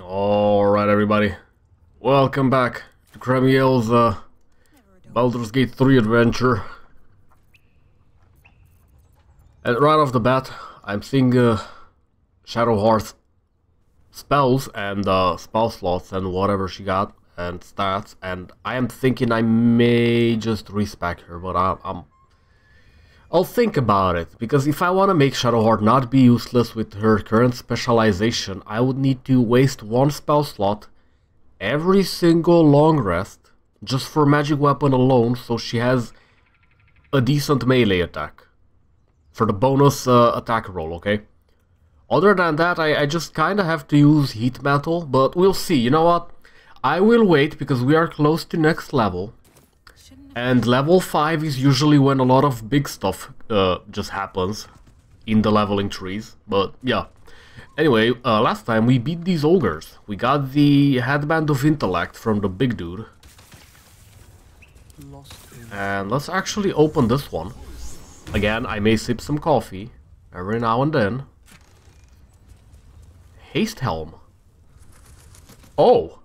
Alright everybody, welcome back to Cremiel's uh, Baldur's Gate 3 adventure. And right off the bat, I'm seeing uh, Shadow Shadowheart's spells and uh, spell slots and whatever she got and stats and I am thinking I may just respec her but I, I'm I'll think about it, because if I want to make Shadowheart not be useless with her current specialization, I would need to waste one spell slot every single long rest just for magic weapon alone, so she has a decent melee attack. For the bonus uh, attack roll, okay? Other than that, I, I just kinda have to use heat metal, but we'll see. You know what? I will wait, because we are close to next level. And level 5 is usually when a lot of big stuff uh, just happens in the leveling trees, but yeah. Anyway, uh, last time we beat these ogres. We got the Headband of Intellect from the big dude. And let's actually open this one. Again, I may sip some coffee every now and then. Haste Helm. Oh!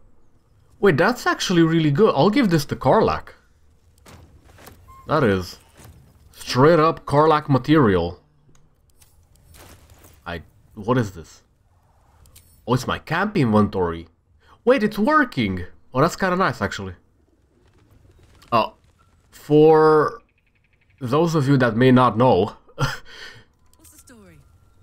Wait, that's actually really good. I'll give this to Karlach. That is straight up Karlach material. I... what is this? Oh, it's my camp inventory. Wait, it's working! Oh, that's kind of nice, actually. Oh, for those of you that may not know,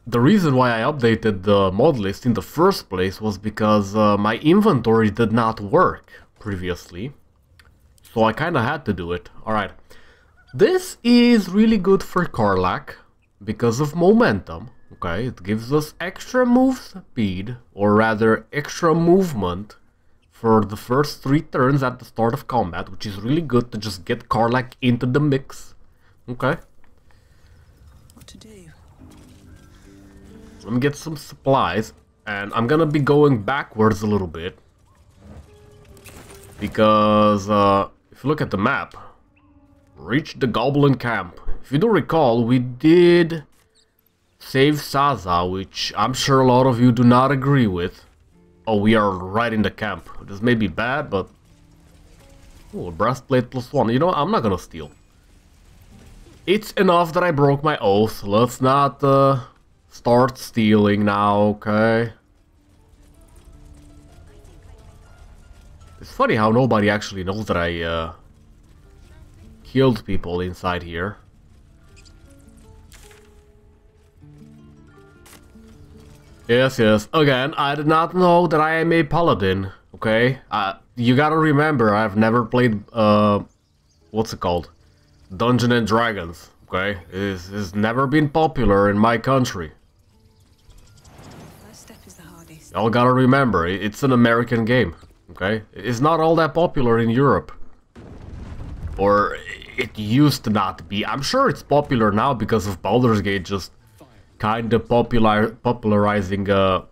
the, reason why I updated the mod list in the first place was because uh, my inventory did not work previously. So I kind of had to do it. Alright. This is really good for Karlach because of momentum. Okay, it gives us extra move speed, or rather extra movement for the first three turns at the start of combat, which is really good to just get Karlach into the mix. Okay. What to do? Let me get some supplies, and I'm gonna be going backwards a little bit. Because, uh, if you look at the map, Reach the Goblin camp. If you do recall, we did save Sazza, which I'm sure a lot of you do not agree with. Oh, we are right in the camp. This may be bad, but... Oh, breastplate plus one. You know, I'm not gonna steal. It's enough that I broke my oath. Let's not uh, start stealing now, okay? It's funny how nobody actually knows that I uh, killed people inside here. Yes, yes. Again, I did not know that I am a paladin, okay? Uh, you gotta remember, I've never played, uh, what's it called? Dungeon and Dragons, okay? It's, it's never been popular in my country. First step is the hardest. Y'all gotta remember, it's an American game, okay? It's not all that popular in Europe. Or it used to not be. I'm sure it's popular now because of Baldur's Gate just kind of popular popularizing uh,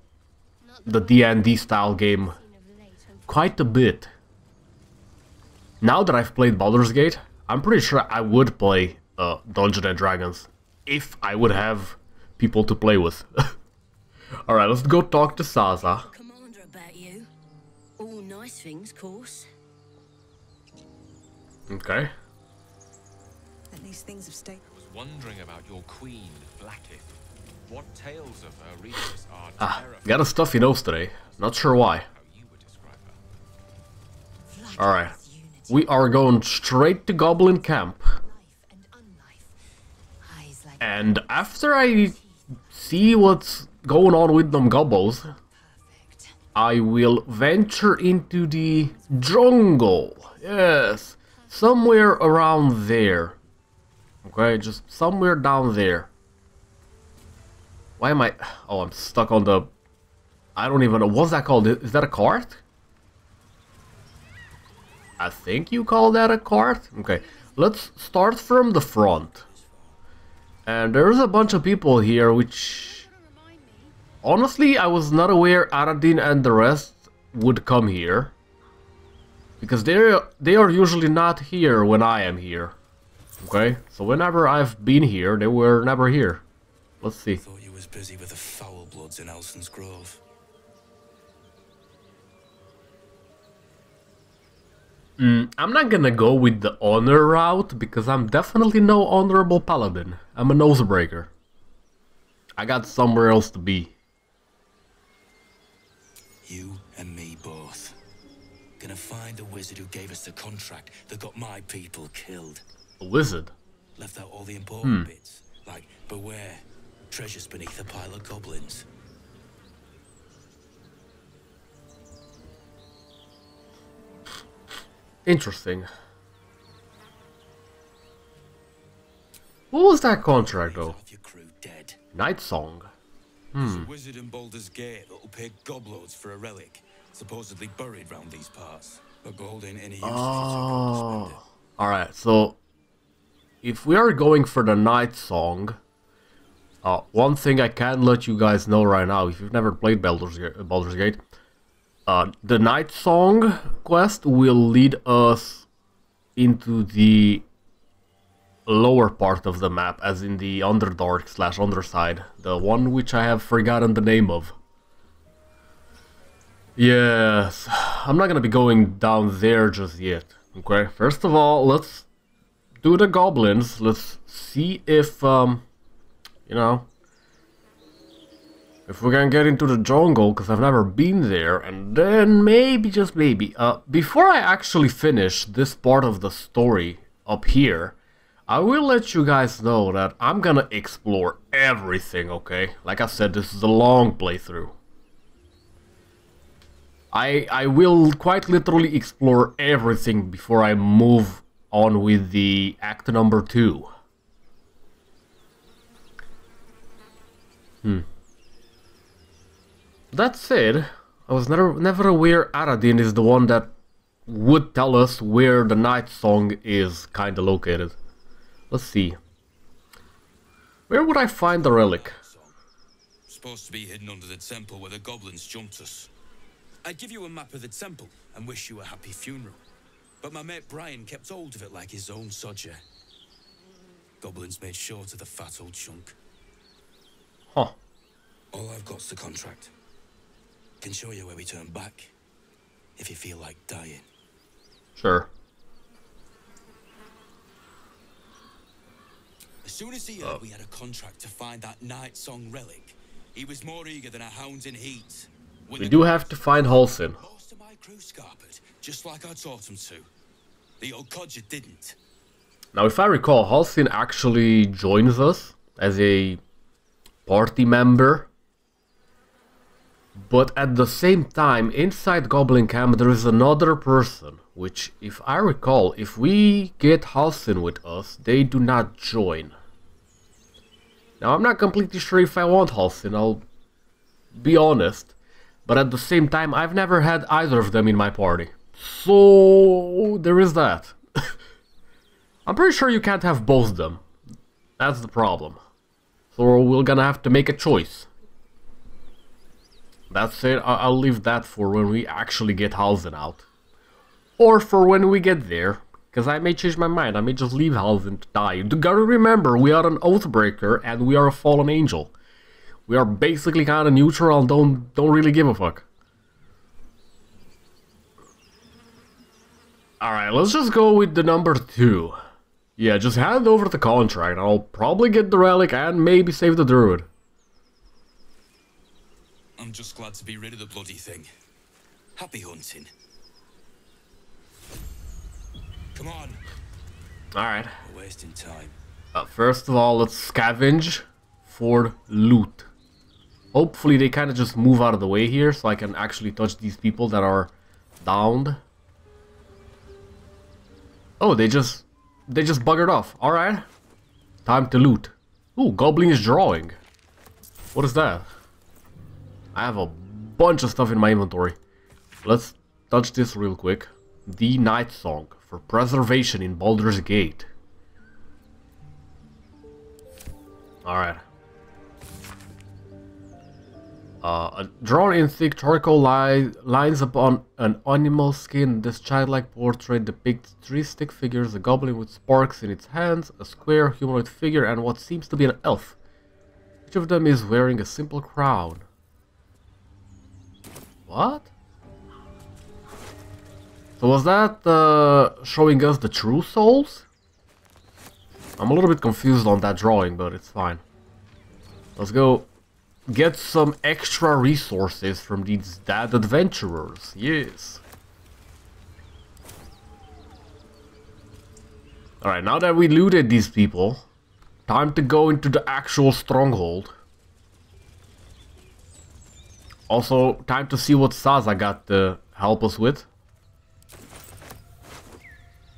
the D&D style game quite a bit. Now that I've played Baldur's Gate, I'm pretty sure I would play uh, Dungeons and Dragons if I would have people to play with. Alright, let's go talk to Sazza. Commander about you. All nice things, course. Okay these things have stayed. I was wondering about your queen, Vlaakith. What tales of her reaches are Ah, got a stuffy nose today. Not sure why. Alright. We are going straight to Goblin Camp. And after I see what's going on with them gobbles, I will venture into the jungle. Yes, somewhere around there. Okay, just somewhere down there. Why am I... Oh, I'm stuck on the... I don't even know. What's that called? Is that a cart? I think you call that a cart? Okay, let's start from the front. And there's a bunch of people here, which... Honestly, I was not aware Aradin and the rest would come here. Because they're, they are usually not here when I am here. Okay, so whenever I've been here, they were never here. Let's see. Thought you was busy with the foul bloods in Elson's Grove. Mm, I'm not gonna go with the honor route because I'm definitely no honorable paladin. I'm a nosebreaker. I got somewhere else to be. You and me both. Gonna find the wizard who gave us the contract that got my people killed. A wizard. Left out all the important hmm. bits, like beware, treasures beneath a pile of goblins. Interesting. What was that contract though? Half your crew dead. Night Song. There's a hmm. wizard in Baldur's Gate that'll pay gobloads for a relic, supposedly buried round these parts. But gold ain't any use if you can't spend it. Oh. Alright, so if we are going for the Night Song, uh, one thing I can let you guys know right now, if you've never played Baldur's, Ga- Baldur's Gate, uh, the Night Song quest will lead us into the lower part of the map, as in the Underdark slash Underside, the one which I have forgotten the name of. Yes, I'm not gonna be going down there just yet. Okay, first of all, let's do the goblins. Let's see if, um, you know, if we can get into the jungle, because I've never been there, and then maybe, just maybe, uh, before I actually finish this part of the story up here, I will let you guys know that I'm gonna explore everything, okay? Like I said, this is a long playthrough. I I will quite literally explore everything before I move on with the act number two. Hmm. That said, I was never never aware Aradin is the one that would tell us where the night song is kinda located. Let's see. Where would I find the relic? Supposed to be hidden under the temple where the goblins jumped us. I'd give you a map of the temple and wish you a happy funeral. But my mate Brian kept hold of it like his own sodger. Goblins made short of the fat old chunk. Huh. All I've got's the contract. Can show you where we turn back. If you feel like dying. Sure. As soon as he heard oh. we had a contract to find that Night Song relic, he was more eager than a hound in heat. When We do have to find Halsin. My crew scarpered, just like I taught them to. The old codger didn't. Now, if I recall, Halsin actually joins us as a party member. But at the same time, inside Goblin Camp, there is another person, which, if I recall, if we get Halsin with us, they do not join. Now, I'm not completely sure if I want Halsin, I'll be honest. But at the same time, I've never had either of them in my party. So, there is that. I'm pretty sure you can't have both of them. That's the problem. So we're gonna have to make a choice. That's it. I- I'll leave that for when we actually get Halsin out. Or for when we get there. Because I may change my mind. I may just leave Halsin to die. You gotta remember, we are an Oathbreaker and we are a fallen angel. We are basically kind of neutral and don't, don't really give a fuck. Alright, let's just go with the number two. Yeah, just hand over the contract. I'll probably get the relic and maybe save the druid. I'm just glad to be rid of the bloody thing. Happy hunting. Come on, Alright. we're wasting time. Uh, first of all, let's scavenge for loot. Hopefully they kind of just move out of the way here so I can actually touch these people that are downed. Oh, they just... They just buggered off. Alright. Time to loot. Ooh, Goblin is drawing. What is that? I have a bunch of stuff in my inventory. Let's touch this real quick. The Night Song for preservation in Baldur's Gate. Alright. Uh, drawn in thick charcoal li lines upon an animal skin, this childlike portrait depicts three stick figures, a goblin with sparks in its hands, a square humanoid figure, and what seems to be an elf. Each of them is wearing a simple crown. What? So was that uh, showing us the true souls? I'm a little bit confused on that drawing, but it's fine. Let's go get some extra resources from these dead adventurers. Yes. Alright, now that we looted these people, time to go into the actual stronghold. Also, time to see what Sazza got to help us with.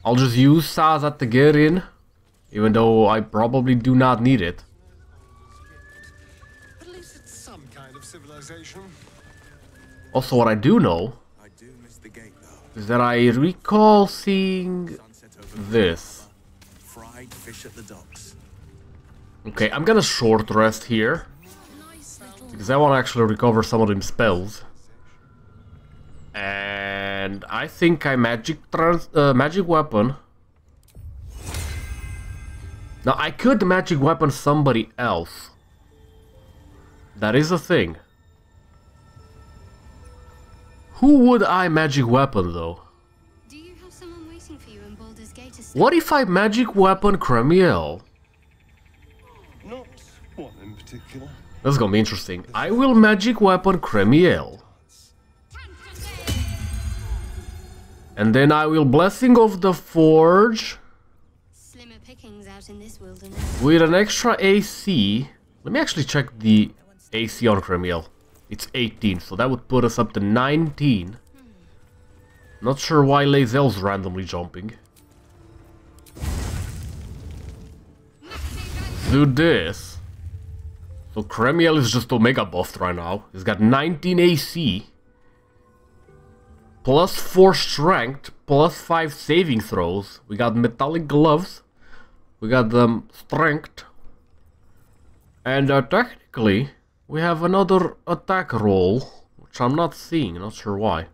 I'll just use Sazza to get in, even though I probably do not need it. Also, what I do know I do miss the gate though. is that I recall seeing this. fried fish at the docks. Okay, I'm gonna short rest here. Because I want to actually recover some of them spells. And I think I magic trans uh, magic weapon. Now I could magic weapon somebody else. That is a thing. Who would I magic weapon though? Do you have someone waiting for you in Baldur's Gate? What if I magic weapon Cremiel? Not one in particular. This is gonna be interesting. I will magic weapon Cremiel. And then I will Blessing of the Forge Slimmer pickings out in this wilderness. with an extra AC. Let me actually check the AC on Cremiel. It's 18, so that would put us up to 19. Not sure why Lae'zel's randomly jumping. Do this. So Cremiel is just Omega buffed right now. He's got 19 AC. Plus 4 strength, plus 5 saving throws. We got metallic gloves. We got them strength. And uh, technically, we have another attack roll, which I'm not seeing, not sure why.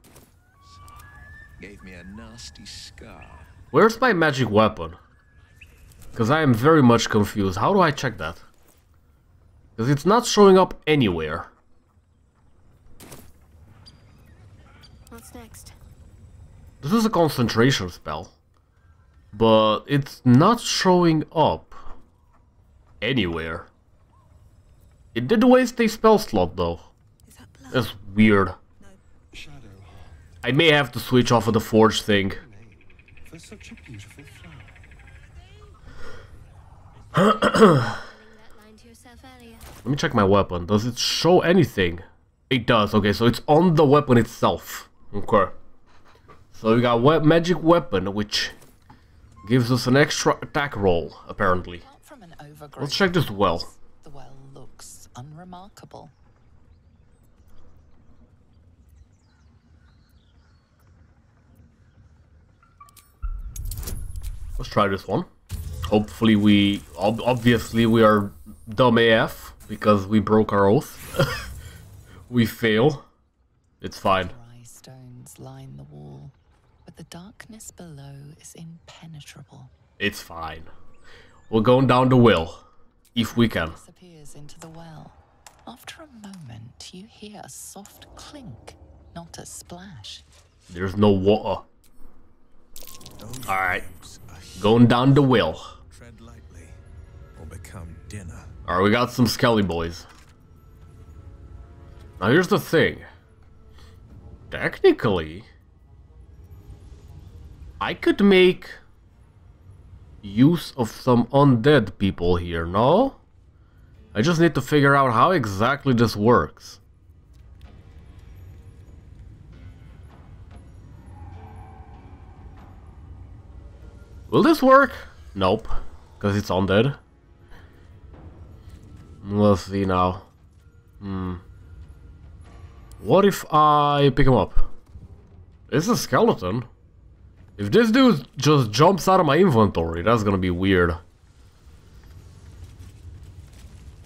Gave me a nasty scar. Where's my magic weapon? Because I am very much confused. How do I check that? Because it's not showing up anywhere. What's next? This is a concentration spell. But it's not showing up anywhere. It did waste a spell slot though. That's weird. I may have to switch off of the forge thing. For such a beautiful flower. That line to yourself earlier. Let me check my weapon. Does it show anything? It does. Okay, so it's on the weapon itself. Okay. So we got we magic weapon, which gives us an extra attack roll, apparently. Apart from an overgrown Let's check this well. the well looks unremarkable. Let's try this one. Hopefully we... Ob obviously we are dumb AF, because we broke our oath. we fail. It's fine. Dry stones line the wall, but the darkness below is impenetrable. It's fine. We're going down to well. If we can. Disappears into the well. After a moment, you hear a soft clink, not a splash. There's no water. Alright. Going down the well. tread lightly or become dinner. Alright, we got some Skelly boys. Now here's the thing. Technically, I could make use of some undead people here, no? I just need to figure out how exactly this works. Will this work? Nope, because it's undead. Let's see now. Hmm. What if I pick him up? It's a skeleton. If this dude just jumps out of my inventory, that's gonna be weird.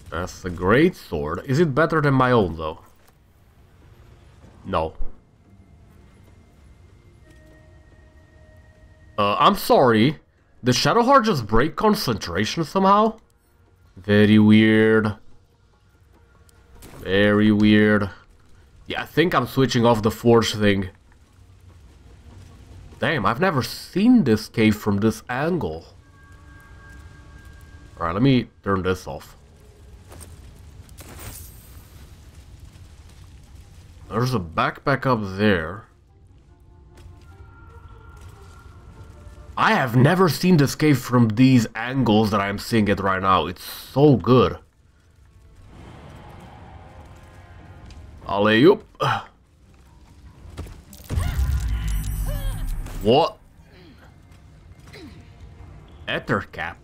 That's a great sword. Is it better than my own though? No. Uh, I'm sorry. Did Shadowheart just break concentration somehow? Very weird. Very weird. Yeah, I think I'm switching off the forge thing. Damn, I've never seen this cave from this angle. Alright, let me turn this off. There's a backpack up there. I have never seen this cave from these angles that I'm seeing it right now. It's so good. Alley oop. What? Ettercap.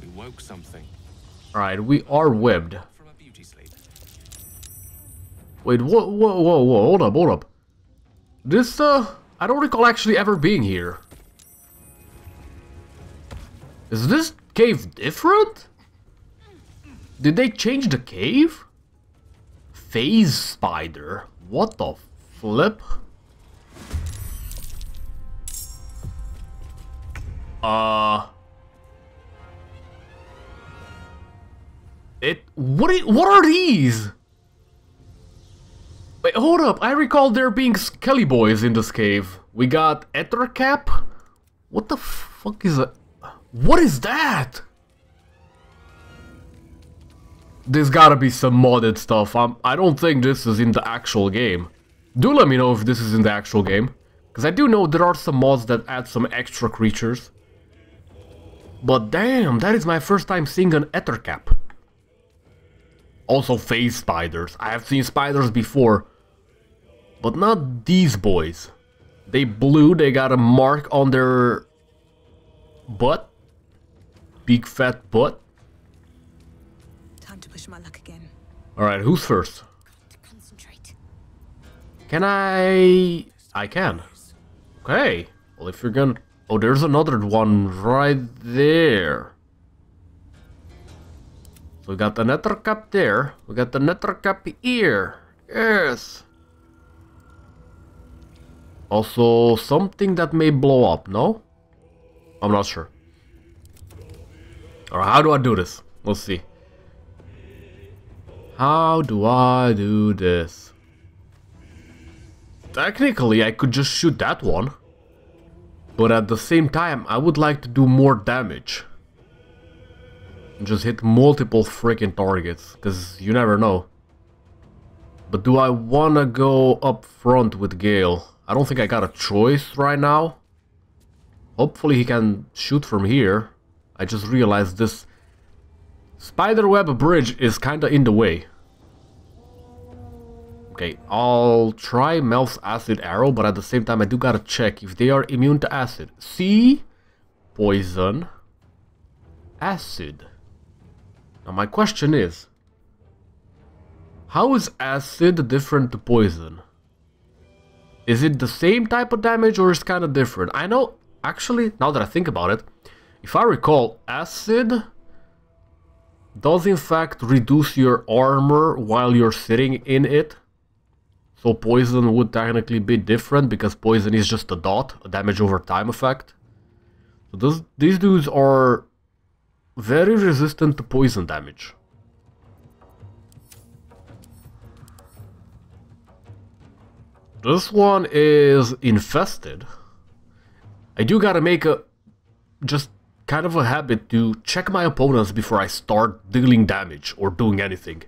We woke something Alright, we are webbed. from a beauty sleep. Wait, whoa, whoa, whoa, whoa, hold up, hold up. This, uh, I don't recall actually ever being here. Is this cave different? Did they change the cave? Phase spider. What the flip? Uh... It, what, i- what are these? Wait, hold up. I recall there being Skelly boys in this cave. We got Ettercap? What the fuck is that? What is that? There's gotta be some modded stuff. I'm, I don't think this is in the actual game. Do let me know if this is in the actual game. Because I do know there are some mods that add some extra creatures. But damn, that is my first time seeing an Ettercap. Also phase spiders. I have seen spiders before. But not these boys. They blue, they got a mark on their butt. Big fat butt. Time to push my luck again. Alright, who's first? Can I... I can. Okay. Well, if you're gonna... Oh, there's another one right there. So we got the nether cap there. We got the nether cap here. Yes. Also, something that may blow up, no? I'm not sure. Alright, how do I do this? Let's see. How do I do this? Technically, I could just shoot that one. But at the same time, I would like to do more damage. Just hit multiple freaking targets, because you never know. But do I wanna go up front with Gale? I don't think I got a choice right now. Hopefully he can shoot from here. I just realized this spiderweb bridge is kinda in the way. Okay, I'll try Melf's acid arrow, but at the same time I do gotta check if they are immune to acid. See? Poison. Acid. Now my question is, how is acid different to poison? Is it the same type of damage or is kind of different? I know, actually, now that I think about it, if I recall, acid does in fact reduce your armor while you're sitting in it. So poison would technically be different because poison is just a dot, a damage over time effect. So these dudes are very resistant to poison damage. This one is infested. I do gotta make a just kind of a habit to check my opponents before I start dealing damage or doing anything.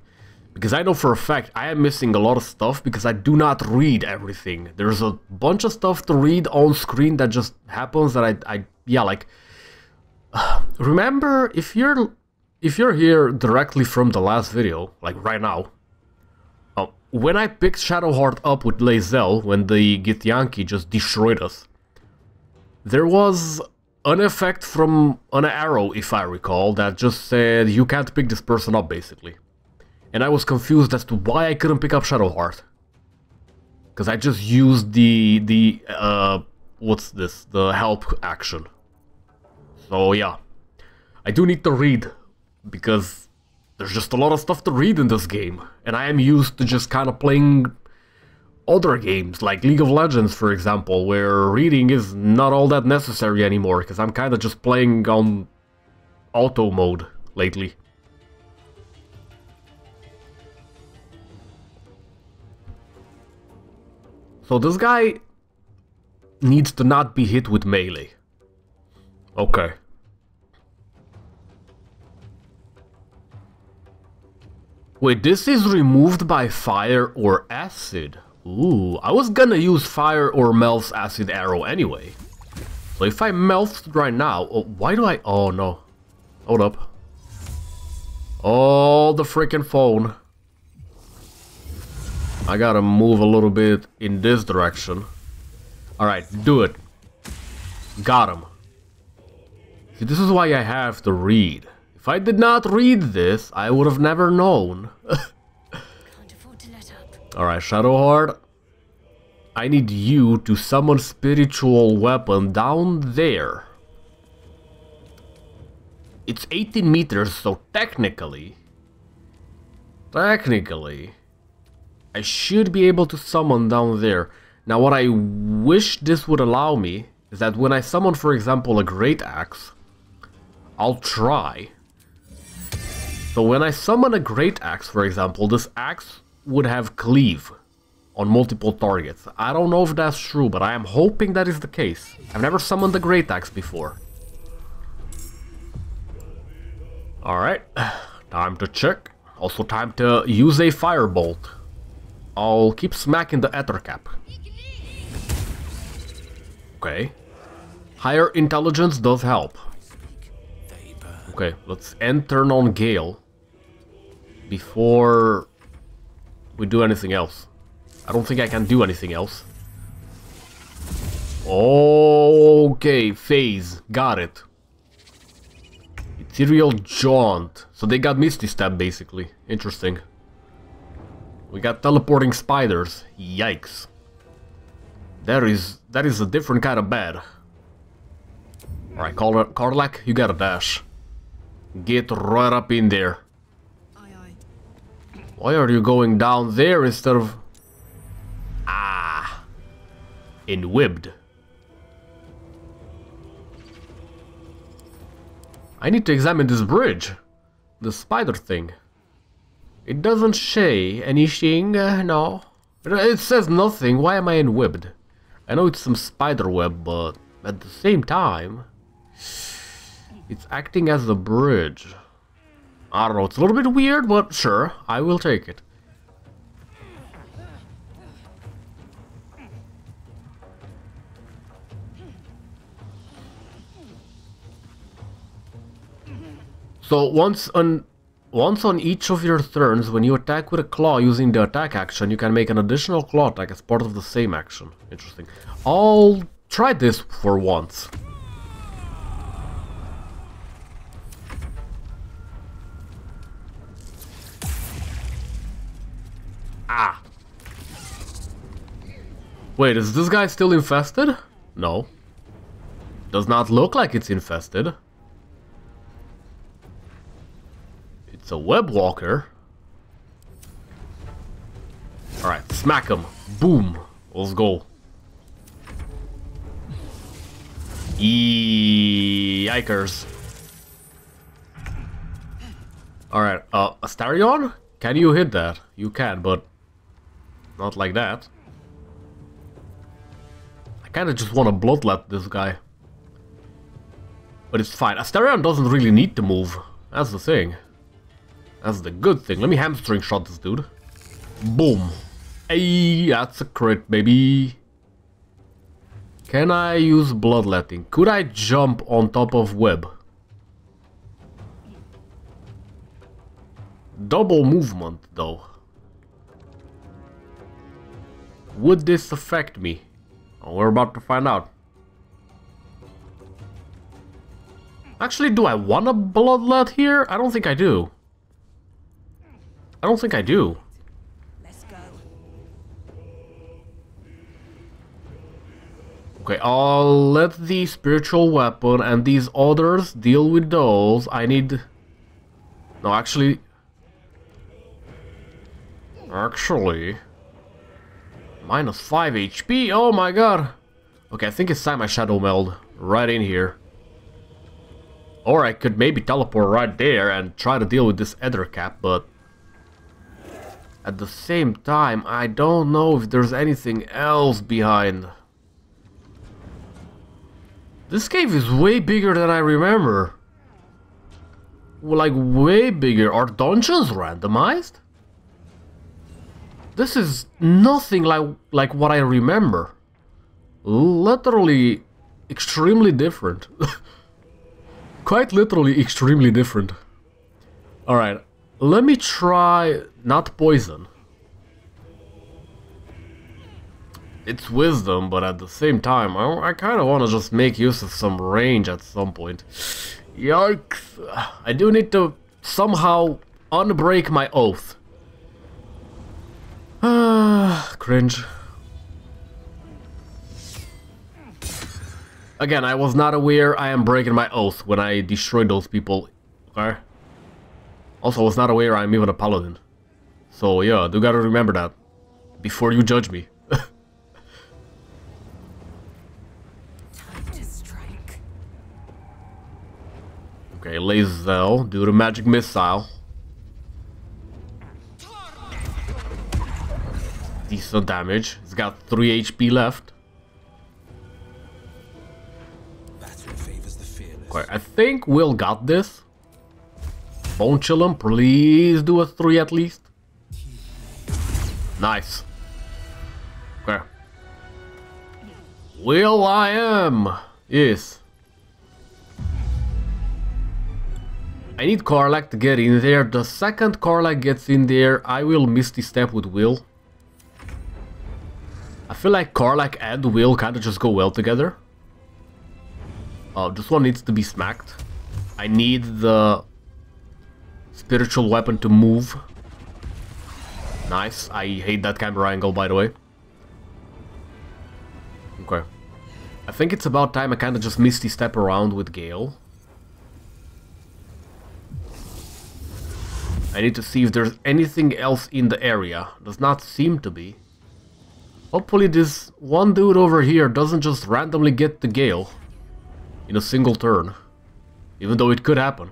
Because I know for a fact I am missing a lot of stuff because I do not read everything. There's a bunch of stuff to read on screen that just happens that I, I yeah, like... Remember, if you're if you're here directly from the last video, like right now, uh, when I picked Shadowheart up with Lae'zel, when the Githyanki just destroyed us, there was an effect from an arrow, if I recall, that just said you can't pick this person up, basically. And I was confused as to why I couldn't pick up Shadowheart. Because I just used the, the, uh, what's this, the help action. So yeah, I do need to read, because there's just a lot of stuff to read in this game. And I am used to just kind of playing other games, like League of Legends, for example, where reading is not all that necessary anymore, because I'm kind of just playing on auto mode lately. So this guy needs to not be hit with melee. Okay. Wait, this is removed by fire or acid. Ooh, I was gonna use fire or Melf's acid arrow anyway. So if I melt right now, oh, why do I... Oh no. Hold up. Oh, the freaking phone. I gotta move a little bit in this direction. Alright, do it. Got him. See, this is why I have to read. If I did not read this, I would have never known. Alright, Shadowheart. I need you to summon spiritual weapon down there. It's 18 meters, so technically... Technically... I should be able to summon down there. Now what I wish this would allow me is that when I summon, for example, a Great Axe, I'll try. So when I summon a Great Axe, for example, this axe would have cleave on multiple targets. I don't know if that's true, but I am hoping that is the case. I've never summoned a Great Axe before. Alright, time to check. Also time to use a Firebolt. I'll keep smacking the Ettercap. Okay. Higher intelligence does help. Okay, let's end turn on Gale before we do anything else. I don't think I can do anything else. Okay, phase. Got it. Ethereal Jaunt. So they got Misty Step basically. Interesting. We got teleporting spiders. Yikes. That is that is a different kind of bad. Alright, Karlach, you got a dash. Get right up in there. Why are you going down there instead of... Ah. Enwebbed. I need to examine this bridge. The spider thing. It doesn't say anything, uh, no. It says nothing, why am I enwebbed? I know it's some spider web, but at the same time... It's acting as a bridge. I don't know, it's a little bit weird, but sure, I will take it. So once on once on each of your turns, when you attack with a claw using the attack action, you can make an additional claw attack as part of the same action. Interesting. I'll try this for once. Ah. Wait, is this guy still infested? No. Does not look like it's infested. It's a web walker. Alright, smack him. Boom. Let's go. Yikers. Alright, uh, Astarion? Can you hit that? You can, but not like that. I kinda just wanna bloodlet this guy. But it's fine. Astarion doesn't really need to move. That's the thing. That's the good thing. Let me hamstring shot this dude. Boom. Hey, that's a crit, baby. Can I use bloodletting? Could I jump on top of web? Double movement, though. Would this affect me? Oh, we're about to find out. Actually, do I want a bloodlet here? I don't think I do. I don't think I do. Okay, I'll let the spiritual weapon and these others deal with those. I need... No, actually... Actually... Minus 5 HP? Oh my god! Okay, I think it's time I Shadow Meld right in here. Or I could maybe teleport right there and try to deal with this Ettercap, but... At the same time, I don't know if there's anything else behind. This cave is way bigger than I remember. Like, way bigger. Are dungeons randomized? This is nothing like, like what I remember. Literally, extremely different. Quite literally, extremely different. Alright, let me try not poison. It's wisdom, but at the same time, I, I kind of want to just make use of some range at some point. Yikes. I do need to somehow unbreak my oath. Ah, cringe. Again, I was not aware I am breaking my oath when I destroyed those people. Okay? Also, I was not aware I'm even a paladin. So yeah, do gotta remember that. Before you judge me. Okay, Lae'zel, do the magic missile. Decent damage. It's got 3 HP left. Okay, I think Will got this. Bone Chillum, please do a 3 at least. Nice. Okay. Will I am. Yes. I need Karlach to get in there. The second Karlach gets in there, I will Misty Step with Will. I feel like Karlach and Will kind of just go well together. Oh, this one needs to be smacked. I need the spiritual weapon to move. Nice. I hate that camera angle, by the way. Okay. I think it's about time I kind of just Misty Step around with Gale. I need to see if there's anything else in the area. Does not seem to be. Hopefully this one dude over here doesn't just randomly get the Gale in a single turn. Even though it could happen.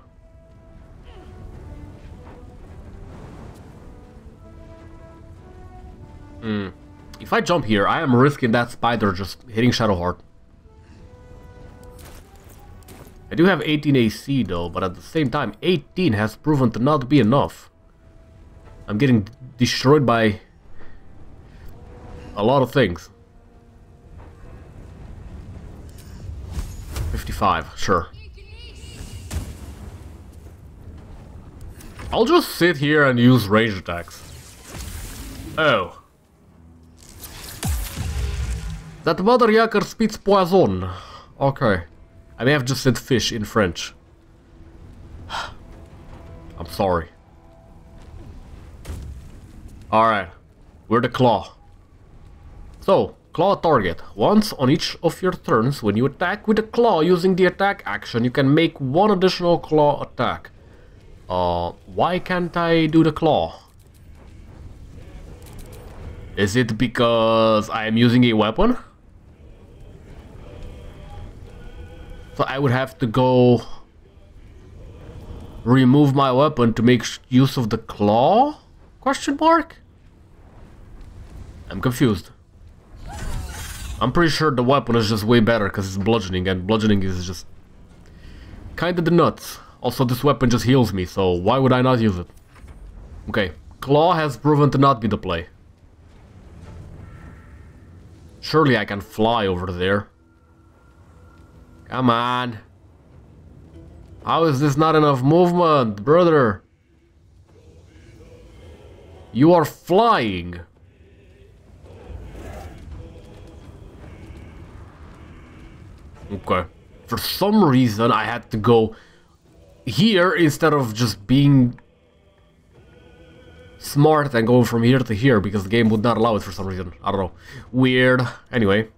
Hmm. If I jump here, I am risking that spider just hitting shadow Shadowheart. I do have 18 AC though, but at the same time, 18 has proven to not be enough. I'm getting destroyed by a lot of things. 55, sure. I'll just sit here and use range attacks. Oh. That mother yaker spits poison. Okay. I may have just said fish in French. I'm sorry. Alright. We're the claw. So, claw target. Once on each of your turns, when you attack with the claw using the attack action, you can make one additional claw attack. Uh, why can't I do the claw? Is it because I am using a weapon? So I would have to go remove my weapon to make use of the claw? Question mark? I'm confused. I'm pretty sure the weapon is just way better because it's bludgeoning and bludgeoning is just kinda the nuts. Also this weapon just heals me, so why would I not use it? Okay, claw has proven to not be the play. Surely I can fly over there. Come on. How is this not enough movement, brother? You are flying. Okay. For some reason, I had to go here instead of just being smart and going from here to here because the game would not allow it for some reason. I don't know. Weird. Anyway.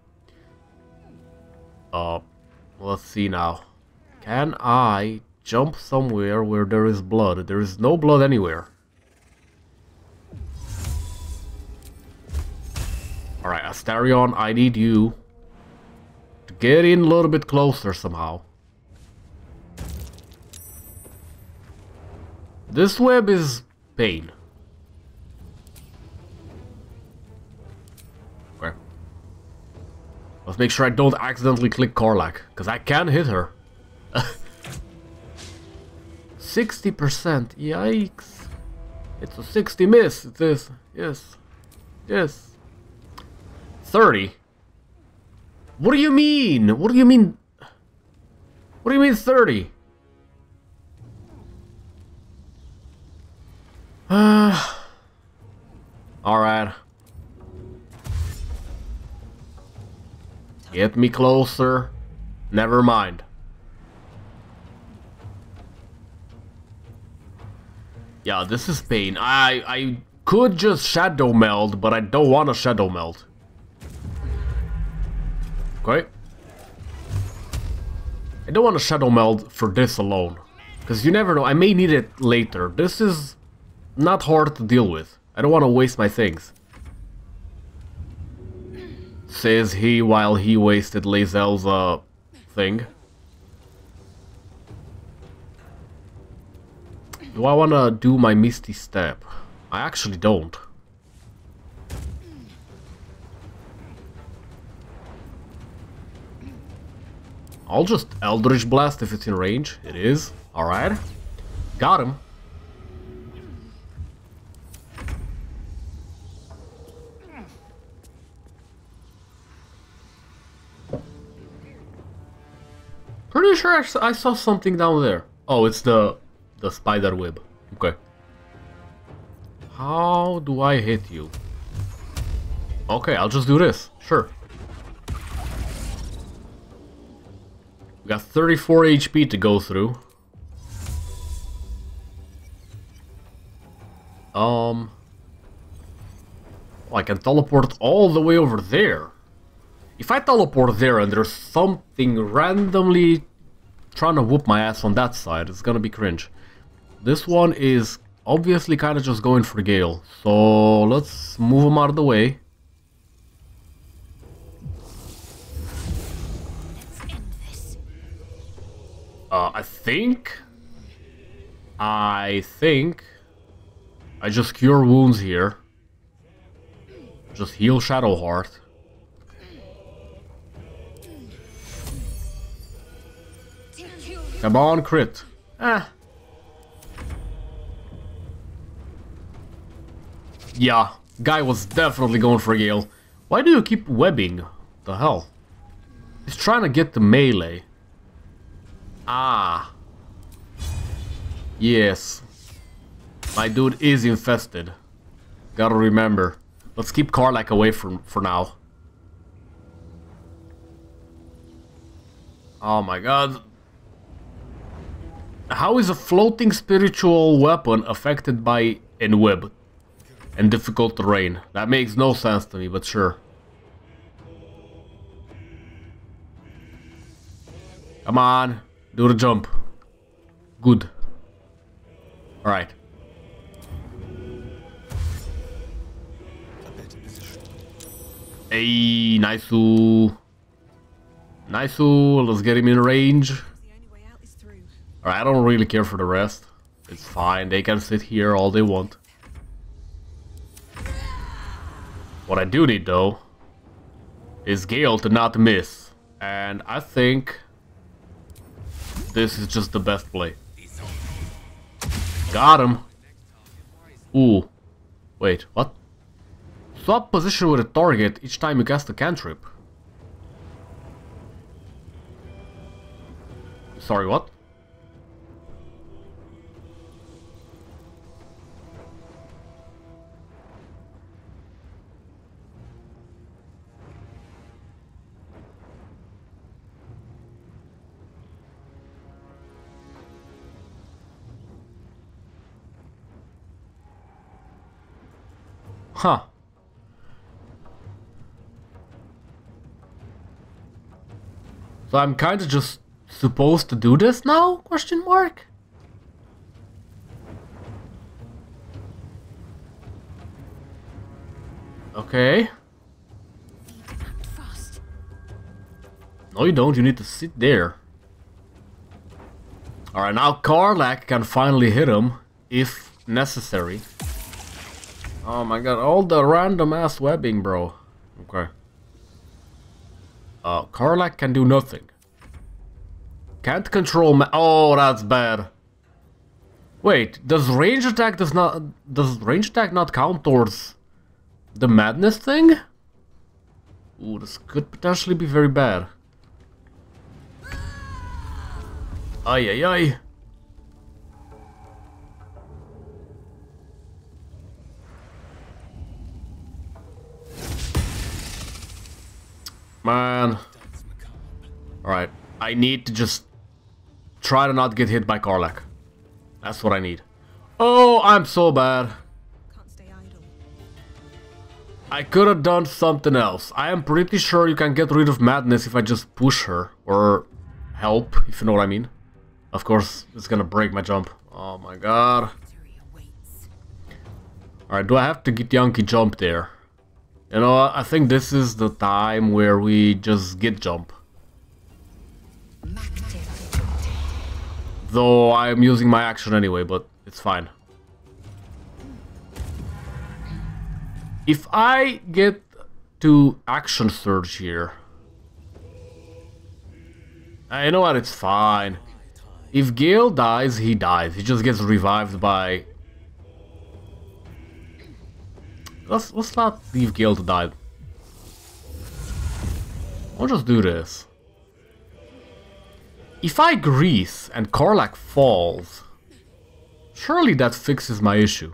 Uh, let's see now. Can I jump somewhere where there is blood? There is no blood anywhere. Alright, Astarion, I need you to get in a little bit closer somehow. This web is pain. Let's make sure I don't accidentally click Karlach, because I can hit her. 60%, yikes. It's a 60 miss, it is. Yes. Yes. 30? What do you mean? What do you mean? What do you mean 30? Uh, Alright. Get me closer. Never mind. Yeah, this is pain. I I could just shadow meld, but I don't want to shadow meld. Okay. I don't want to shadow meld for this alone. Because you never know, I may need it later. This is not hard to deal with. I don't want to waste my things. Says he while he wasted Lae'zel's uh, thing. Do I want to do my Misty Step? I actually don't. I'll just Eldritch Blast if it's in range. It is. Alright. Got him. Pretty sure I saw something down there. Oh, it's the the spider web. Okay. How do I hit you? Okay, I'll just do this. Sure. We got 34 HP to go through. Um... oh, I can teleport all the way over there. If I teleport there and there's something randomly trying to whoop my ass on that side, it's gonna be cringe. This one is obviously kind of just going for Gale, so let's move him out of the way. Uh, I think... I think... I just cure wounds here. Just heal Shadowheart. Come on, crit. Ah. Yeah, guy was definitely going for Gale. Why do you keep webbing? The hell? He's trying to get the melee. Ah. Yes. My dude is infested. Gotta remember. Let's keep Karlach away from for now. Oh my god. How is a floating spiritual weapon affected by Enweb and difficult terrain? That makes no sense to me, but sure. Come on, do the jump. Good. Alright. Hey, nice. Nice. Let's get him in range. I don't really care for the rest. It's fine, they can sit here all they want. What I do need though is Gale to not miss. And I think this is just the best play. Got him. Ooh. Wait, what? Swap position with a target each time you cast a cantrip. Sorry, what? Huh. So I'm kind of just supposed to do this now? Question mark. Okay. No, you don't. You need to sit there. Alright, now Karlach can finally hit him, if necessary. Oh my god, all the random ass webbing, bro. Okay. Uh, Karlach can do nothing. Can't control ma- Oh, that's bad. Wait, does range attack does not does range attack not count towards the madness thing? Ooh, this could potentially be very bad. Ay ay ay. Man. Alright, I need to just try to not get hit by Karlach. That's what I need. Oh, I'm so bad. I could have done something else. I am pretty sure you can get rid of madness if I just push her. Or help, if you know what I mean. Of course, it's gonna break my jump. Oh my god. Alright, do I have to get Yankee jump there? You know. I think this is the time where we just get jump. Though I'm using my action anyway, but it's fine. If I get to action surge here... You know what, it's fine. If Gale dies, he dies. He just gets revived by... Let's, let's not leave Gale to die. I'll just do this. If I grease and Karlach falls, surely that fixes my issue.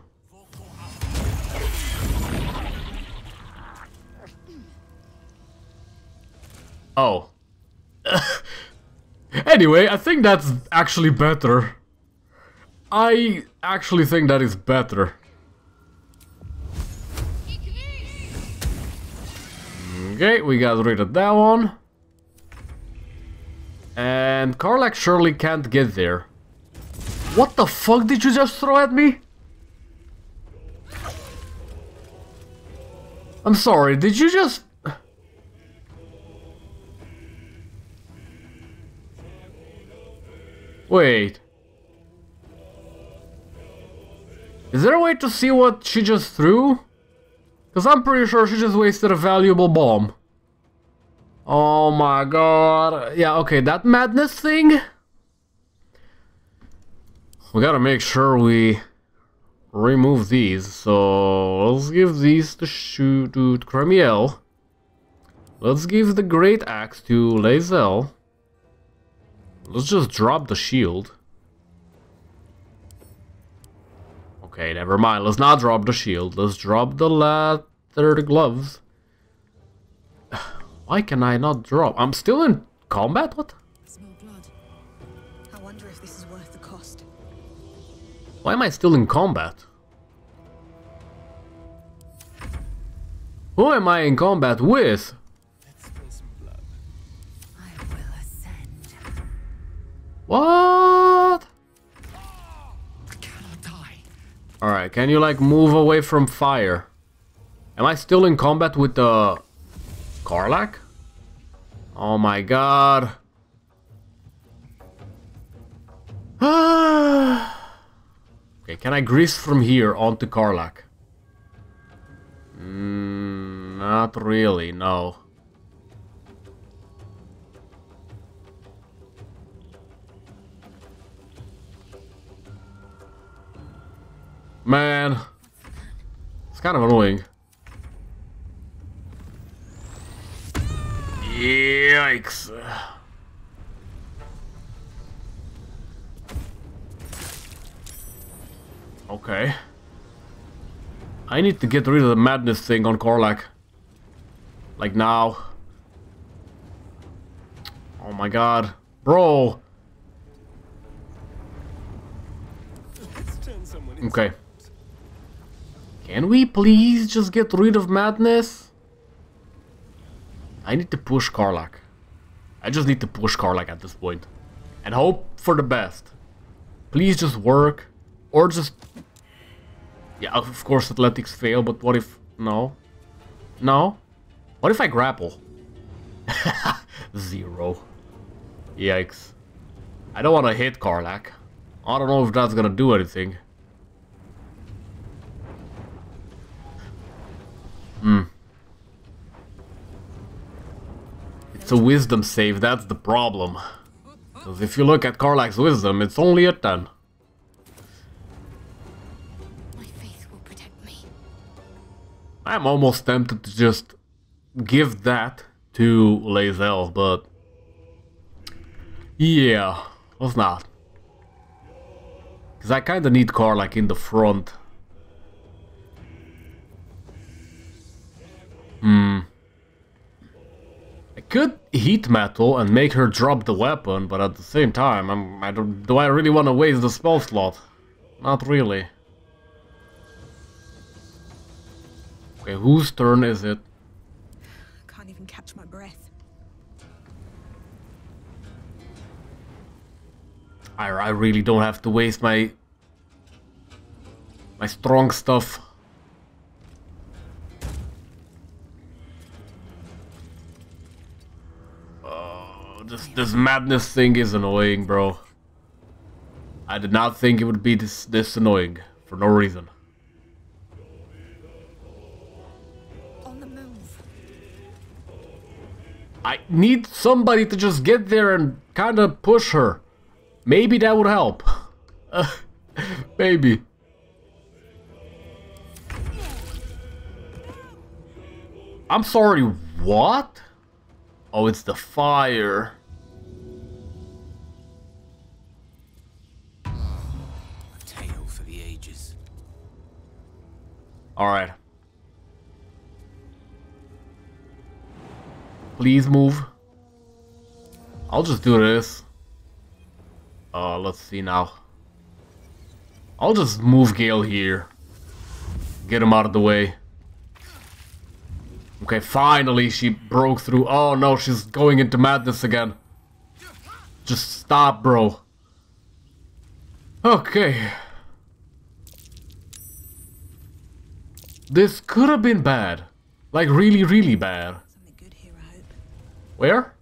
Oh. anyway, I think that's actually better. I actually think that is better. Okay, we got rid of that one. And Karlach surely can't get there. What the fuck did you just throw at me? I'm sorry, did you just... Wait. Is there a way to see what she just threw? Because I'm pretty sure she just wasted a valuable bomb. Oh my god. Yeah, okay, that madness thing. We gotta make sure we remove these. So let's give these to shoot to Cremiel. Let's give the Great Axe to Lae'zel. Let's just drop the shield. Okay, never mind. Let's not drop the shield. Let's drop the leather gloves. Why can I not drop? I'm still in combat? What? I wonder if this is worth the cost. Why am I still in combat? Who am I in combat with? I will ascend. What? I cannot die. Alright, can you like move away from fire? Am I still in combat with the Karlach? Oh my god. okay, can I grease from here onto Karlach? Mm, not really, no. Man, it's kind of annoying. Yikes. Okay. I need to get rid of the madness thing on Karlach. Like now. Oh my god. Bro. Okay. Can we please just get rid of madness? I need to push Karlach. I just need to push Karlach at this point. And hope for the best. Please just work. Or just... Yeah, of course athletics fail, but what if... No. No? What if I grapple? Zero. Yikes. I don't want to hit Karlach. I don't know if that's gonna do anything. Hmm. It's a wisdom save, that's the problem. Because if you look at Karlach's wisdom, it's only a 10. My faith will protect me. I'm almost tempted to just give that to Lae'zel, but... Yeah, let's not. Because I kinda need Karlach in the front. Hmm. Could heat metal and make her drop the weapon, but at the same time, I'm, I don't, do I really want to waste the spell slot? Not really. Okay, whose turn is it? I Can't even catch my breath. I, I really don't have to waste my my strong stuff. This this madness thing is annoying, bro. I did not think it would be this this annoying for no reason. On the move. I need somebody to just get there and kind of push her. Maybe that would help. Uh, maybe. I'm sorry, what? Oh, it's the fire. Alright. Please move. I'll just do this. Uh, let's see now. I'll just move Gale here. Get him out of the way. Okay, finally she broke through. Oh no, she's going into madness again. Just stop, bro. Okay. This could have been bad. Like really, really bad. Something good here, I hope. Where?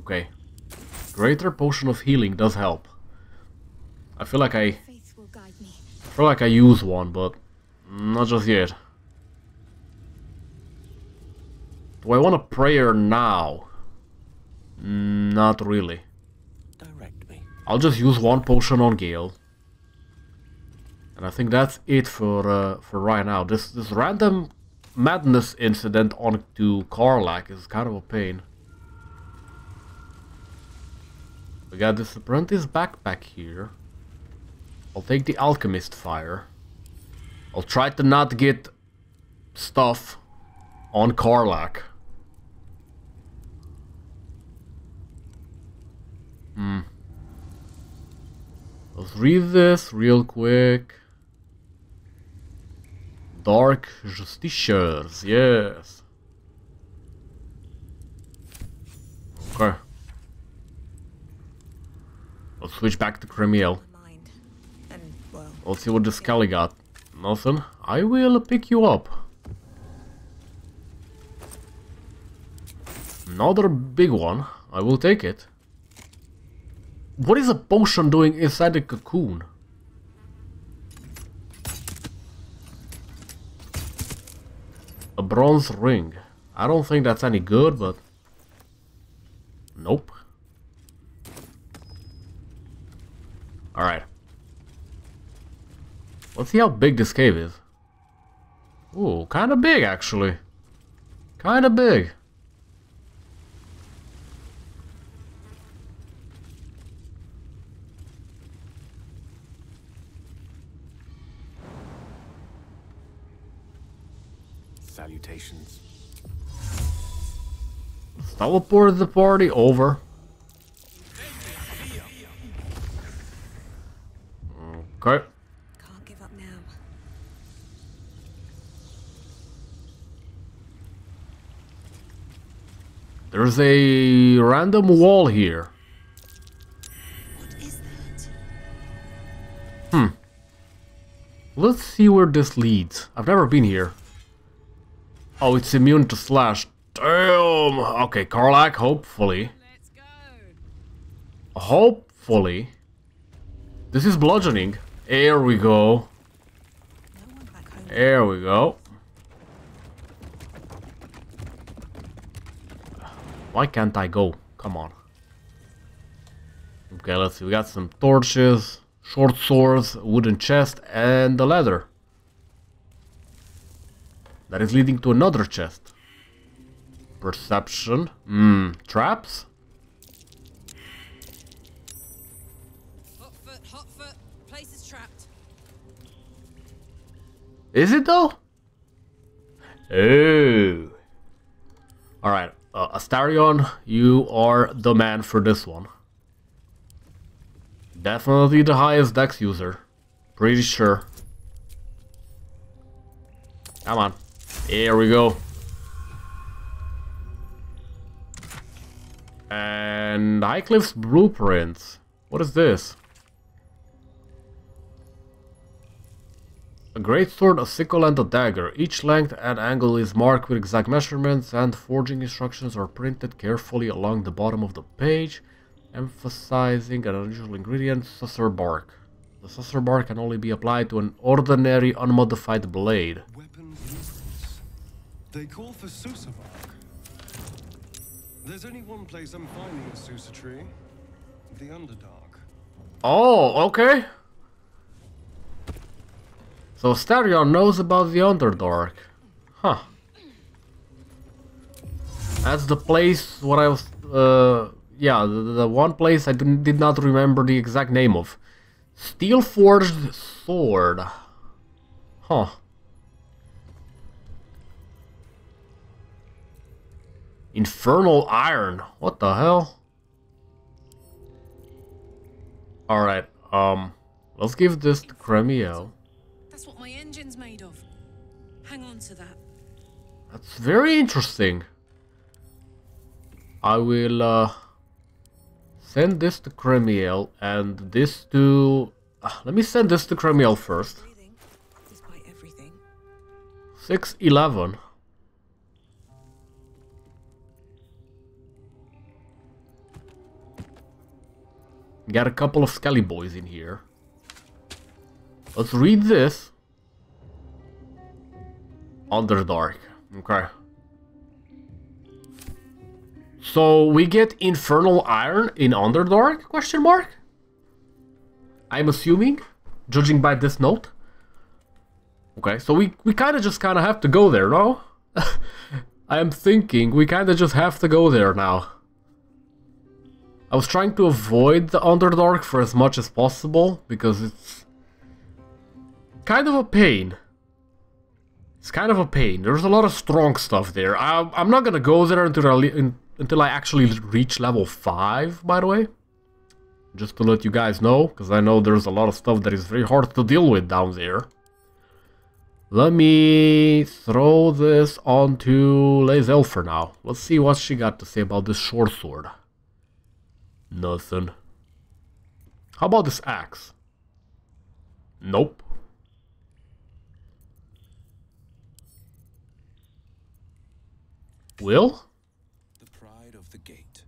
Okay. Greater potion of healing does help. I feel like I Faith will guide me. feel like I use one, but not just yet. Do I want a prayer now? Not really. Direct me. I'll just use one potion on Gale. And I think that's it for uh, for right now. This this random madness incident on to Karlach is kind of a pain. We got this apprentice backpack here. I'll take the alchemist fire. I'll try to not get stuff on Karlach. Hmm. Let's read this real quick. Dark Justiciars, yes. Okay. Let's switch back to well, Let's see what the Skelly got. Nothing. I will pick you up. Another big one. I will take it. What is a potion doing inside the cocoon? A bronze ring. I don't think that's any good, but... Nope. Alright. Let's see how big this cave is. Ooh, kinda big actually. Kinda big. Teleport the party over. Okay. can't give up now. There's a random wall here. What is that? Hmm. Let's see where this leads. I've never been here. Oh, it's immune to slash. Damn! Okay, Karlach, hopefully. Hopefully. This is bludgeoning. Here we go. There we go. Why can't I go? Come on. Okay, let's see. We got some torches, short swords, wooden chest, and the ladder. That is leading to another chest. Perception. Hmm. Traps? Hot foot, hot foot. Place is trapped. Is it though? Oh. Alright, uh, Astarion, you are the man for this one. Definitely the highest dex user. Pretty sure. Come on. Here we go. And Highcliff's blueprints. What is this? A great sword, a sickle, and a dagger. Each length and angle is marked with exact measurements, and forging instructions are printed carefully along the bottom of the page, emphasizing an unusual ingredient, sussur bark. The sussur bark can only be applied to an ordinary unmodified blade. Weapons blueprints. They call for Sussur bark. There's only one place I'm finding a Sussur tree. The Underdark. Oh, okay. So Starion knows about the Underdark. Huh. That's the place what I was... Uh, yeah, the, the one place I didn't, did not remember the exact name of. Steel Forged Sword. Huh. Infernal iron. What the hell? Alright, um, let's give this to Cremiel. That's what my engine's made of. Hang on to that. That's very interesting. I will, uh, send this to Cremiel and this to... Uh, let me send this to Cremiel first. 611. Got a couple of Skelly boys in here. Let's read this. Underdark. Okay. So we get Infernal Iron in Underdark? Question mark. I'm assuming, judging by this note. Okay, so we, we kind of just kind of have to go there, no? I am thinking we kind of just have to go there now. I was trying to avoid the Underdark for as much as possible, because it's kind of a pain. It's kind of a pain. There's a lot of strong stuff there. I, I'm not gonna go there until I, until I actually reach level 5, by the way. Just to let you guys know, because I know there's a lot of stuff that is very hard to deal with down there. Let me throw this onto Lae'zel for now. Let's see what she got to say about this short sword. Nothing. How about this axe? Nope. Will? The pride of the gate.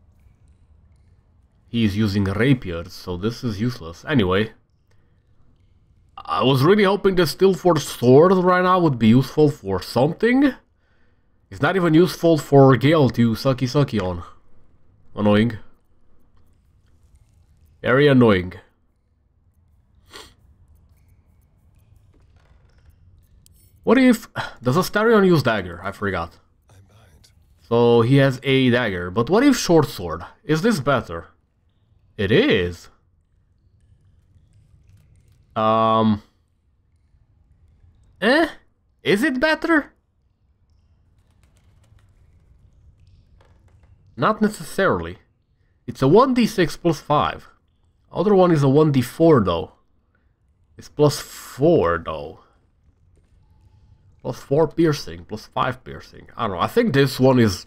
He's using rapiers, so this is useless. Anyway. I was really hoping the Steel Forged Sword right now would be useful for something. It's not even useful for Gale to sucky sucky on. Annoying. Very annoying. What if... Does Astarion use dagger? I forgot. So he has a dagger. But what if short sword? Is this better? It is. Um. Eh? Is it better? Not necessarily. It's a 1d6 plus 5. Other one is a 1d4 though. It's plus 4 though. Plus 4 piercing, plus 5 piercing. I don't know. I think this one is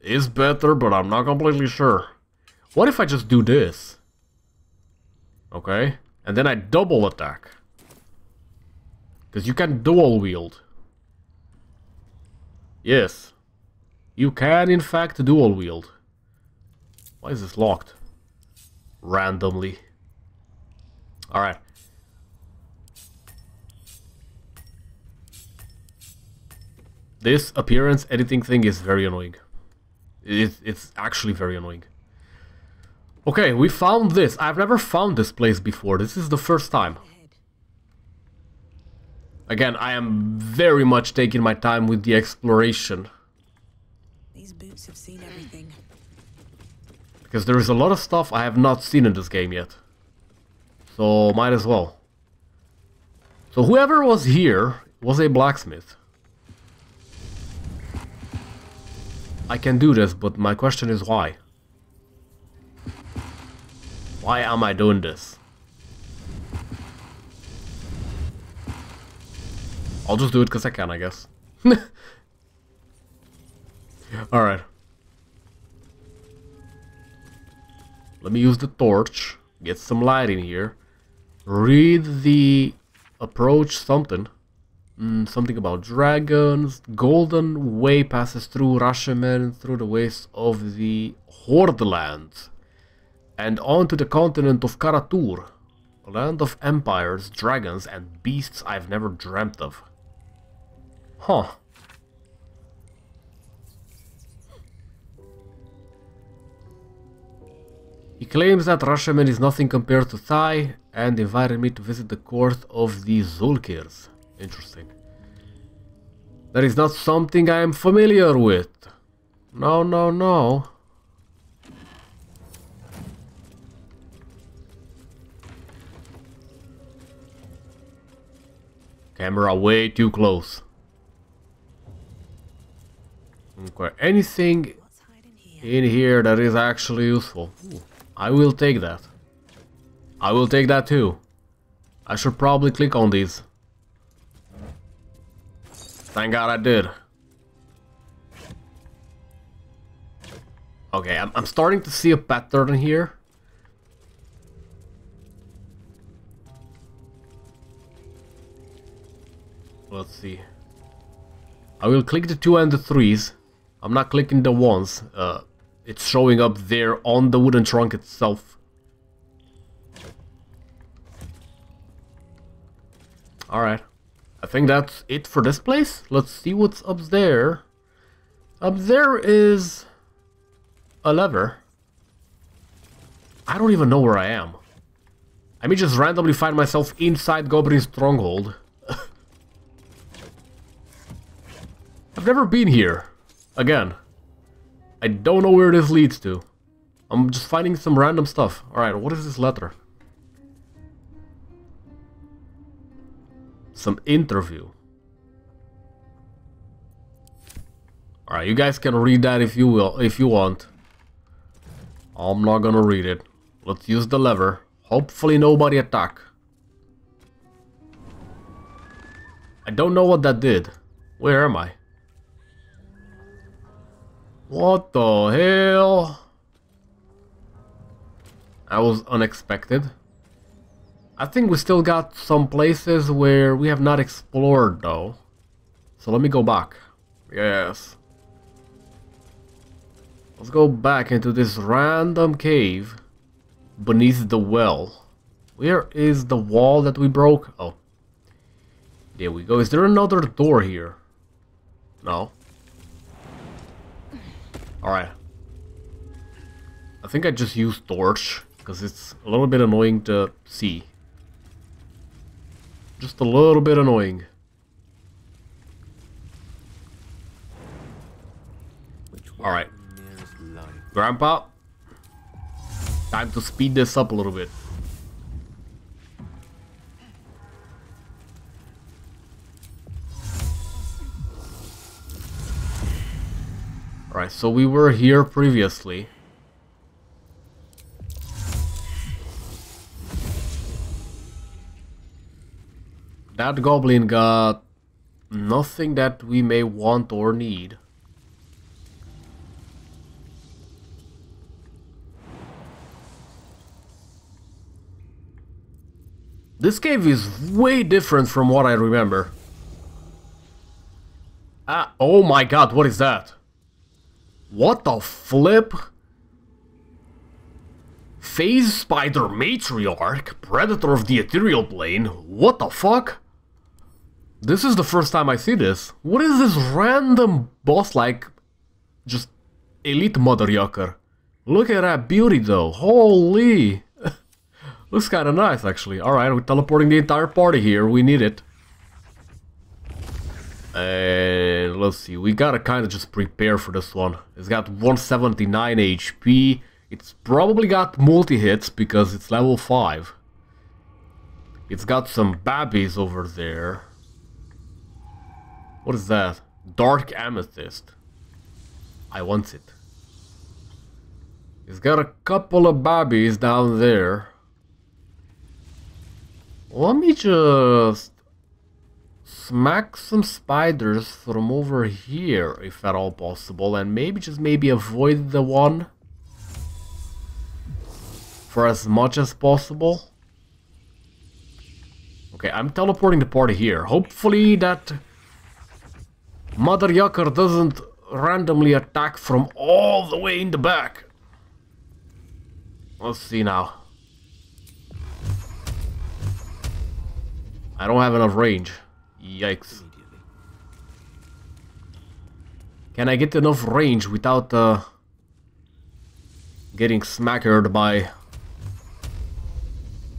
is better, but I'm not completely sure. What if I just do this? Okay. And then I double attack. Because you can dual wield. Yes. You can in fact dual wield. Why is this locked? Randomly. Alright. This appearance editing thing is very annoying. It's, it's actually very annoying. Okay, we found this. I've never found this place before. This is the first time. Again, I am very much taking my time with the exploration. These boots have seen everything. Because there is a lot of stuff I have not seen in this game yet. So, might as well. So whoever was here was a blacksmith. I can do this, but my question is why? Why am I doing this? I'll just do it because I can, I guess. Alright. Let me use the torch, get some light in here, read the approach something. Mm, something about dragons. Golden Way passes through Rashemen, through the wastes of the Hordeland, and onto the continent of Kara-Tur, land of empires, dragons, and beasts I've never dreamt of. Huh. He claims that Rashemen is nothing compared to Thay and invited me to visit the court of the Zulkirs. Interesting. That is not something I am familiar with. No, no, no. Camera way too close. Okay, anything in here that is actually useful. Ooh, I will take that. I will take that too. I should probably click on these. Thank god I did. Okay, I'm, I'm starting to see a pattern here. Let's see. I will click the two and the threes. I'm not clicking the ones. Uh, it's showing up there on the wooden trunk itself. Alright. I think that's it for this place. Let's see what's up there. Up there is a lever. I don't even know where I am. I may just randomly find myself inside Goblin's stronghold. I've never been here. Again. I don't know where this leads to. I'm just finding some random stuff. Alright, what is this letter? Some interview. Alright, you guys can read that if you will, if you want. I'm not gonna read it. Let's use the lever. Hopefully nobody attack. I don't know what that did. Where am I? What the hell? That was unexpected. I think we still got some places where we have not explored though. So let me go back. Yes. Let's go back into this random cave beneath the well. Where is the wall that we broke? Oh. There we go. Is there another door here? No. Alright. I think I just used torch, because it's a little bit annoying to see. Just a little bit annoying. Alright. Grandpa, time to speed this up a little bit. Alright, so we were here previously. That goblin got nothing that we may want or need. This cave is way different from what I remember. Ah, oh my god, what is that? What the flip? Phase Spider Matriarch, Predator of the Ethereal Plane, what the fuck? This is the first time I see this. What is this random boss like just elite mother yucker. Look at that beauty though. Holy! Looks kinda nice actually. Alright, we're teleporting the entire party here. We need it. And let's see, we gotta kinda just prepare for this one. It's got 179 HP. It's probably got multi-hits because it's level 5. It's got some babbies over there. What is that? Dark Amethyst. I want it. It's got a couple of babbies down there. Let me just smack some spiders from over here, if at all possible, and maybe just maybe avoid the one for as much as possible. Okay, I'm teleporting the party here. Hopefully that Mother Yucker doesn't randomly attack from all the way in the back. Let's see now. I don't have enough range. Yikes. Can I get enough range without uh, getting smackered by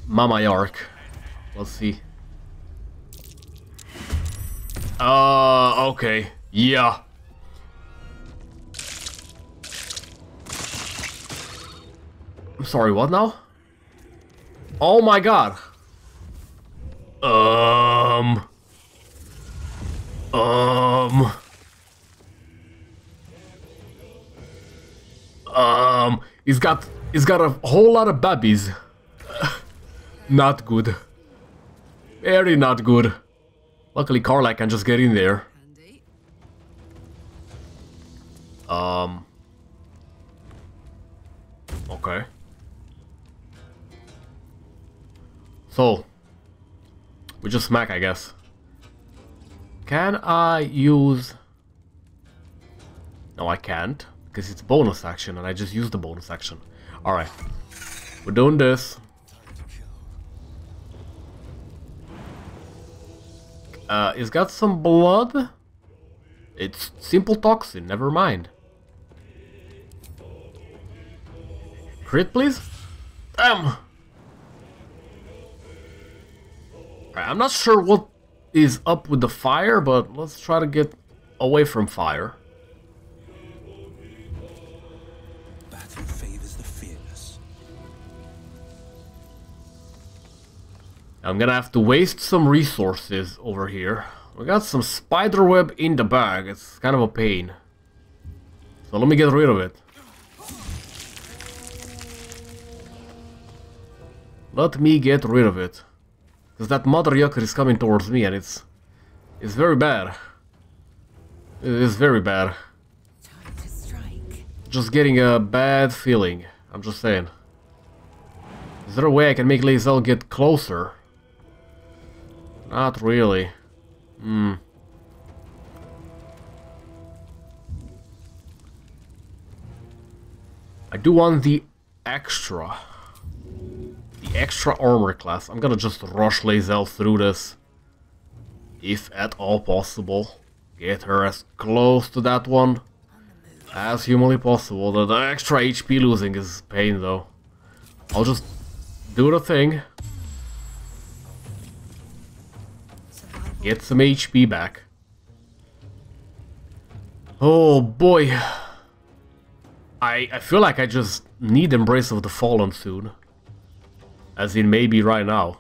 Mama Yark? Let's see. Uh, okay. Yeah. I'm sorry, what now? Oh my god. Um. Um. Um. He's got. He's got a whole lot of babies. not good. Very not good. Luckily, Karlach can just get in there. Um. Okay. So, we just smack, I guess. Can I use... No, I can't, because it's bonus action, and I just used the bonus action. Alright, we're doing this. Uh, it's got some blood. It's simple toxin, never mind. Crit, please? Damn! I'm not sure what is up with the fire, but let's try to get away from fire. Battle favors the fearless. I'm gonna have to waste some resources over here. We got some spider web in the bag, it's kind of a pain. So let me get rid of it. Let me get rid of it. Because that mother yucker is coming towards me and it's... It's very bad. It is very bad. Just getting a bad feeling. I'm just saying. Is there a way I can make Lae'zel get closer? Not really. Hmm. I do want the extra extra armor class. I'm gonna just rush Lae'zel through this. If at all possible. Get her as close to that one as humanly possible. The, the extra HP losing is pain though. I'll just do the thing. Get some HP back. Oh boy. I, I feel like I just need Embrace of the Fallen soon. As in maybe right now.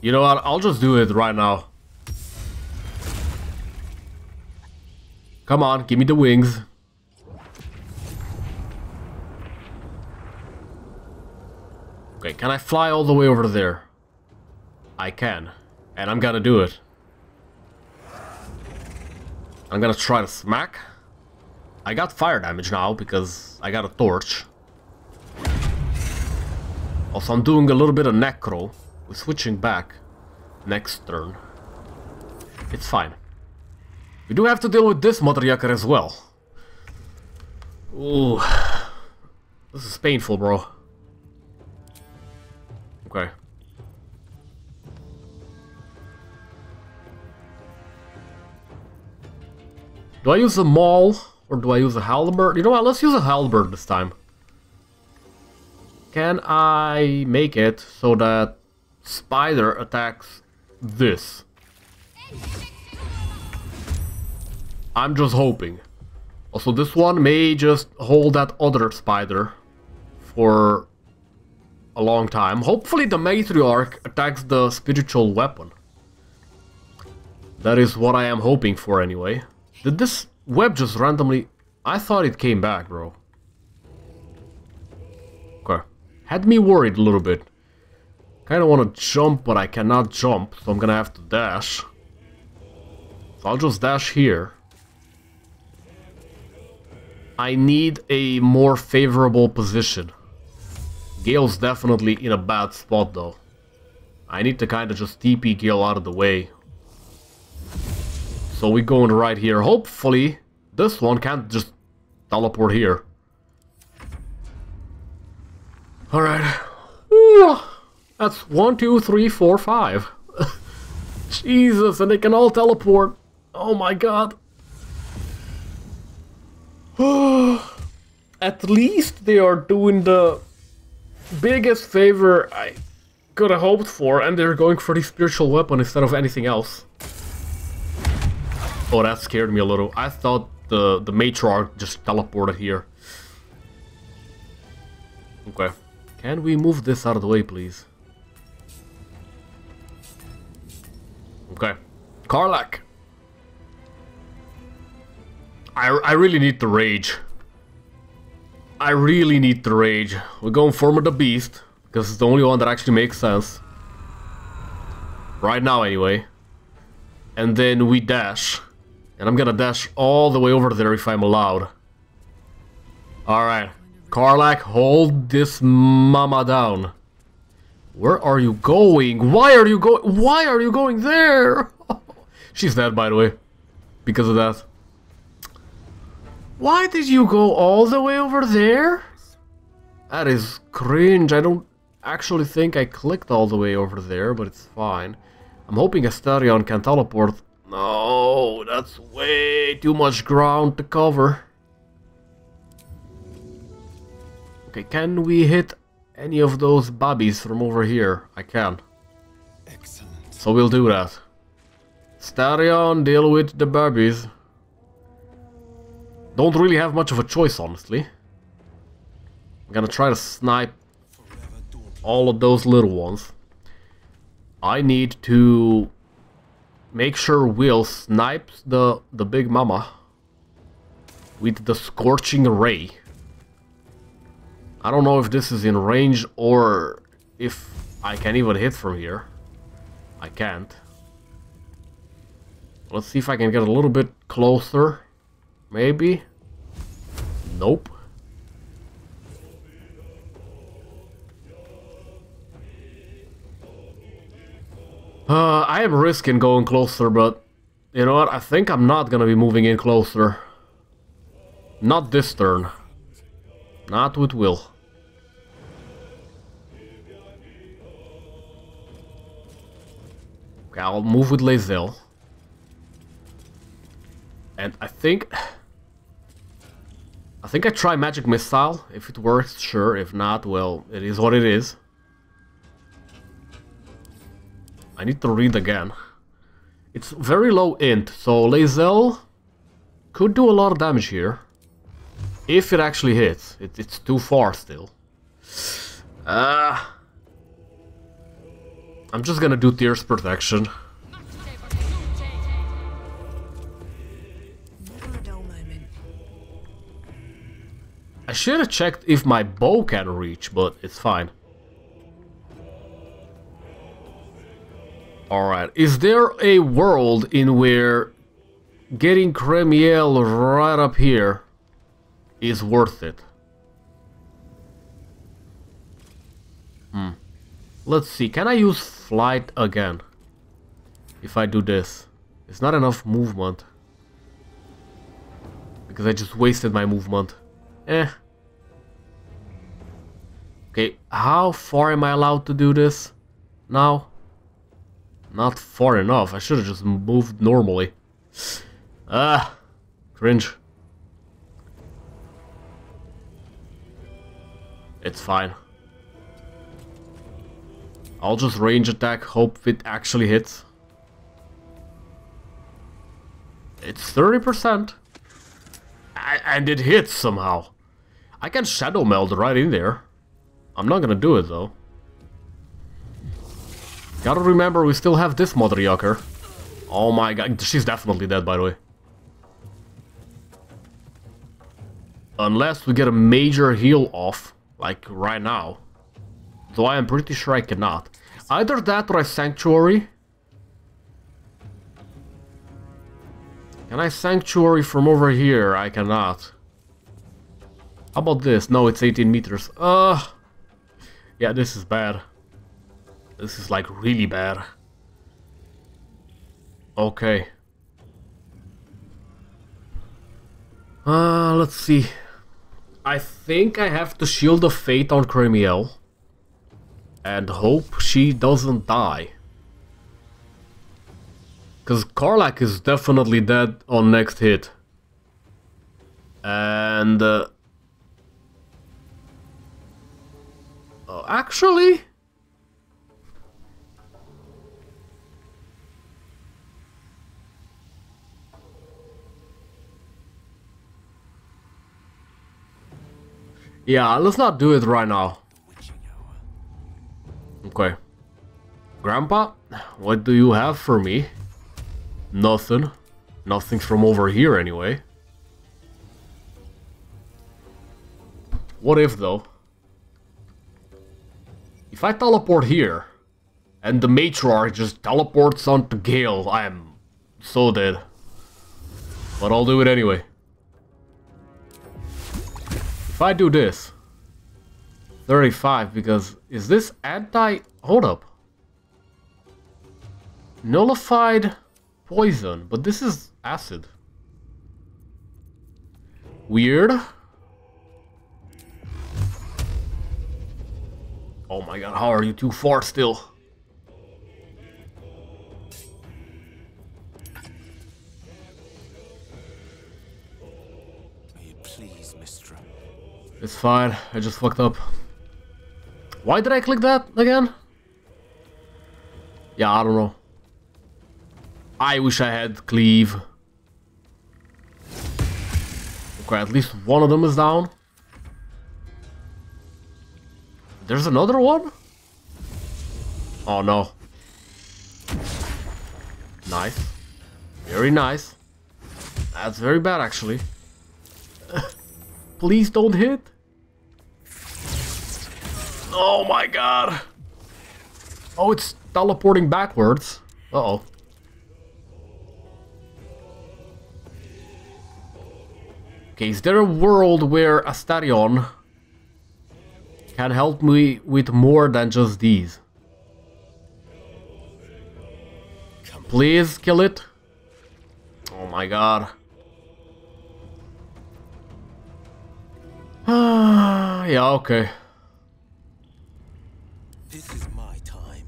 You know what, I'll just do it right now. Come on, give me the wings. Okay, can I fly all the way over there? I can. And I'm gonna do it. I'm gonna try to smack. I got fire damage now because I got a torch. Also, I'm doing a little bit of necro. We're switching back next turn. It's fine. We do have to deal with this Mother Yucker as well. Ooh. This is painful, bro. Okay. Do I use a maul Or do I use a halberd? You know what, let's use a halberd this time. Can I make it so that spider attacks this? I'm just hoping. Also, this one may just hold that other spider for a long time. Hopefully the matriarch attacks the spiritual weapon. That is what I am hoping for anyway. Did this web just randomly... I thought it came back, bro. Had me worried a little bit. Kinda wanna jump, but I cannot jump, so I'm gonna have to dash. So I'll just dash here. I need a more favorable position. Gale's definitely in a bad spot though. I need to kinda just TP Gale out of the way. So we're going right here. Hopefully this one can't just teleport here. Alright. That's one, two, three, four, five. Jesus, and they can all teleport. Oh my god. At least they are doing the biggest favor I could have hoped for, and they're going for the spiritual weapon instead of anything else. Oh, that scared me a little. I thought the, the matriarch just teleported here. Okay. Can we move this out of the way, please? Okay. Karlach. I, I really need the rage. I really need the rage. We're going for the Beast, because it's the only one that actually makes sense. Right now, anyway. And then we dash. And I'm gonna dash all the way over there if I'm allowed. Alright. Karlach, hold this mama down. Where are you going? Why are you going? Why are you going there? She's dead, by the way. Because of that. Why did you go all the way over there? That is cringe. I don't actually think I clicked all the way over there, but it's fine. I'm hoping Astarion can teleport. No, that's way too much ground to cover. Okay, can we hit any of those babbies from over here? I can. Excellent. So we'll do that. Starion, deal with the babbies. Don't really have much of a choice, honestly. I'm gonna try to snipe all of those little ones. I need to make sure Will snipes the, the big mama with the Scorching Ray. I don't know if this is in range or if I can even hit from here. I can't. Let's see if I can get a little bit closer. Maybe? Nope. Uh, I am risking going closer, but you know what? I think I'm not gonna be moving in closer. Not this turn. Not with Will. I'll move with Lae'zel. And I think... I think I try Magic Missile. If it works, sure. If not, well, it is what it is. I need to read again. It's very low int, so Lae'zel could do a lot of damage here. If it actually hits. It, it's too far still. Ah... Uh, I'm just gonna do Tyr's Protection. I should have checked if my bow can reach, but it's fine. Alright, is there a world in where getting Cremiel right up here is worth it? Hmm. Let's see, can I use flight again? If I do this. It's not enough movement. Because I just wasted my movement. Eh. Okay, how far am I allowed to do this? Now? Not far enough. I should have just moved normally. Ah. Cringe. It's fine. I'll just range attack, hope it actually hits. It's 30%. And it hits somehow. I can Shadow Meld right in there. I'm not gonna do it though. Gotta remember we still have this mother yucker. Oh my god, she's definitely dead by the way. Unless we get a major heal off, like right now. Though I am pretty sure I cannot. Either that or a Sanctuary. Can I Sanctuary from over here? I cannot. How about this? No, it's 18 meters. Uh, yeah, this is bad. This is like really bad. Okay. Uh, let's see. I think I have to Shield of Faith on Cremiel. And hope she doesn't die. Because Karlach is definitely dead on next hit. And... Uh, uh, actually... Yeah, let's not do it right now. Okay. Grandpa, what do you have for me? Nothing. Nothing from over here anyway. What if though? If I teleport here, and the matriarch just teleports onto Gale, I am so dead. But I'll do it anyway. If I do this, 35, because is this anti... Hold up. Nullified poison, but this is acid. Weird. Oh my god, how are you too far still? It's fine, I just fucked up. Why did I click that again? Yeah, I don't know. I wish I had cleave. Okay, at least one of them is down. There's another one? Oh no. Nice. Very nice. That's very bad actually. Please don't hit. Oh my god. Oh, it's teleporting backwards. Uh oh Okay, is there a world where Astarion can help me with more than just these? Please kill it. Oh my god. yeah, okay. This is my time.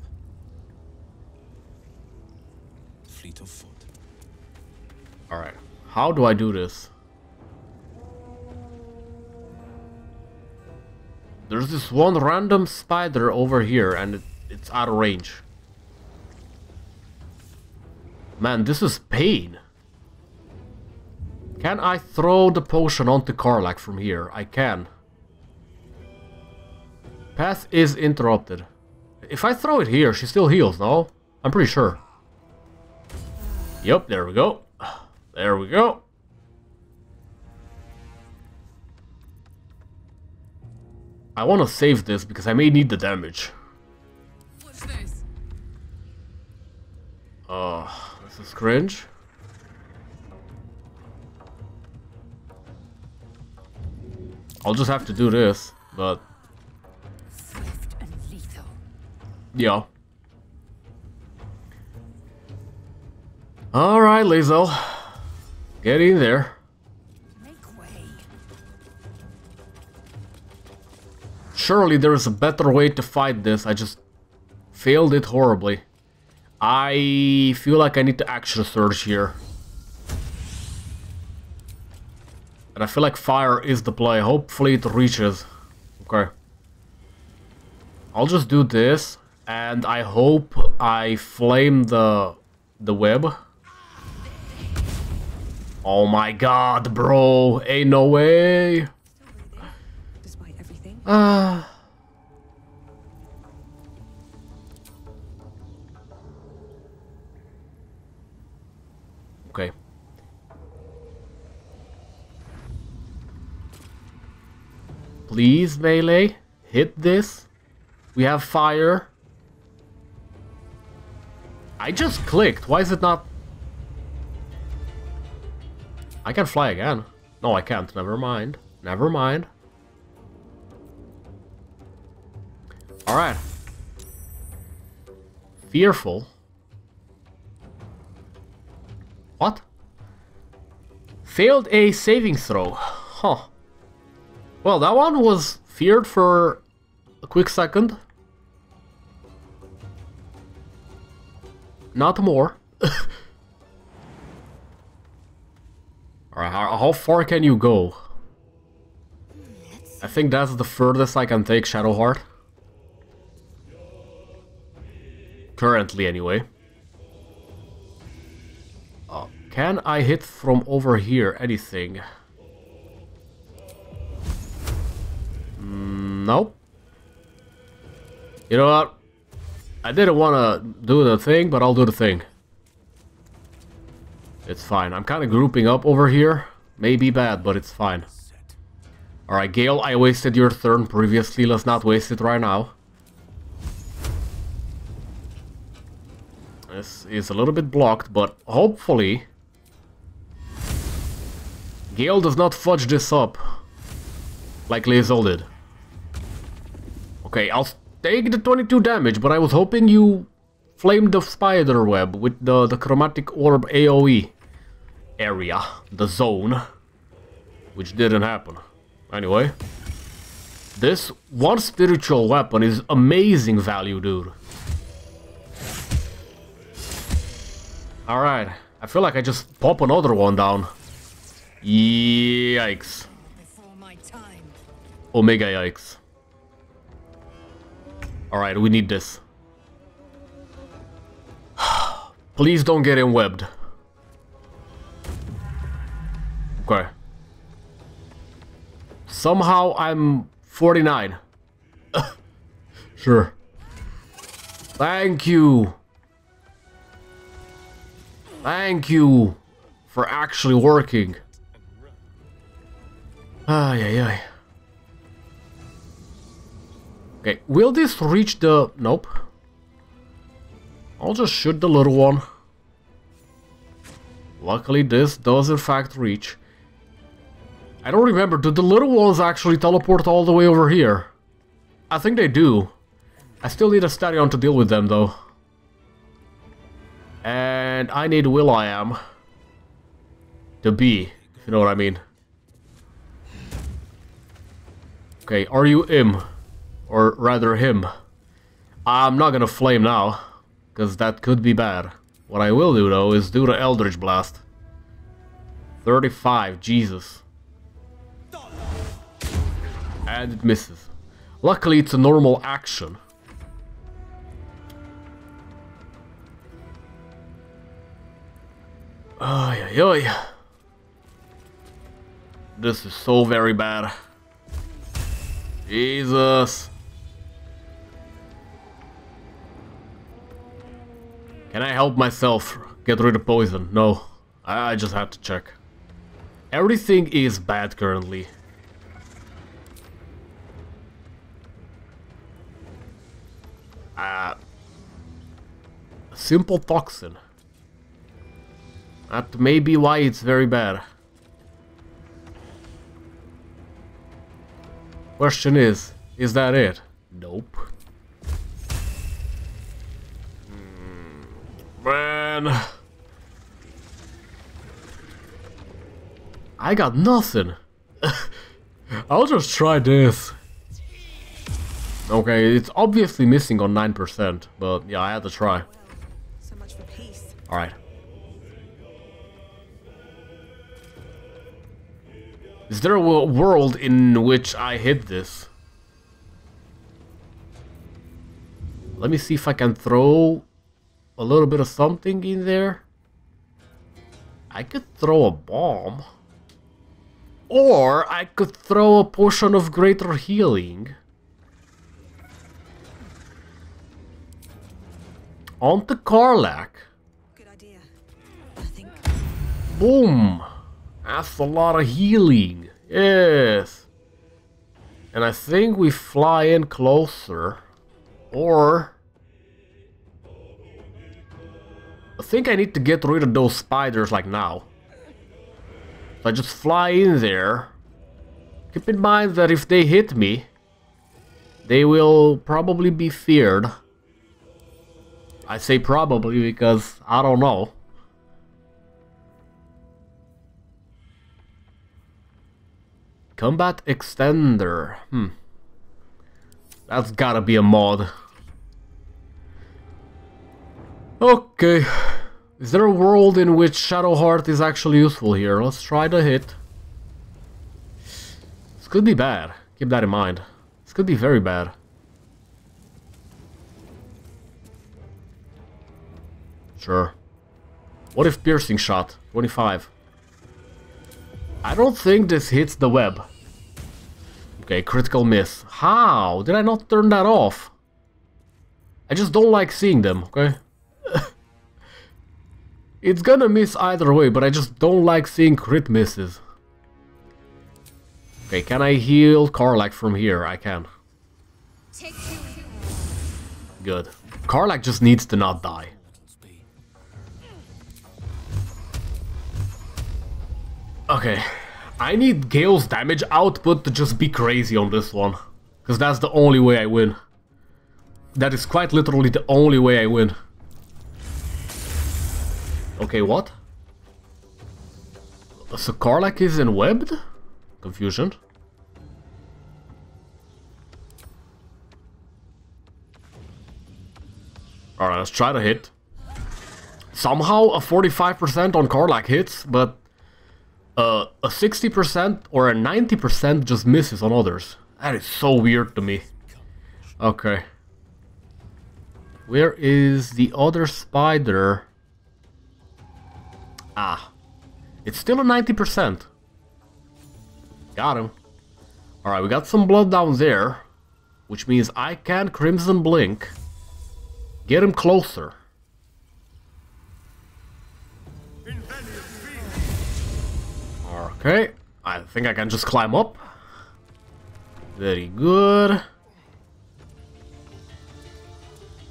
Fleet of foot. Alright. How do I do this? There's this one random spider over here and it, it's out of range. Man, this is pain. Can I throw the potion onto Karlach from here? I can. Path is interrupted. If I throw it here, she still heals, no? I'm pretty sure. Yep, there we go. There we go. I want to save this because I may need the damage. Oh, this is cringe. I'll just have to do this, but... Yeah. Alright, Lae'zel. Get in there. Make way. Surely there is a better way to fight this, I just failed it horribly. I feel like I need to action surge here. And I feel like fire is the play. Hopefully it reaches. Okay. I'll just do this, and I hope I flame the the web. Oh my god, bro. Ain't no way. Ah. okay. Please, melee, hit this. We have fire. I just clicked. Why is it not... I can fly again. No, I can't. Never mind. Never mind. Alright. Fearful. What? Failed a saving throw. Huh. Well, that one was feared for a quick second. Not more. Alright, how, how far can you go? I think that's the furthest I can take Shadowheart. Currently, anyway. Uh, can I hit from over here anything? Mm, nope. You know what? I didn't want to do the thing, but I'll do the thing. It's fine. I'm kind of grouping up over here. May be bad, but it's fine. Alright, Gale, I wasted your turn previously. Let's not waste it right now. This is a little bit blocked, but hopefully... Gale does not fudge this up. Like Lae'zel did. Okay, I'll take the 22 damage, but I was hoping you flamed the spider web with the, the chromatic orb AoE area, the zone, which didn't happen. Anyway, this one spiritual weapon is amazing value, dude. Alright, I feel like I just pop another one down. Yikes. Omega yikes. Alright, we need this. Please don't get enwebbed. Okay. Somehow I'm 49. sure. Thank you. Thank you for actually working. Ay, ay, ay. Okay, will this reach the... Nope. I'll just shoot the little one. Luckily this does in fact reach. I don't remember, do the little ones actually teleport all the way over here? I think they do. I still need Astarion to deal with them though. And I need Will I Am to be, if you know what I mean. Okay, are you him? Or rather him. I'm not gonna flame now, because that could be bad. What I will do though is do the Eldritch Blast. 35, Jesus. And it misses. Luckily it's a normal action. Ay, ay, ay. This is so very bad. Jesus. Can I help myself get rid of poison? No. I, just have to check. Everything is bad currently. Uh, simple toxin. That may be why it's very bad. Question is, is that it? Nope. Man. I got nothing. I'll just try this. Okay, it's obviously missing on 9%, but yeah, I had to try. So much for peace. Alright. Is there a world in which I hit this? Let me see if I can throw a little bit of something in there. I could throw a bomb. Or I could throw a potion of greater healing. Onto Karlach. Good idea. I think. Boom! That's a lot of healing. Yes. And I think we fly in closer. Or... I think I need to get rid of those spiders like now. So I just fly in there. Keep in mind that if they hit me, they will probably be feared. I say probably because I don't know. Combat extender. Hmm. That's gotta be a mod. Okay. Is there a world in which Shadowheart is actually useful here? Let's try the hit. This could be bad. Keep that in mind. This could be very bad. Sure. What if piercing shot? 25. I don't think this hits the web. Okay, critical miss. How? Did I not turn that off? I just don't like seeing them, okay? it's gonna miss either way, but I just don't like seeing crit misses. Okay, can I heal Karlach from here? I can. Good. Karlach just needs to not die. Okay. I need Gale's damage output to just be crazy on this one. Because that's the only way I win. That is quite literally the only way I win. Okay, what? So Karlach is enwebbed? Confusion. Alright, let's try to hit. Somehow a 45% on Karlach hits, but uh, a 60% or a 90% just misses on others. That is so weird to me. Okay. Where is the other spider? Ah. It's still a 90%. Got him. Alright, we got some blood down there. Which means I can Crimson Blink. Get him closer. Okay, I think I can just climb up. Very good.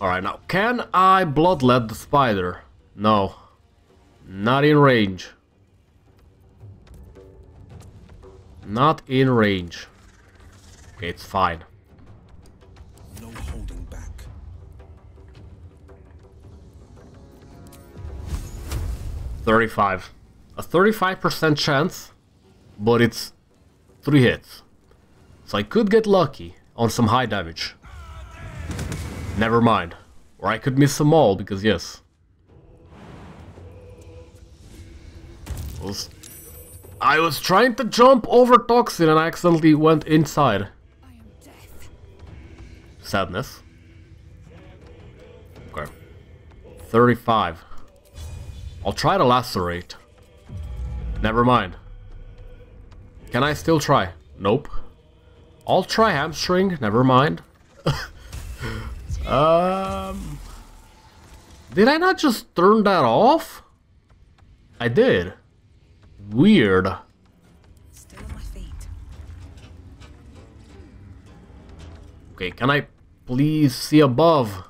Alright, now can I bloodlet the spider? No. Not in range. Not in range. It's fine. No holding back. Thirty-five. A thirty-five percent chance but it's three hits. So I could get lucky on some high damage. Never mind. Or I could miss them all, because yes. I was trying to jump over Toxin and I accidentally went inside. Sadness. Okay. 35. I'll try to lacerate. Never mind. Can I still try? Nope. I'll try hamstring, never mind. um, did I not just turn that off? I did. Weird. Still on my feet. Okay, can I please see above?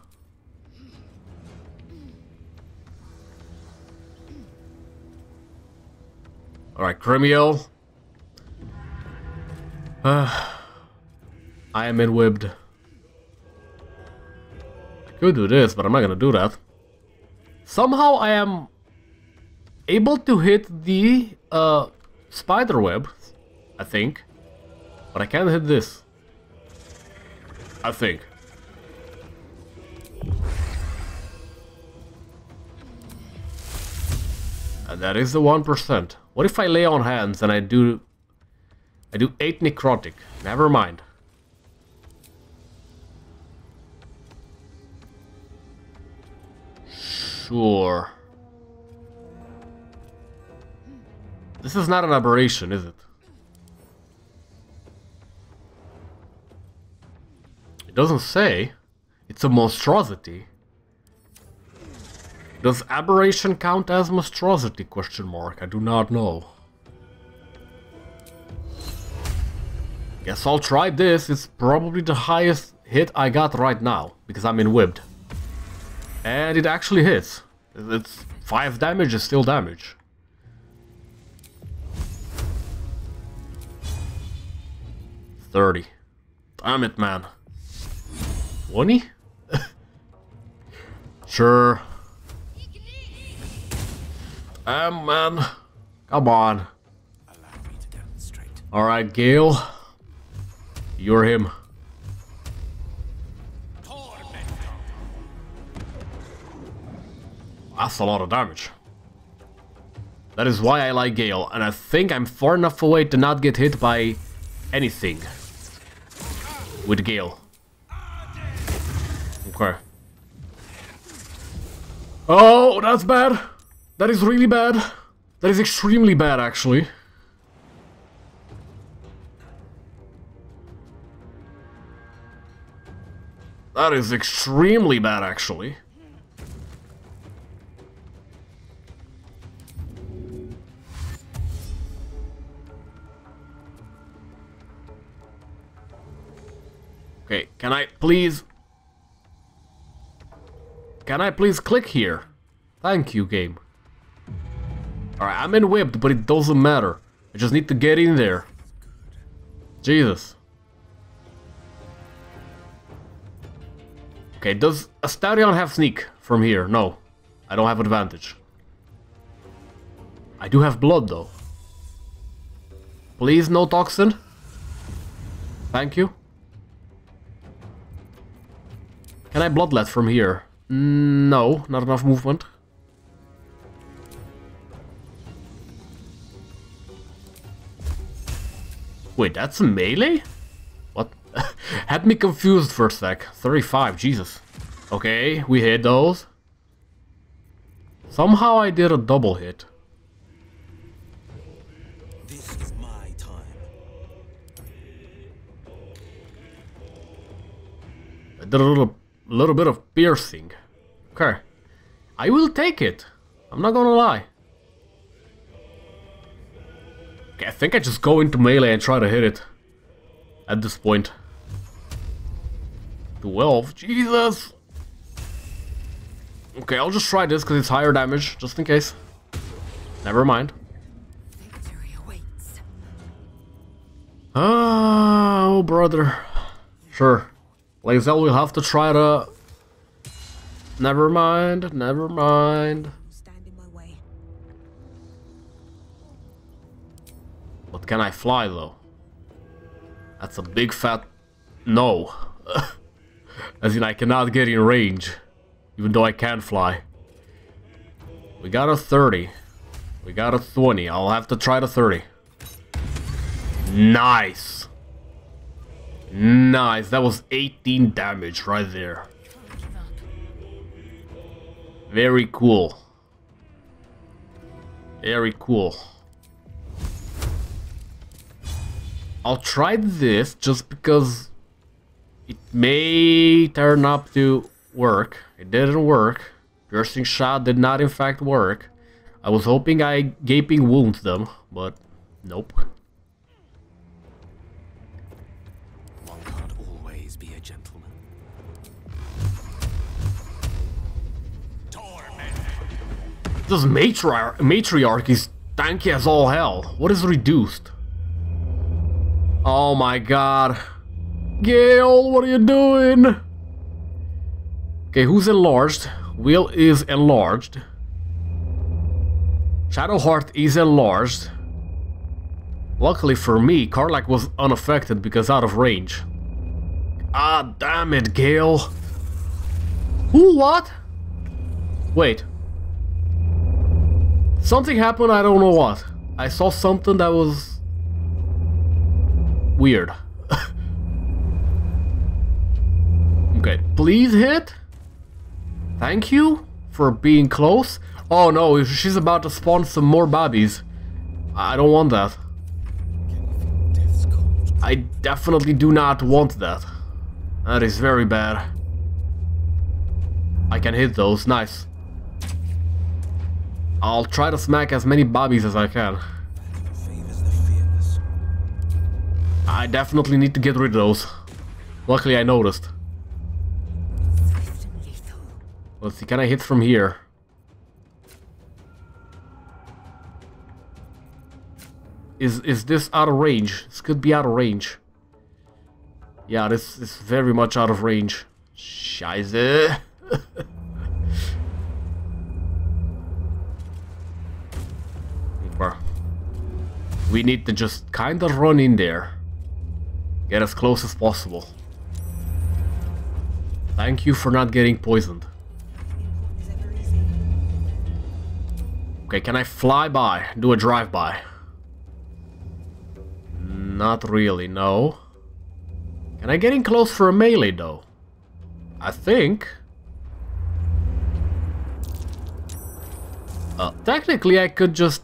Alright, Cremiel. Uh, I am enwebbed. I could do this, but I'm not gonna do that. Somehow I am able to hit the uh, spider web, I think. But I can't hit this. I think. And that is the 1%. What if I lay on hands and I do I do 8 necrotic. Never mind. Sure. This is not an aberration, is it? It doesn't say. It's a monstrosity. Does aberration count as monstrosity? Question mark. I do not know. Guess I'll try this. It's probably the highest hit I got right now because I'm enwebbed. And it actually hits. It's 5 damage is still damage. Thirty. Damn it, man. Twenty? sure. Damn, man. Come on. Alright, Gale. You're him. That's a lot of damage. That is why I like Gale, and I think I'm far enough away to not get hit by anything with Gale. Okay. Oh, that's bad. That is really bad. That is extremely bad, actually. That is extremely bad, actually. Okay, can I please... Can I please click here? Thank you, game. Alright, I'm enwebbed, but it doesn't matter. I just need to get in there. Jesus. Okay, does Astarion have sneak from here? No. I don't have advantage. I do have blood, though. Please, no toxin. Thank you. Can I bloodlet from here? No, not enough movement. Wait, that's a melee? What? Had me confused for a sec. 35, Jesus. Okay, we hit those. Somehow I did a double hit. This is my time. I did a little, little bit of piercing. Okay. I will take it. I'm not gonna lie. Okay, I think I just go into melee and try to hit it. At this point. 12. Jesus! Okay, I'll just try this because it's higher damage, just in case. Never mind. Ah, oh, brother. Sure. Lae'zel will have to try to... Never mind, never mind. But can I fly, though? That's a big fat no. As in, I cannot get in range. Even though I can fly. We got a 30. We got a 20. I'll have to try the 30. Nice. Nice. That was 18 damage right there. Very cool. Very cool. I'll try this just because it may turn up to work. It didn't work. Piercing shot did not in fact work. I was hoping I gaping wound them, but nope. This matriarch, is tanky as all hell. What is reduced? Oh my god. Gale, what are you doing? Okay, who's enlarged? Will is enlarged. Shadowheart is enlarged. Luckily for me, Karlach was unaffected because out of range. Ah, damn it, Gale. Who, what? Wait. Something happened, I don't know what. I saw something that was... Weird. okay, please hit. Thank you for being close. Oh no, she's about to spawn some more babies. I don't want that. I definitely do not want that. That is very bad. I can hit those, nice. I'll try to smack as many bobbies as I can. I definitely need to get rid of those. Luckily I noticed. Let's see, can I hit from here? Is is this out of range? This could be out of range. Yeah, this is very much out of range. Scheiße. we need to just kind of run in there. Get as close as possible. Thank you for not getting poisoned. Okay, can I fly by? Do a drive-by? Not really, no. Can I get in close for a melee, though? I think. Uh, technically, I could just...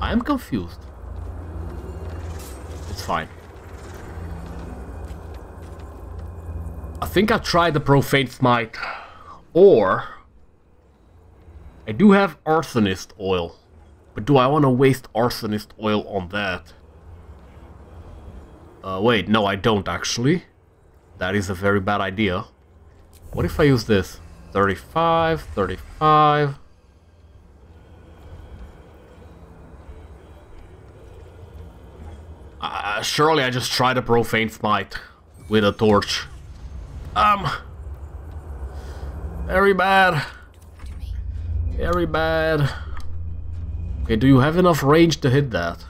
I'm confused. It's fine. I think I tried the Profane Smite. Or... I do have Arsonist Oil. But do I want to waste Arsonist Oil on that? Uh, wait, no I don't actually. That is a very bad idea. What if I use this? 35, 35... Uh, surely I just tried a Profane Smite with a torch. Um... Very bad. Very bad. Okay, do you have enough range to hit that?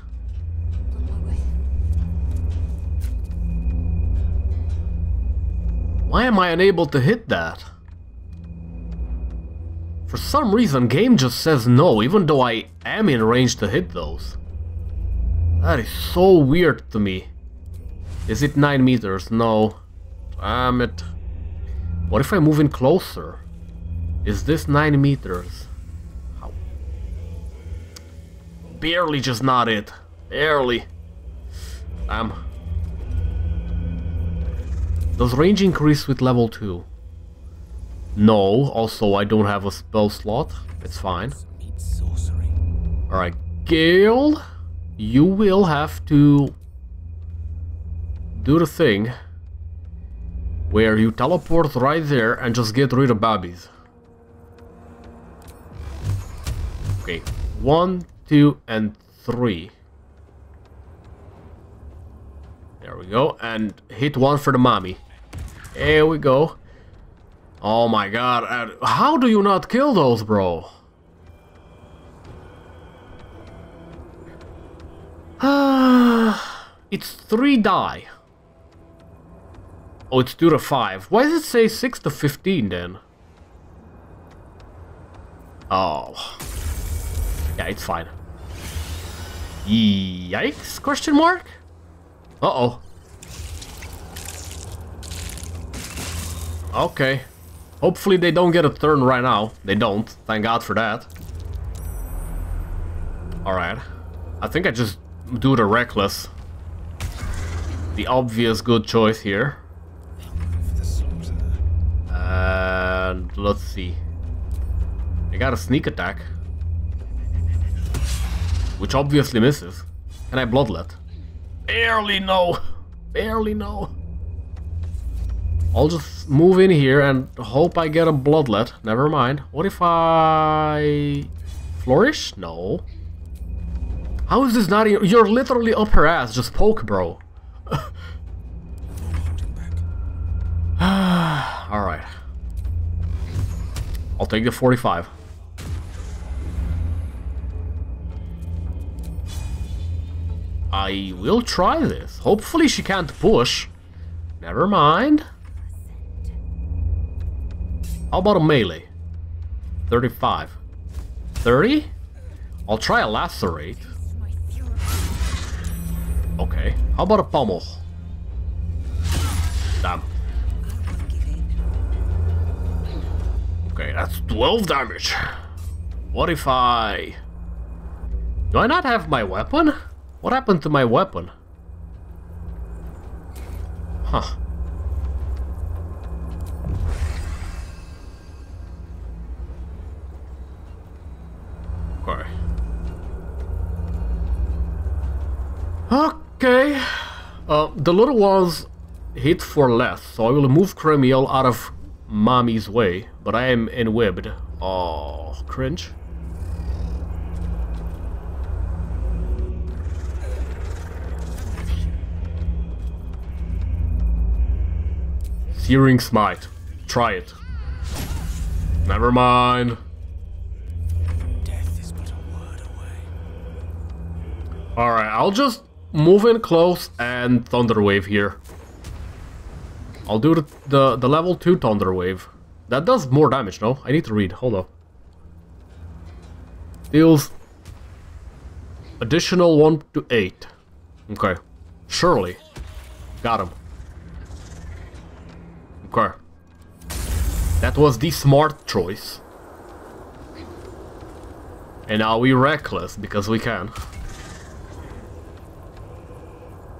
Why am I unable to hit that? For some reason, game just says no, even though I am in range to hit those. That is so weird to me. Is it 9 meters? No. Damn it. What if I move in closer? Is this 9 meters? How? Barely just not it. Barely. Damn. Does range increase with level 2? No, also I don't have a spell slot. It's fine. Alright, Gale, you will have to do the thing where you teleport right there and just get rid of babbies. Okay, one, two, and three. There we go, and hit one for the mommy. Here we go. Oh my god, how do you not kill those, bro? it's 3 die. Oh, it's 2 to 5. Why does it say 6 to 15 then? Oh. Yeah, it's fine. Yikes? Question mark? Uh-oh. Okay. Hopefully they don't get a turn right now. They don't. Thank God for that. Alright. I think I just do the reckless. The obvious good choice here. And let's see. I got a sneak attack. Which obviously misses. Can I bloodlet? Barely no. Barely no. I'll just move in here and hope I get a bloodlet. Never mind. What if I... Flourish? No. How is this not... You're literally up her ass. Just poke, bro. Alright. I'll take the 45. I will try this. Hopefully she can't push. Never mind. How about a melee? 35. 30? I'll try a lacerate. How about a pommel? Damn. Okay, that's 12 damage. What if I... Do I not have my weapon? What happened to my weapon? Uh, the little ones hit for less, so I will move Cremiel out of mommy's way, but I am enwebbed. Oh, cringe. Searing Smite. Try it. Never mind. Alright, I'll just move in close and Thunder Wave here. I'll do the, the, the level 2 Thunder Wave. That does more damage, no? I need to read, hold up. Deals additional 1 to 8. Okay. Surely. Got him. Okay. That was the smart choice. And now we reckless because we can.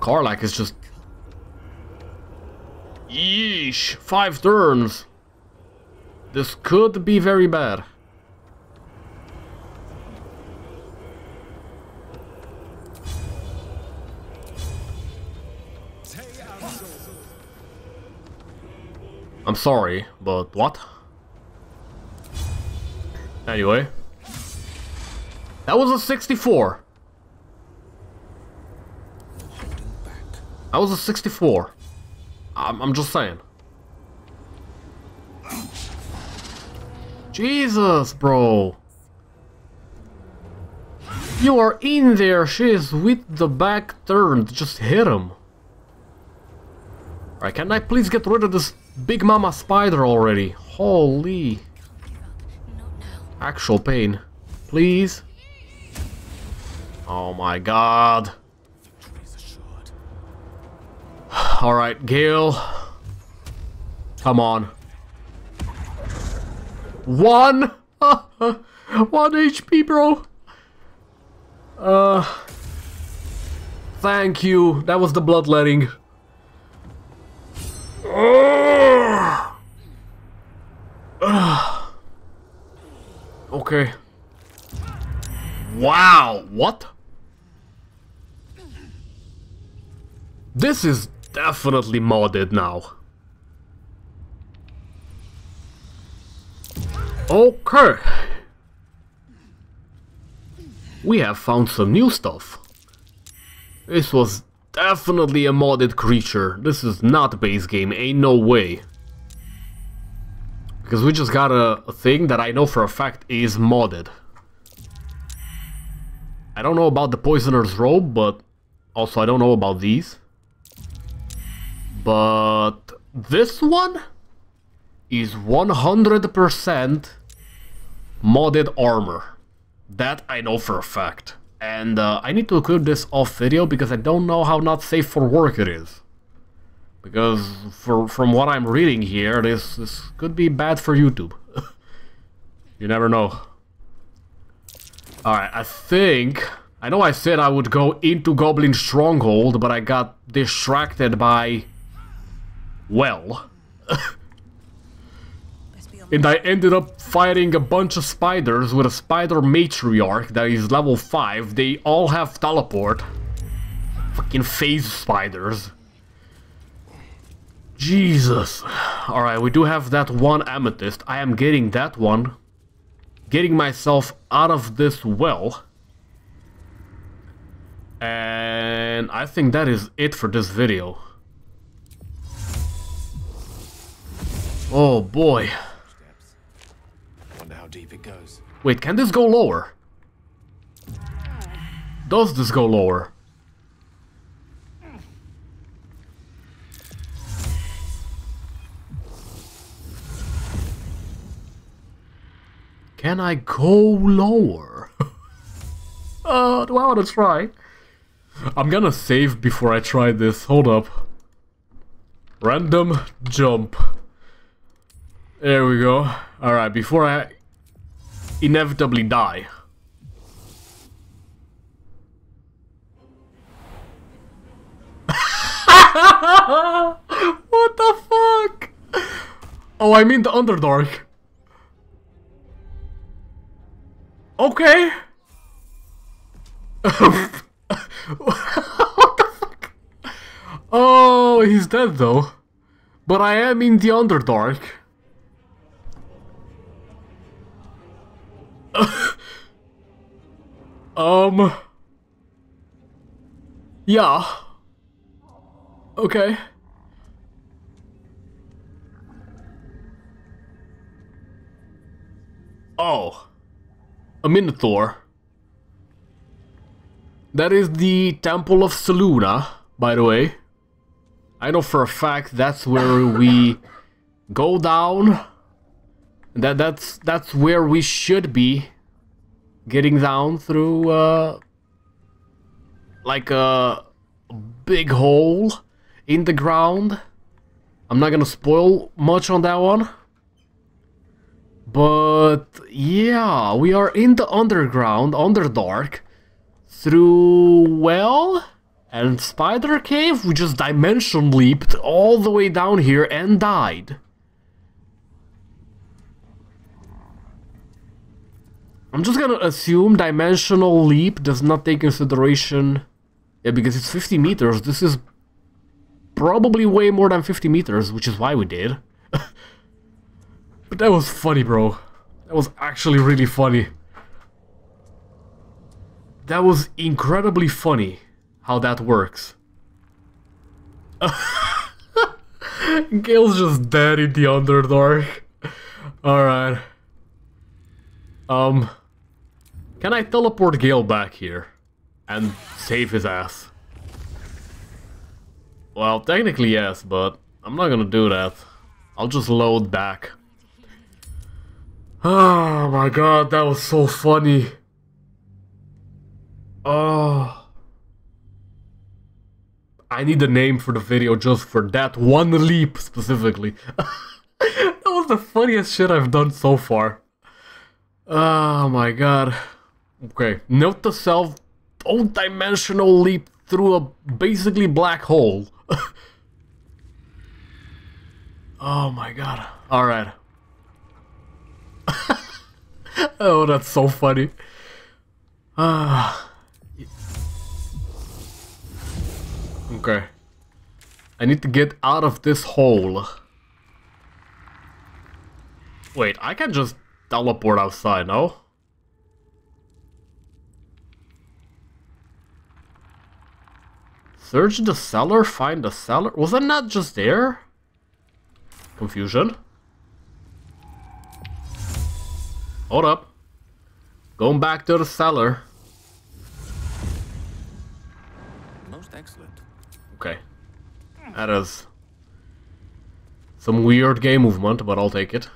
Karlach is just... Yeesh! Five turns! This could be very bad. I'm sorry, but what? Anyway. That was a 64. That was a 64. I'm, I'm just saying. Jesus, bro. You are in there. She is with the back turned. Just hit him. Alright, can I please get rid of this big mama spider already? Holy. Actual pain. Please. Oh my god. Alright, Gale. Come on. One! One HP, bro! Uh... Thank you. That was the bloodletting. okay. Wow, what? This is definitely modded now. Okay. We have found some new stuff. This was definitely a modded creature. This is not base game, ain't no way. Because we just got a, a thing that I know for a fact is modded. I don't know about the Poisoner's Robe, but also I don't know about these. But this one is 100% modded armor. That I know for a fact. And uh, I need to equip this off video because I don't know how not safe for work it is. Because for, from what I'm reading here, this, this could be bad for YouTube. you never know. Alright, I think... I know I said I would go into Goblin Stronghold, but I got distracted by... Well... and I ended up fighting a bunch of spiders with a spider matriarch that is level 5. They all have teleport. Fucking phase spiders. Jesus. Alright, we do have that one amethyst. I am getting that one. Getting myself out of this well. And I think that is it for this video. Oh boy. Wonder how deep it goes. Wait, can this go lower? Does this go lower? Can I go lower? uh, do I want to try? I'm gonna save before I try this. Hold up. Random jump. There we go. Alright, before I inevitably die. what the fuck? Oh, I mean the Underdark. Okay. Oh, he's dead though. But I am in the Underdark. Um. Yeah. Okay. Oh. A Minotaur. That is the Temple of Saluna, by the way. I know for a fact that's where we go down. That that's that's where we should be getting down through uh like a big hole in the ground. I'm not gonna spoil much on that one. But yeah, we are in the underground, underdark, through well and Spider Cave. We just dimension leaped all the way down here and died. I'm just gonna assume dimensional leap does not take consideration. Yeah, because it's 50 meters. This is probably way more than 50 meters, which is why we did. but that was funny, bro. That was actually really funny. That was incredibly funny how that works. Gale's just dead in the Underdark. Alright. Um... Can I teleport Gale back here? And save his ass? Well, technically yes, but I'm not gonna do that. I'll just load back. Oh my god, that was so funny. Oh. I need a name for the video just for that one leap specifically. that was the funniest shit I've done so far. Oh my god. Okay, note to self, don't dimensional leap through a basically black hole. oh my god. Alright. oh, that's so funny. Ah. okay. I need to get out of this hole. Wait, I can just teleport outside, no? Search the cellar, find the cellar. Was that not just there? Confusion. Hold up. Going back to the cellar. Most excellent. Okay. That is some weird game movement, but I'll take it.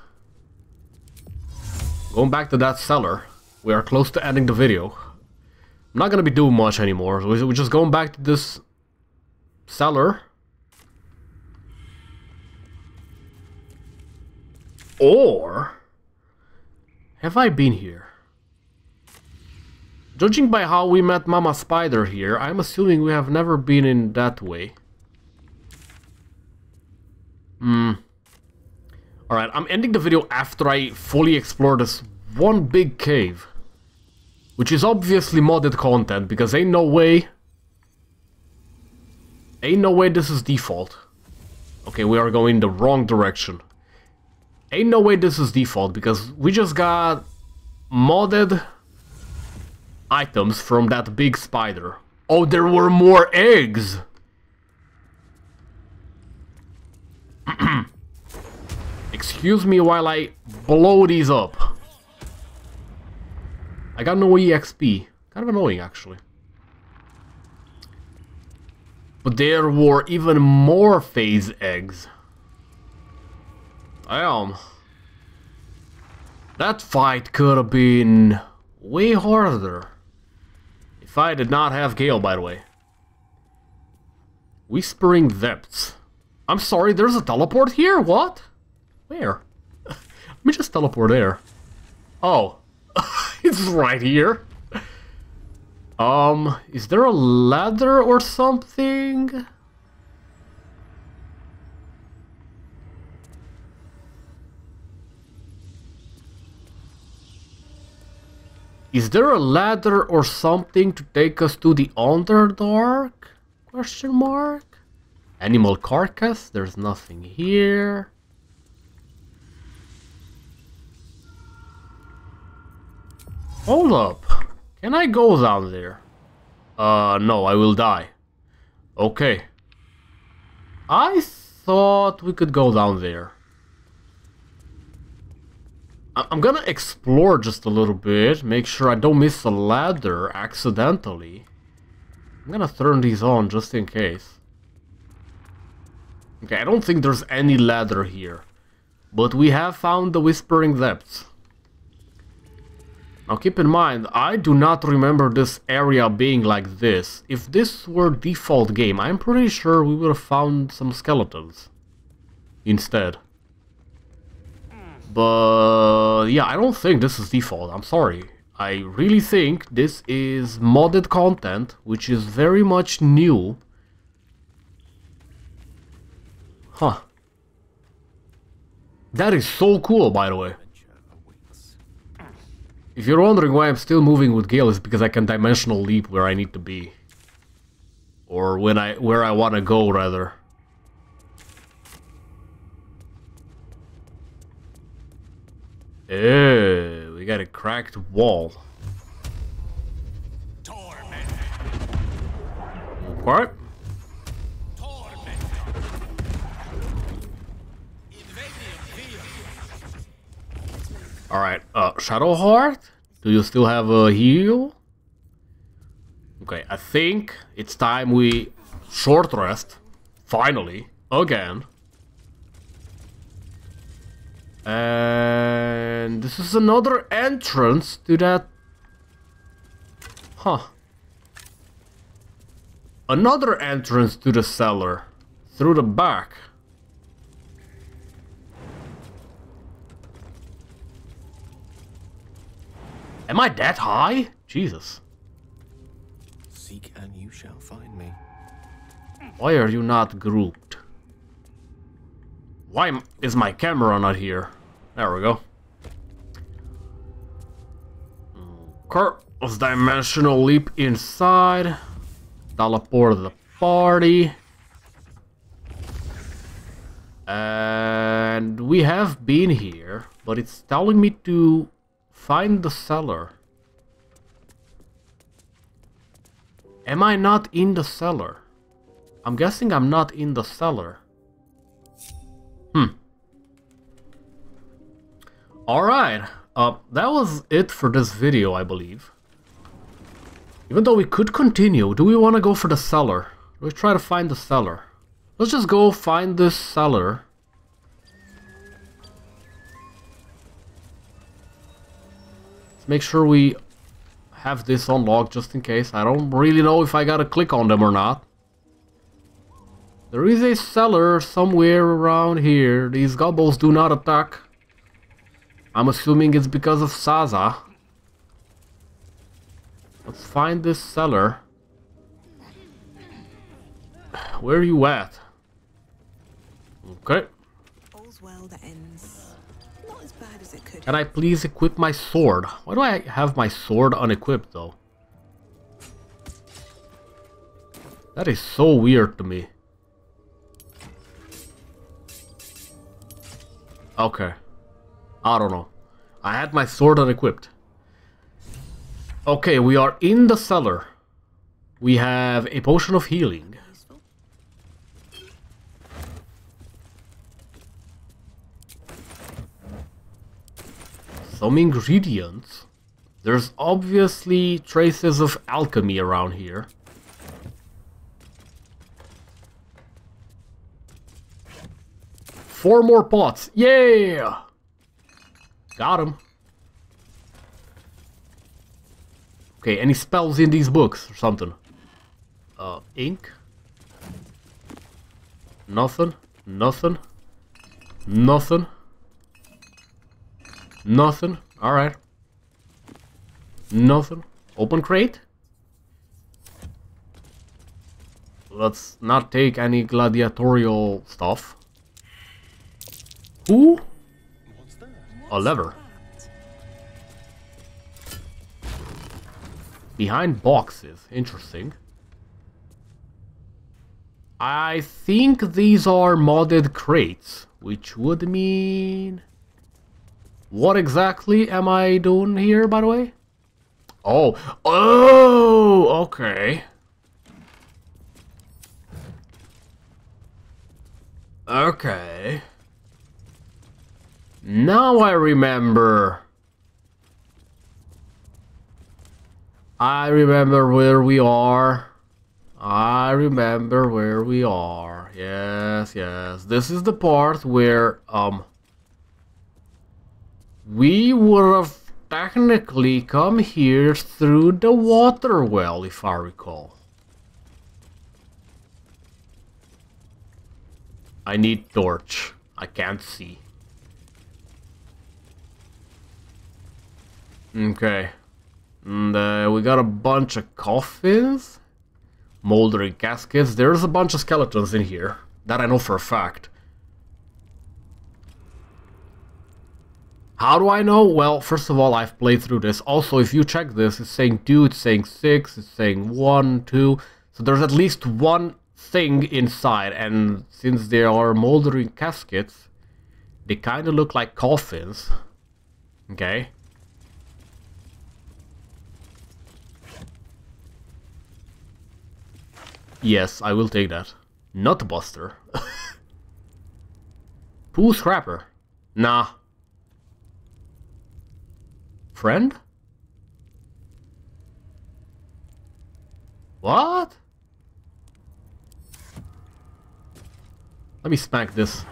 Going back to that cellar. We are close to ending the video. I'm not gonna be doing much anymore. So we're just going back to this cellar. Or have I been here? Judging by how we met Mama Spider here, I'm assuming we have never been in that way. Hmm. Alright, I'm ending the video after I fully explore this one big cave. Which is obviously modded content, because ain't no way... Ain't no way this is default. Okay, we are going the wrong direction. Ain't no way this is default, because we just got modded items from that big spider. Oh, there were more eggs! Excuse me while I blow these up. I got no EXP. Kind of annoying, actually. But there were even more phase eggs. Damn. That fight could have been way harder. If I did not have Gale, by the way. Whispering Depths. I'm sorry, there's a teleport here? What? Where? Let me just teleport there. Oh, it's right here. Um, is there a ladder or something? Is there a ladder or something to take us to the Underdark? Question mark? Animal carcass? There's nothing here. Hold up. Can I go down there? Uh, no, I will die. Okay. I thought we could go down there. I'm gonna explore just a little bit, make sure I don't miss a ladder accidentally. I'm gonna turn these on just in case. Okay, I don't think there's any ladder here. But we have found the Whispering Depths. Now keep in mind, I do not remember this area being like this. If this were default game, I'm pretty sure we would have found some skeletons. Instead. But yeah, I don't think this is default, I'm sorry. I really think this is modded content, which is very much new. Huh. That is so cool, by the way. If you're wondering why I'm still moving with Gale, it's because I can dimensional leap where I need to be. Or when I where I want to go, rather. Eh, we got a cracked wall. What? Alright, uh, Shadowheart? Do you still have a heal? Okay, I think it's time we short rest. Finally. Again. And this is another entrance to that... Huh. Another entrance to the cellar. Through the back. Am I that high? Jesus. Seek and you shall find me. Why are you not grouped? Why is my camera not here? There we go. Let's dimensional leap inside. Teleport the party. And we have been here, but it's telling me to find the cellar. Am I not in the cellar? I'm guessing I'm not in the cellar. Hmm. Alright, uh, that was it for this video, I believe. Even though we could continue, do we want to go for the cellar? Let's try to find the cellar. Let's just go find this cellar. Make sure we have this unlocked just in case. I don't really know if I gotta click on them or not. There is a cellar somewhere around here. These gobbles do not attack. I'm assuming it's because of Sazza. Let's find this cellar. Where are you at? Okay. Can I please equip my sword? Why do I have my sword unequipped though? That is so weird to me. Okay. I don't know. I had my sword unequipped. Okay, we are in the cellar. We have a potion of healing. Some ingredients. There's obviously traces of alchemy around here. Four more pots. Yeah! Got him. Okay, any spells in these books or something? Uh, ink? Nothing. Nothing. Nothing. Nothing. Alright. Nothing. Open crate? Let's not take any gladiatorial stuff. Ooh! A lever. Behind boxes. Interesting. I think these are modded crates, which would mean... What exactly am I doing here, by the way? Oh, oh, okay. Okay. Now I remember. I remember where we are. I remember where we are. Yes, yes. This is the part where, um... We would have technically come here through the water well, if I recall. I need torch. I can't see. Okay. And uh, we got a bunch of coffins. Moldering caskets. There's a bunch of skeletons in here. That I know for a fact. How do I know? Well, first of all, I've played through this. Also, if you check this, it's saying 2, it's saying 6, it's saying 1, 2. So there's at least one thing inside. And since they are moldering caskets, they kind of look like coffins. Okay. Yes, I will take that. Not Buster. Pooh Scrapper. Nah. Friend? What? Let me smack this.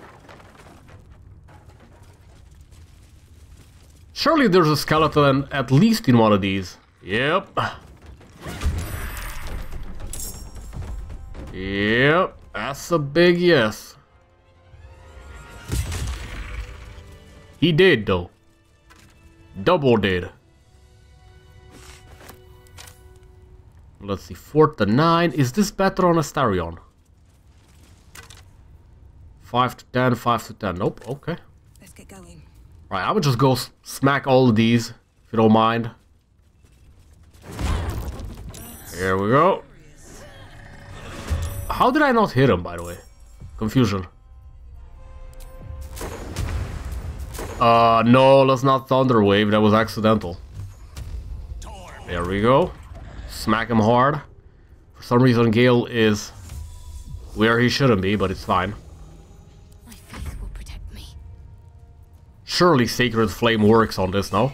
Surely there's a skeleton at least in one of these. Yep. Yep, that's a big yes. He did though. Double did. Let's see, 4 to 9. Is this better on Astarion? 5 to 10, 5 to 10. Nope, okay. Let's get going. Right, I would just go smack all of these, if you don't mind. Here we go. How did I not hit him, by the way? Confusion. Uh, no, let's not Thunder Wave. That was accidental. There we go. Smack him hard. For some reason, Gale is where he shouldn't be, but it's fine. My faith will protect me. Surely Sacred Flame works on this, no?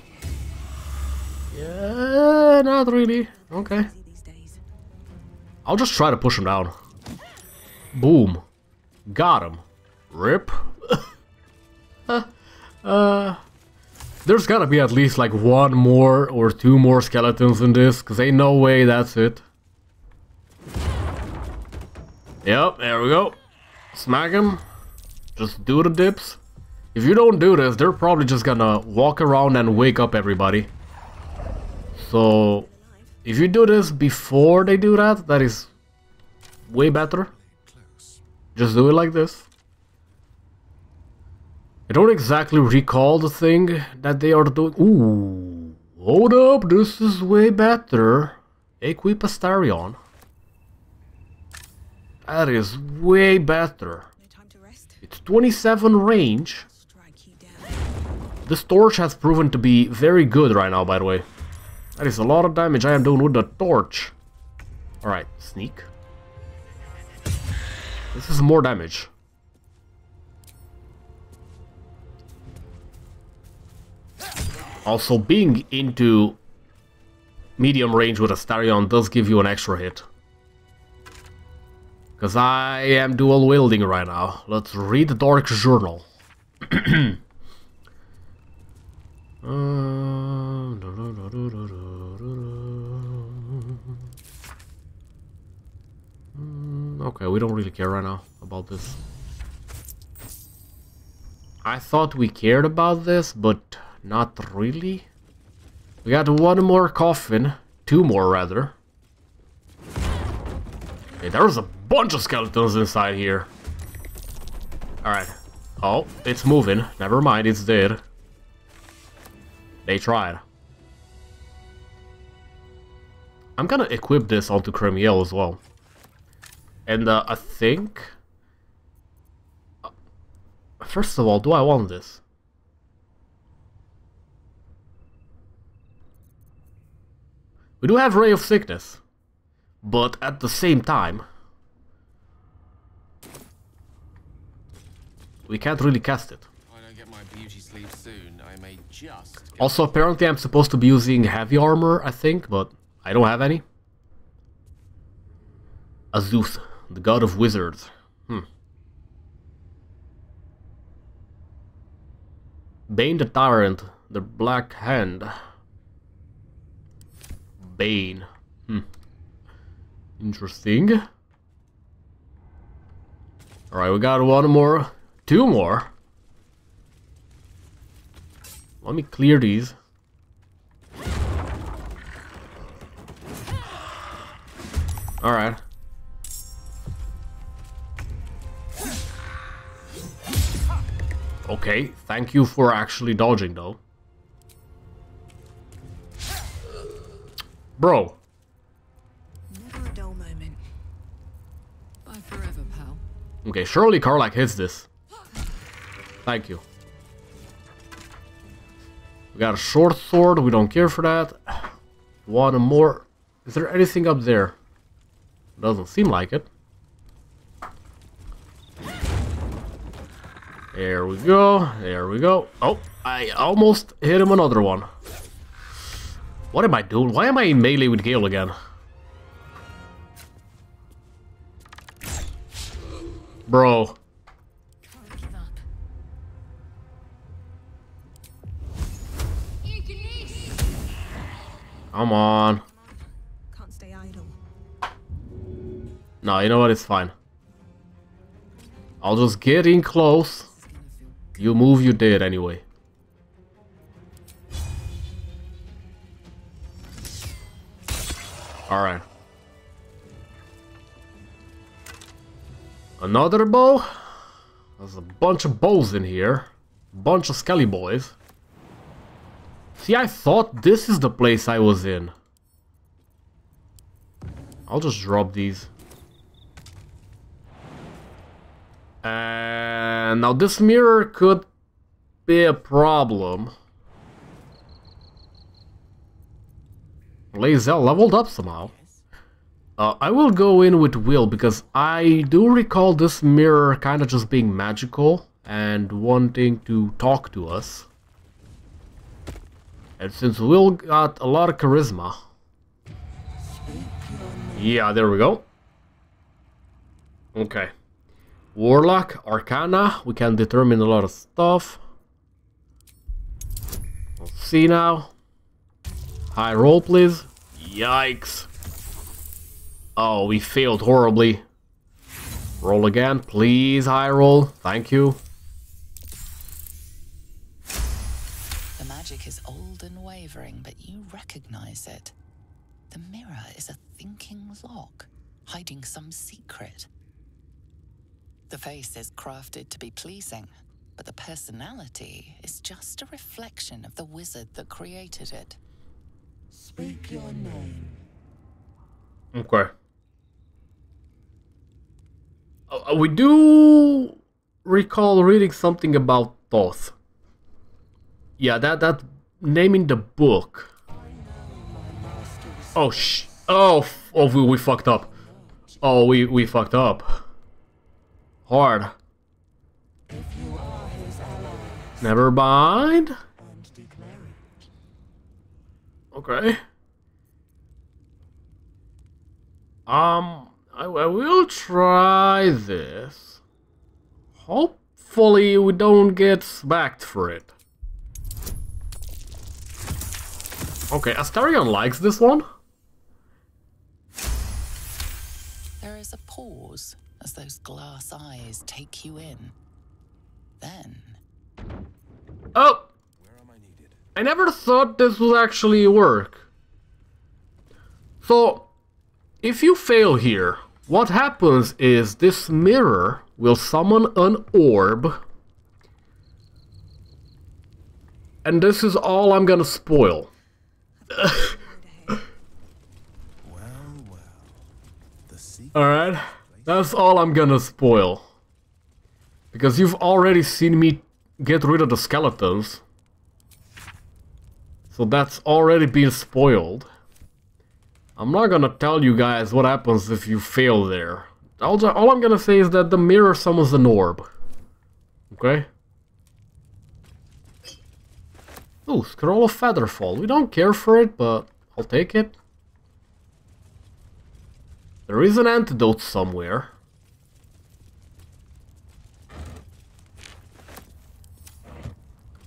Yeah, not really. Okay. I'll just try to push him down. Boom. Got him. Rip. uh, there's gotta be at least like one more or two more skeletons in this, because ain't no way that's it. Yep, there we go. Smack him. Just do the dips. If you don't do this, they're probably just gonna walk around and wake up everybody. So, if you do this before they do that, that is way better. Just do it like this. I don't exactly recall the thing that they are doing. Ooh, hold up, this is way better. Equip Astarion. That is way better. It's 27 range. This torch has proven to be very good right now, by the way. That is a lot of damage I am doing with the torch. Alright, sneak. This is more damage. Also, being into medium range with a Astarion does give you an extra hit. Because I am dual wielding right now. Let's read the Dark Journal. Uh, okay, we don't really care right now about this. I thought we cared about this, but Not really. We got one more coffin. Two more, rather. Hey, there's a bunch of skeletons inside here. Alright. Oh, it's moving. Never mind, it's dead. They tried. I'm gonna equip this onto Cremiel as well. And uh, I think... uh, First of all, do I want this? We do have Ray of Sickness. But at the same time... We can't really cast it. If I don't get my beauty sleep soon, I may just. Get Also, apparently I'm supposed to be using heavy armor, I think, but I don't have any. Azuth, the god of wizards. Hmm. Bane the Tyrant, the Black Hand. Bane. Hmm. Interesting. Alright, we got one more. Two more. Let me clear these. Alright. Okay, thank you for actually dodging though. Bro, Never a dull moment. Bye forever, pal. okay, surely Karlach hits this. Thank you. We got a short sword, we don't care for that. One more. Is there anything up there? Doesn't seem like it. There we go, there we go. Oh, I almost hit him another one. What am I doing? Why am I melee with Gale again? Bro. Come on. No, you know what? It's fine. I'll just get in close. You move, you did anyway. Alright. Another bow? There's a bunch of bows in here. Bunch of skelly boys. See, I thought this is the place I was in. I'll just drop these. And now this mirror could be a problem. Lae'zel leveled up somehow. Uh, I will go in with Will because I do recall this mirror kind of just being magical and wanting to talk to us. And since Will got a lot of charisma. Yeah, there we go. Okay. Warlock, Arcana, we can determine a lot of stuff. Let's see now. High roll, please. Yikes. Oh, we failed horribly. Roll again, please, high roll. Thank you. The magic is old and wavering, but you recognize it. The mirror is a thinking lock, hiding some secret. The face is crafted to be pleasing, but the personality is just a reflection of the wizard that created it. Speak your name. Okay. Uh, we do recall reading something about Thoth. Yeah, that that name in the book. Oh sh! Oh, f- oh, we, we fucked up. Oh, we we fucked up. Hard. Never mind. Okay. Um, I, I will try this. Hopefully we don't get smacked for it. Okay, Astarion likes this one. There is a pause as those glass eyes take you in. Then, Oh! I never thought this would actually work. So, if you fail here, what happens is this mirror will summon an orb. And this is all I'm gonna spoil. Alright, that's all I'm gonna spoil. Because you've already seen me get rid of the skeletons. So that's already been spoiled. I'm not gonna tell you guys what happens if you fail there. All, all I'm gonna say is that the mirror summons an orb. Okay? Ooh, Scroll of Featherfall. We don't care for it, but I'll take it. There is an antidote somewhere.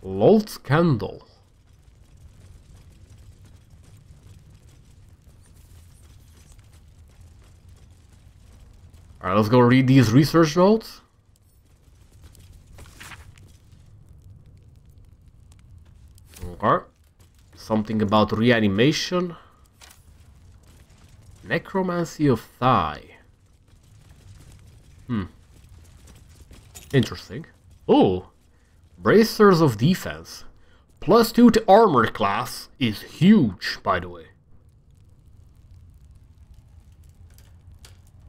Lolth's Candle. Alright, let's go read these research notes. Okay. Something about reanimation. Necromancy of Thay. Hmm. Interesting. Oh! Bracers of Defense. Plus 2 to armor class is huge, by the way.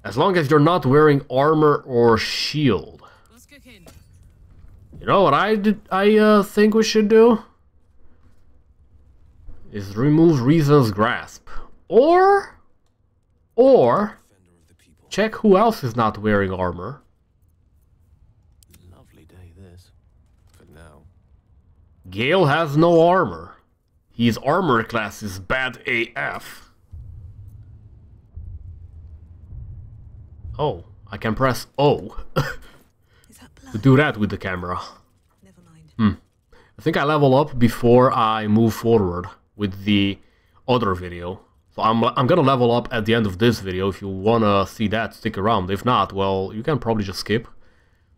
As long as you're not wearing armor or shield. You know what I did, I uh, think we should do? Is remove Reason's Grasp. Or... Or... Check who else is not wearing armor. Lovely day this. For now. Gale has no armor. His armor class is bad AF. Oh, I can press O. to do that with the camera. Never mind. Hmm. I think I level up before I move forward with the other video. So I'm, I'm gonna level up at the end of this video. If you wanna see that, stick around. If not, well, you can probably just skip.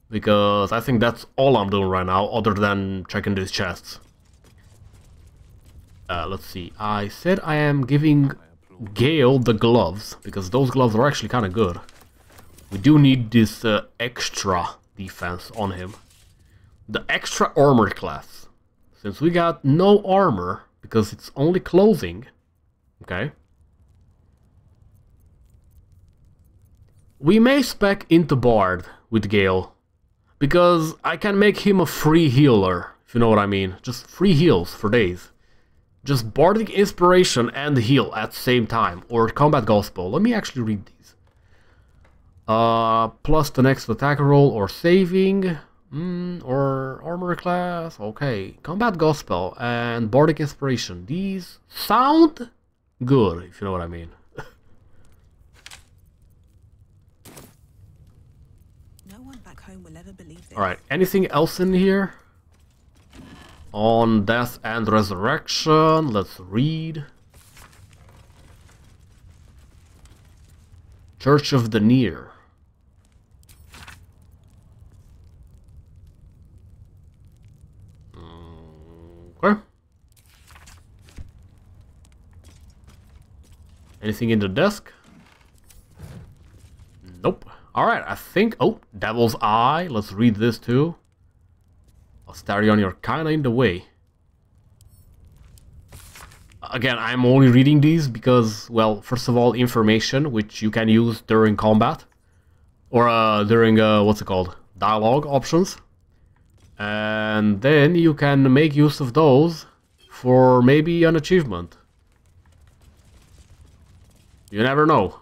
Because I think that's all I'm doing right now, other than checking these chests. Uh, let's see. I said I am giving Gale the gloves, because those gloves are actually kind of good. We do need this uh, extra defense on him. The extra armor class. Since we got no armor, because it's only clothing, okay? We may spec into Bard with Gale, because I can make him a free healer, if you know what I mean. Just free heals for days. Just Bardic Inspiration and heal at the same time, or Combat Gospel. Let me actually read these. Uh, plus the next attack roll or saving, mm, or armor class. Okay, Combat Gospel and Bardic Inspiration. These sound good, if you know what I mean. Alright, anything else in here? On Death and Resurrection, let's read. Church of the Near. Okay. Anything in the desk? Nope. Alright, I think... Oh, Devil's Eye. Let's read this too. Astarion, you're kinda in the way. Again, I'm only reading these because, well, first of all, information, which you can use during combat. Or uh, during, uh, what's it called? Dialogue options. And then you can make use of those for maybe an achievement. You never know.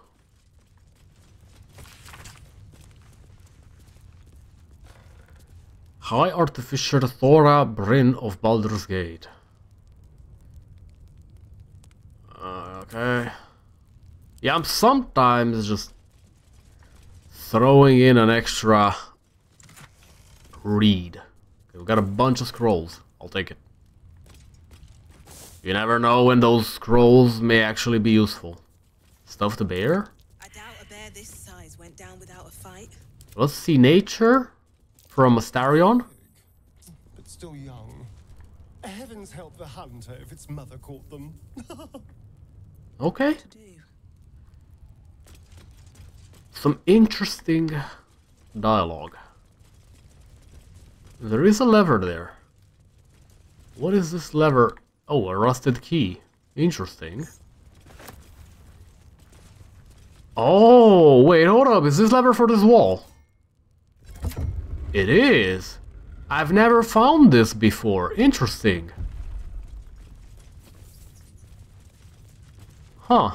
High Artificer Thora Bryn of Baldur's Gate. Uh, okay. Yeah, I'm sometimes just throwing in an extra read. Okay, we got a bunch of scrolls. I'll take it. You never know when those scrolls may actually be useful. Stuff the bear? I doubt a bear this size went down without a fight. Let's see nature from Astarion. But still young. Heavens help the hunter if its mother caught them. Okay. Some interesting dialogue. There is a lever there. What is this lever? Oh, a rusted key. Interesting. Oh, wait, hold up. Is this lever for this wall? It is. I've never found this before. Interesting. Huh.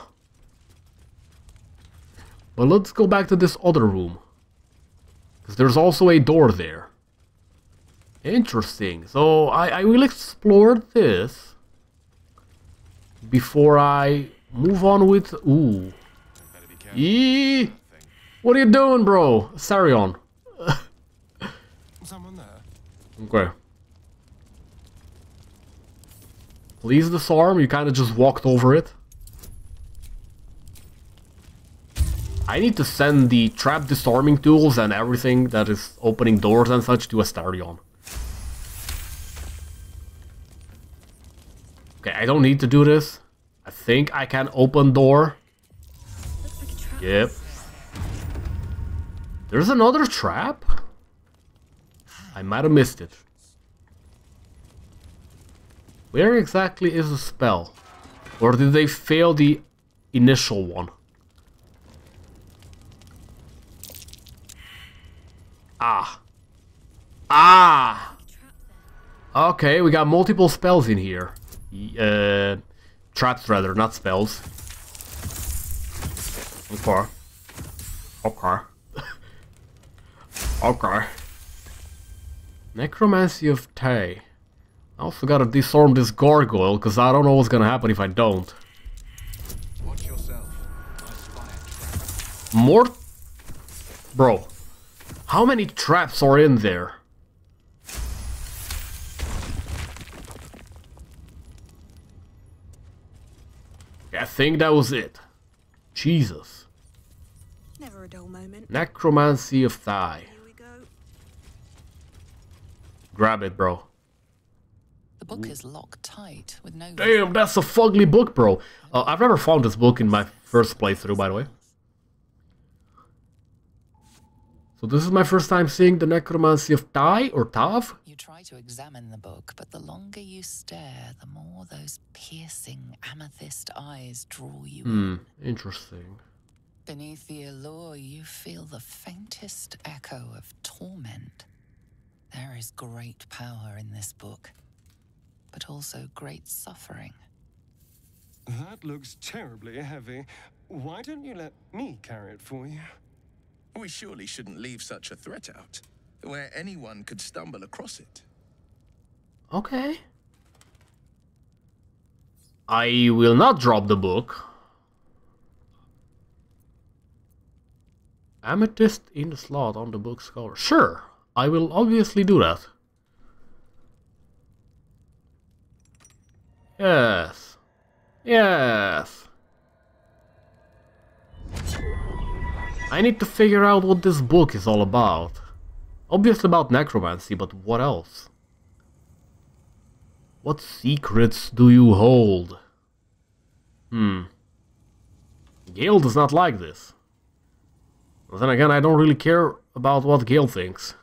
But let's go back to this other room. Because there's also a door there. Interesting. So I, I will explore this before I move on with... Ooh. Eee! What are you doing, bro? Sarion. Someone there. Okay. Please disarm, you kinda just walked over it. I need to send the trap disarming tools and everything that is opening doors and such to Astarion. Okay, I don't need to do this. I think I can open door. Yep. There's another trap? I might have missed it. Where exactly is the spell? Or did they fail the initial one? Ah. Ah! Okay, we got multiple spells in here. Uh, traps rather, not spells. Okay. Okay. okay. Necromancy of Thay. I also gotta disarm this gargoyle, because I don't know what's gonna happen if I don't. Watch yourself. I spy a trap. More... Bro. How many traps are in there? I think that was it. Jesus. Never a dull moment. Necromancy of Thigh. Here we go. Grab it, bro. The book is locked tight with no. Damn, that's a fugly book, bro. Uh, I've never found this book in my first playthrough, by the way. So this is my first time seeing the Necromancy of Tai or Tav. You try to examine the book, but the longer you stare, the more those piercing amethyst eyes draw you Hmm, in. interesting. Beneath the allure, you feel the faintest echo of torment. There is great power in this book, but also great suffering. That looks terribly heavy. Why don't you let me carry it for you? We surely shouldn't leave such a threat out, where anyone could stumble across it. Okay. I will not drop the book. Amethyst in the slot on the book's cover. Sure, I will obviously do that. Yes. Yes. I need to figure out what this book is all about. Obviously about necromancy, but what else? What secrets do you hold? Hmm. Gale does not like this. But then again, I don't really care about what Gale thinks.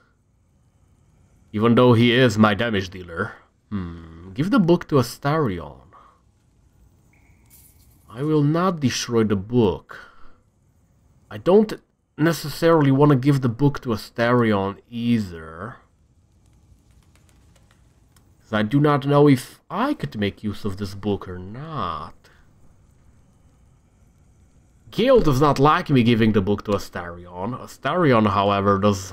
Even though he is my damage dealer. Hmm. Give the book to Astarion. I will not destroy the book. I don't necessarily want to give the book to Astarion either. I do not know if I could make use of this book or not. Gale does not like me giving the book to Astarion. Astarion, however, does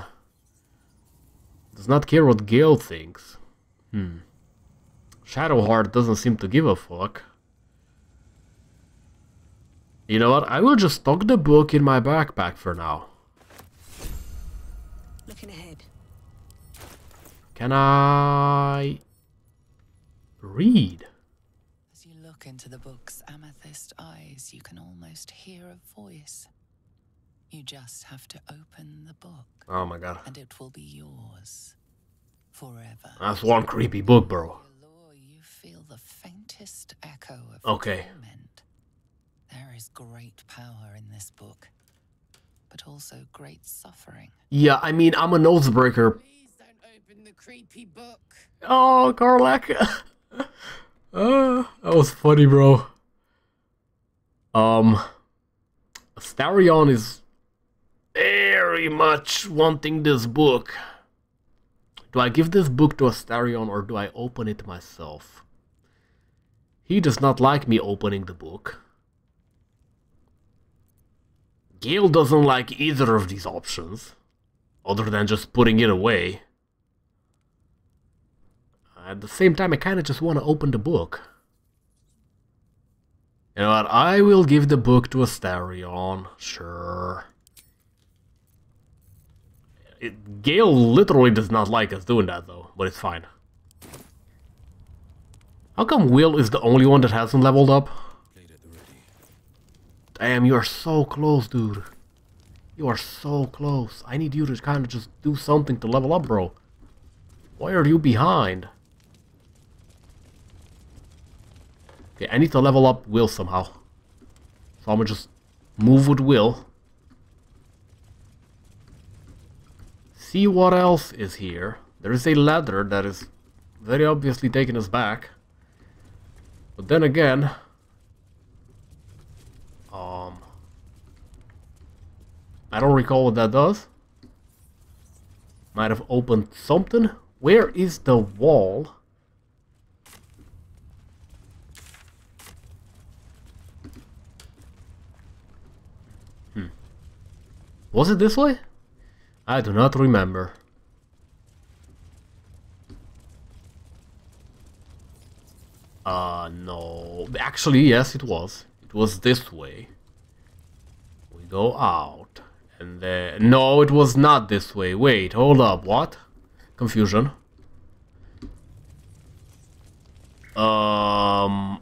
does not care what Gale thinks. Hmm. Shadowheart doesn't seem to give a fuck. You know what? I will just tuck the book in my backpack for now. Looking ahead. Can I read? As you look into the book's amethyst eyes, you can almost hear a voice. You just have to open the book, Oh my god. and it will be yours forever. That's one creepy book, bro. The you feel the faintest echo of Okay. torment. There is great power in this book, but also great suffering. Yeah, I mean, I'm a Oathbreaker. Open the creepy book. Oh, Karlach. uh, that was funny, bro. Um, Astarion is very much wanting this book. Do I give this book to Astarion or do I open it myself? He does not like me opening the book. Gale doesn't like either of these options, other than just putting it away. At the same time, I kind of just want to open the book. You know what? I will give the book to Astarion. Sure. It, Gale literally does not like us doing that, though, but it's fine. How come Will is the only one that hasn't leveled up? Damn, you are so close, dude. You are so close. I need you to kind of just do something to level up, bro. Why are you behind? Okay, I need to level up Will somehow. So I'm gonna just move with Will. See what else is here. There is a ladder that is very obviously taking us back. But then again... Um... I don't recall what that does. Might have opened something. Where is the wall? Was it this way? I do not remember. Uh, no. Actually, yes, it was. It was this way. We go out. And then... No, it was not this way. Wait, hold up. What? Confusion. Um...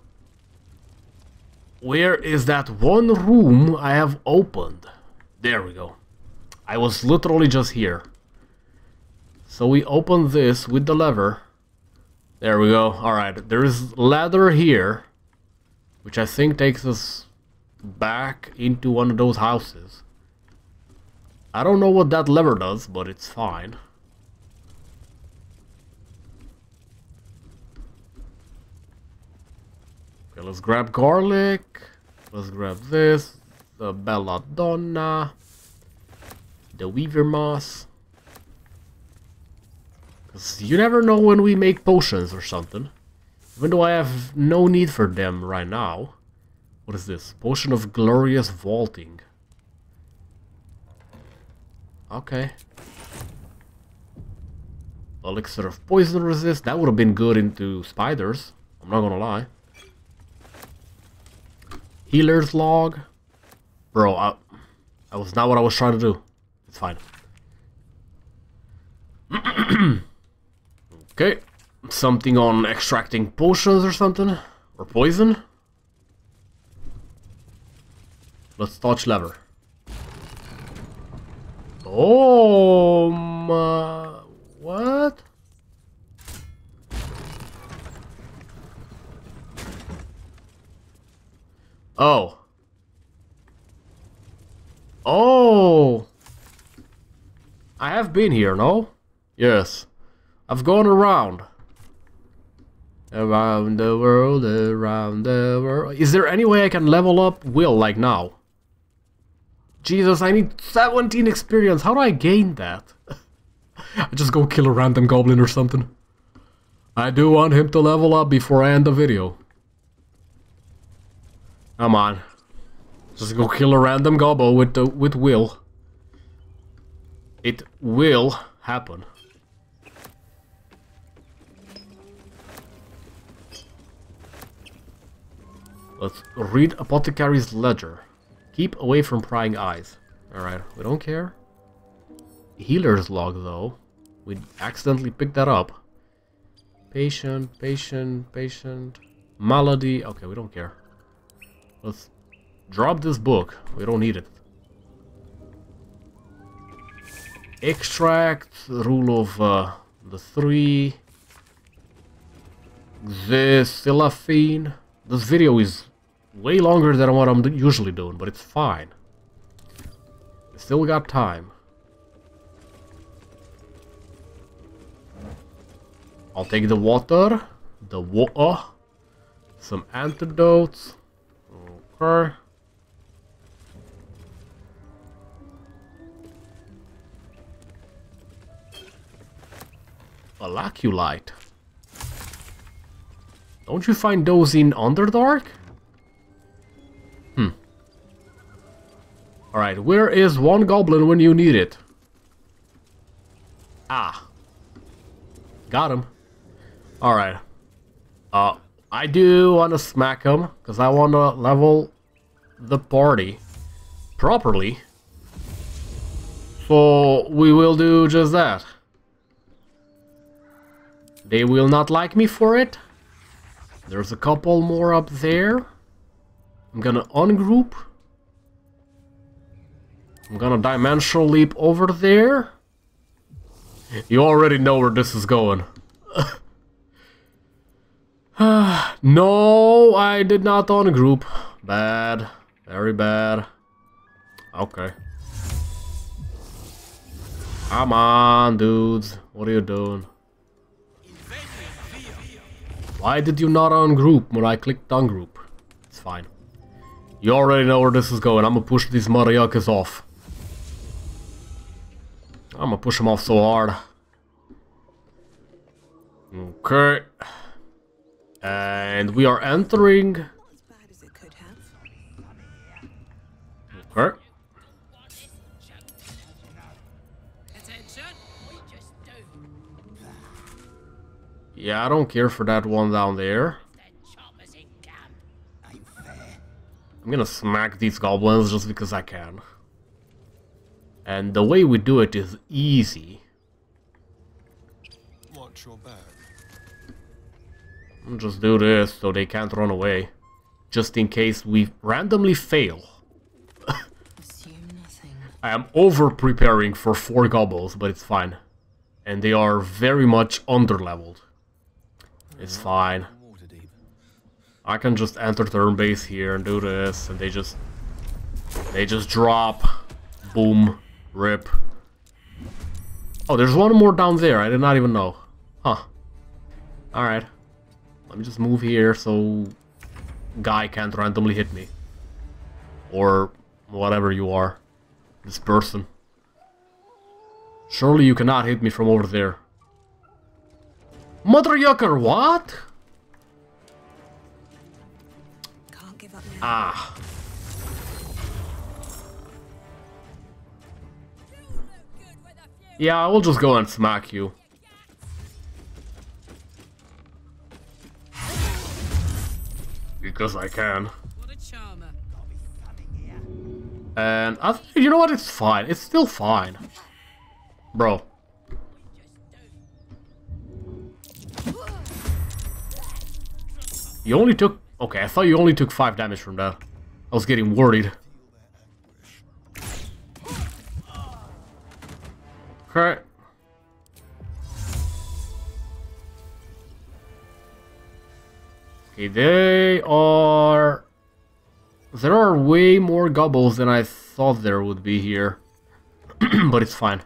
Where is that one room I have opened? There we go. I was literally just here. So we open this with the lever. There we go. Alright, there is ladder here. Which I think takes us back into one of those houses. I don't know what that lever does, but it's fine. Okay, let's grab garlic. Let's grab this. The belladonna. The weaver moss. Because you never know when we make potions or something. Even though I have no need for them right now. What is this? Potion of glorious vaulting. Okay. Elixir of poison resist. That would have been good into spiders. I'm not gonna lie. Healer's log. Bro, I, that was not what I was trying to do. It's fine. okay. Something on extracting potions or something? Or poison? Let's touch lever. Oh, my, what? Oh. Oh. I have been here, no? Yes. I've gone around. Around the world, around the world. Is there any way I can level up Will like now? Jesus, I need 17 experience. How do I gain that? I just go kill a random goblin or something. I do want him to level up before I end the video. Come on. Just go kill a random gobbo with the with Will. It will happen. Let's read Apothecary's ledger. Keep away from prying eyes. Alright, we don't care. Healer's log though. We accidentally picked that up. Patient, patient, patient. Malady. Okay, we don't care. Let's drop this book. We don't need it. Extract, rule of uh, the three. Xylophene. This video is way longer than what I'm usually doing, but it's fine. Still got time. I'll take the water, the water, some antidotes. Okay. A Laculite. Don't you find those in Underdark? Hmm. Alright, where is one goblin when you need it? Ah. Got him. Alright. Uh, I do want to smack him, because I want to level the party properly. So, we will do just that. They will not like me for it. There's a couple more up there. I'm gonna ungroup. I'm gonna dimensional leap over there. You already know where this is going. no, I did not ungroup. Bad. Very bad. Okay. Come on, dudes. What are you doing? Why did you not ungroup when I clicked ungroup? It's fine. You already know where this is going. I'm gonna push these Mariakas off. I'm gonna push them off so hard. Okay. And we are entering... Okay. Yeah, I don't care for that one down there. I'm gonna smack these goblins just because I can. And the way we do it is easy. Watch your back. Just do this so they can't run away. Just in case we randomly fail. I am over preparing for four goblins, but it's fine. And they are very much under leveled. It's fine. I can just enter turn base here and do this, and they just... They just drop. Boom. Rip. Oh, there's one more down there. I did not even know. Huh. Alright. Let me just move here so... Guy can't randomly hit me. Or whatever you are. This person. Surely you cannot hit me from over there. Mother yucker, what? Ah. Yeah, I will just go and smack you. Because I can. And I you know what? It's fine. It's still fine. Bro. You only took... Okay, I thought you only took 5 damage from that. I was getting worried. Okay. Okay, they are... There are way more gobbles than I thought there would be here. but it's fine.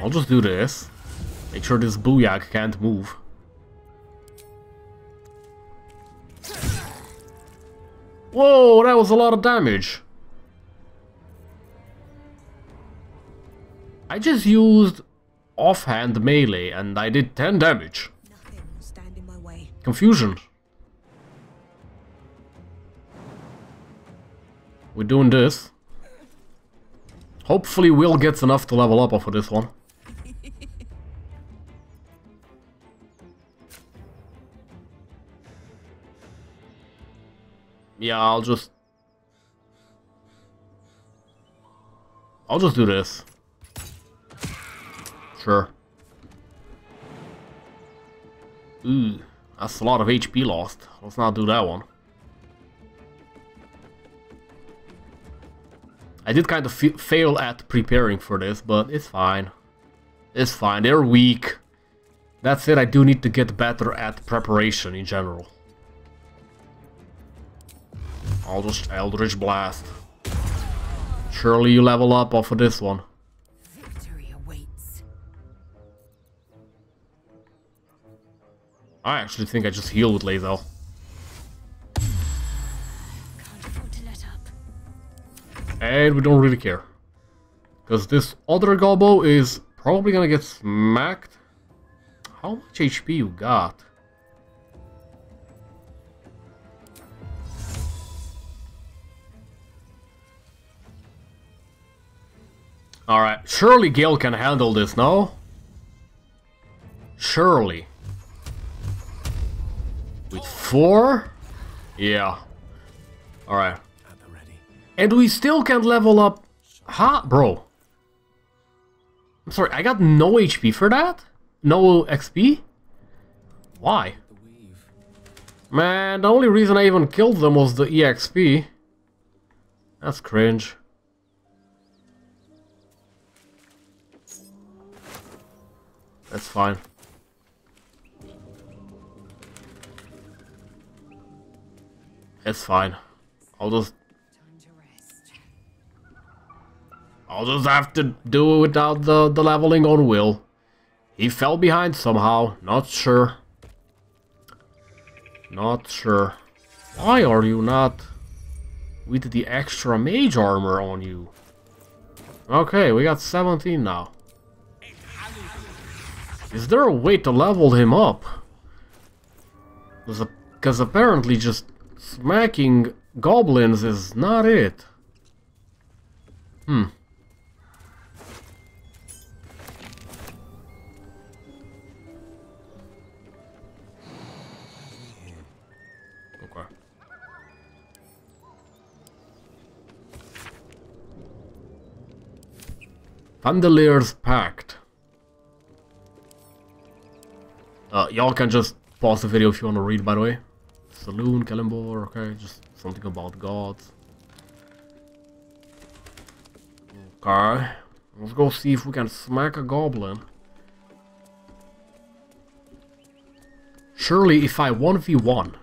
I'll just do this. Make sure this Booyak can't move. Whoa, that was a lot of damage. I just used offhand melee and I did 10 damage. Confusion. We're doing this. Hopefully Will gets enough to level up of this one. Yeah, I'll just... I'll just do this. Sure. Ooh, that's a lot of HP lost. Let's not do that one. I did kind of fail at preparing for this, but it's fine. It's fine, they're weak. That's it, I do need to get better at preparation in general. I'll just Eldritch Blast. Surely you level up off of this one. Victory awaits. I actually think I just healed with Lae'zel. Can't afford to let up. And we don't really care. Because this other gobbo is probably gonna get smacked. How much HP you got? Alright, surely Gale can handle this, no? Surely. With four? Yeah. Alright. And we still can't level up... Huh? Bro. I'm sorry, I got no HP for that? No XP? Why? Man, the only reason I even killed them was the EXP. That's cringe. That's fine. It's fine. I'll just... I'll just have to do it without the, the leveling on Will. He fell behind somehow, not sure. Not sure. Why are you not with the extra mage armor on you? Okay, we got 17 now. Is there a way to level him up? Because apparently just smacking goblins is not it. Hmm. Okay. Thandelier's Pact. Y'all can just pause the video if you want to read, by the way. Saloon, Celeborn, okay, just something about gods. Okay, let's go see if we can smack a goblin. Surely if I 1v1...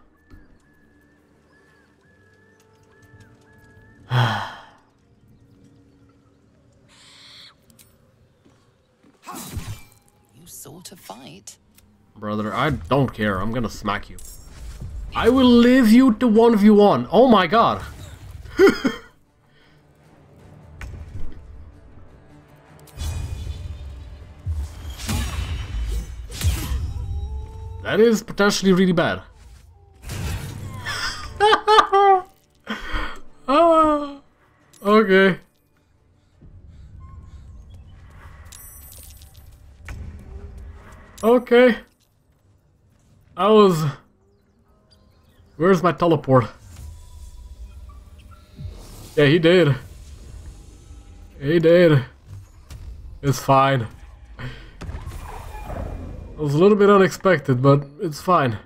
you sort of fight. Brother, I don't care. I'm gonna smack you. I will leave you to 1v1. Oh my god. that is potentially really bad. ah, okay. Okay. Where's my teleport? Yeah, he did. He did. It's fine. It was a little bit unexpected, but it's fine.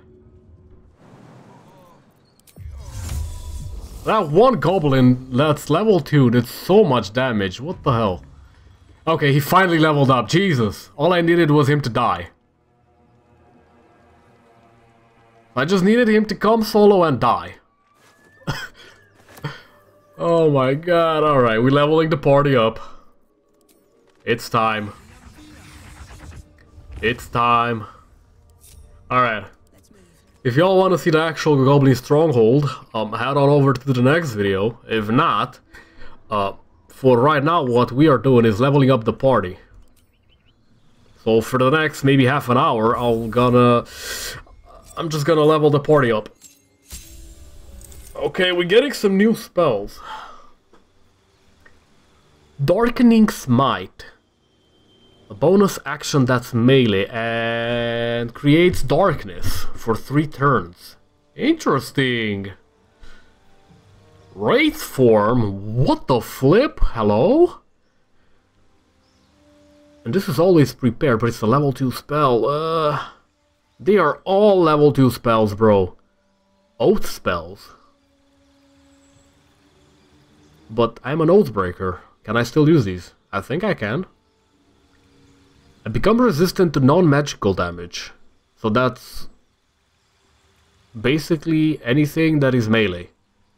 That one goblin that's level 2 did so much damage. What the hell? Okay, he finally leveled up. Jesus. All I needed was him to die. I just needed him to come solo and die. oh my god, alright, we're leveling the party up. It's time. It's time. Alright. If y'all want to see the actual Goblin Stronghold, um, head on over to the next video. If not, uh, for right now what we are doing is leveling up the party. So for the next maybe half an hour, I'm gonna I'm just gonna level the party up. Okay, we're getting some new spells. Darkening Smite. A bonus action that's melee and creates darkness for three turns. Interesting. Wraith form? What the flip? Hello? And this is always prepared, but it's a level 2 spell. Uh... They are all level 2 spells, bro. Oath spells. But I'm an Oathbreaker. Can I still use these? I think I can. I become resistant to non-magical damage. So that's basically anything that is melee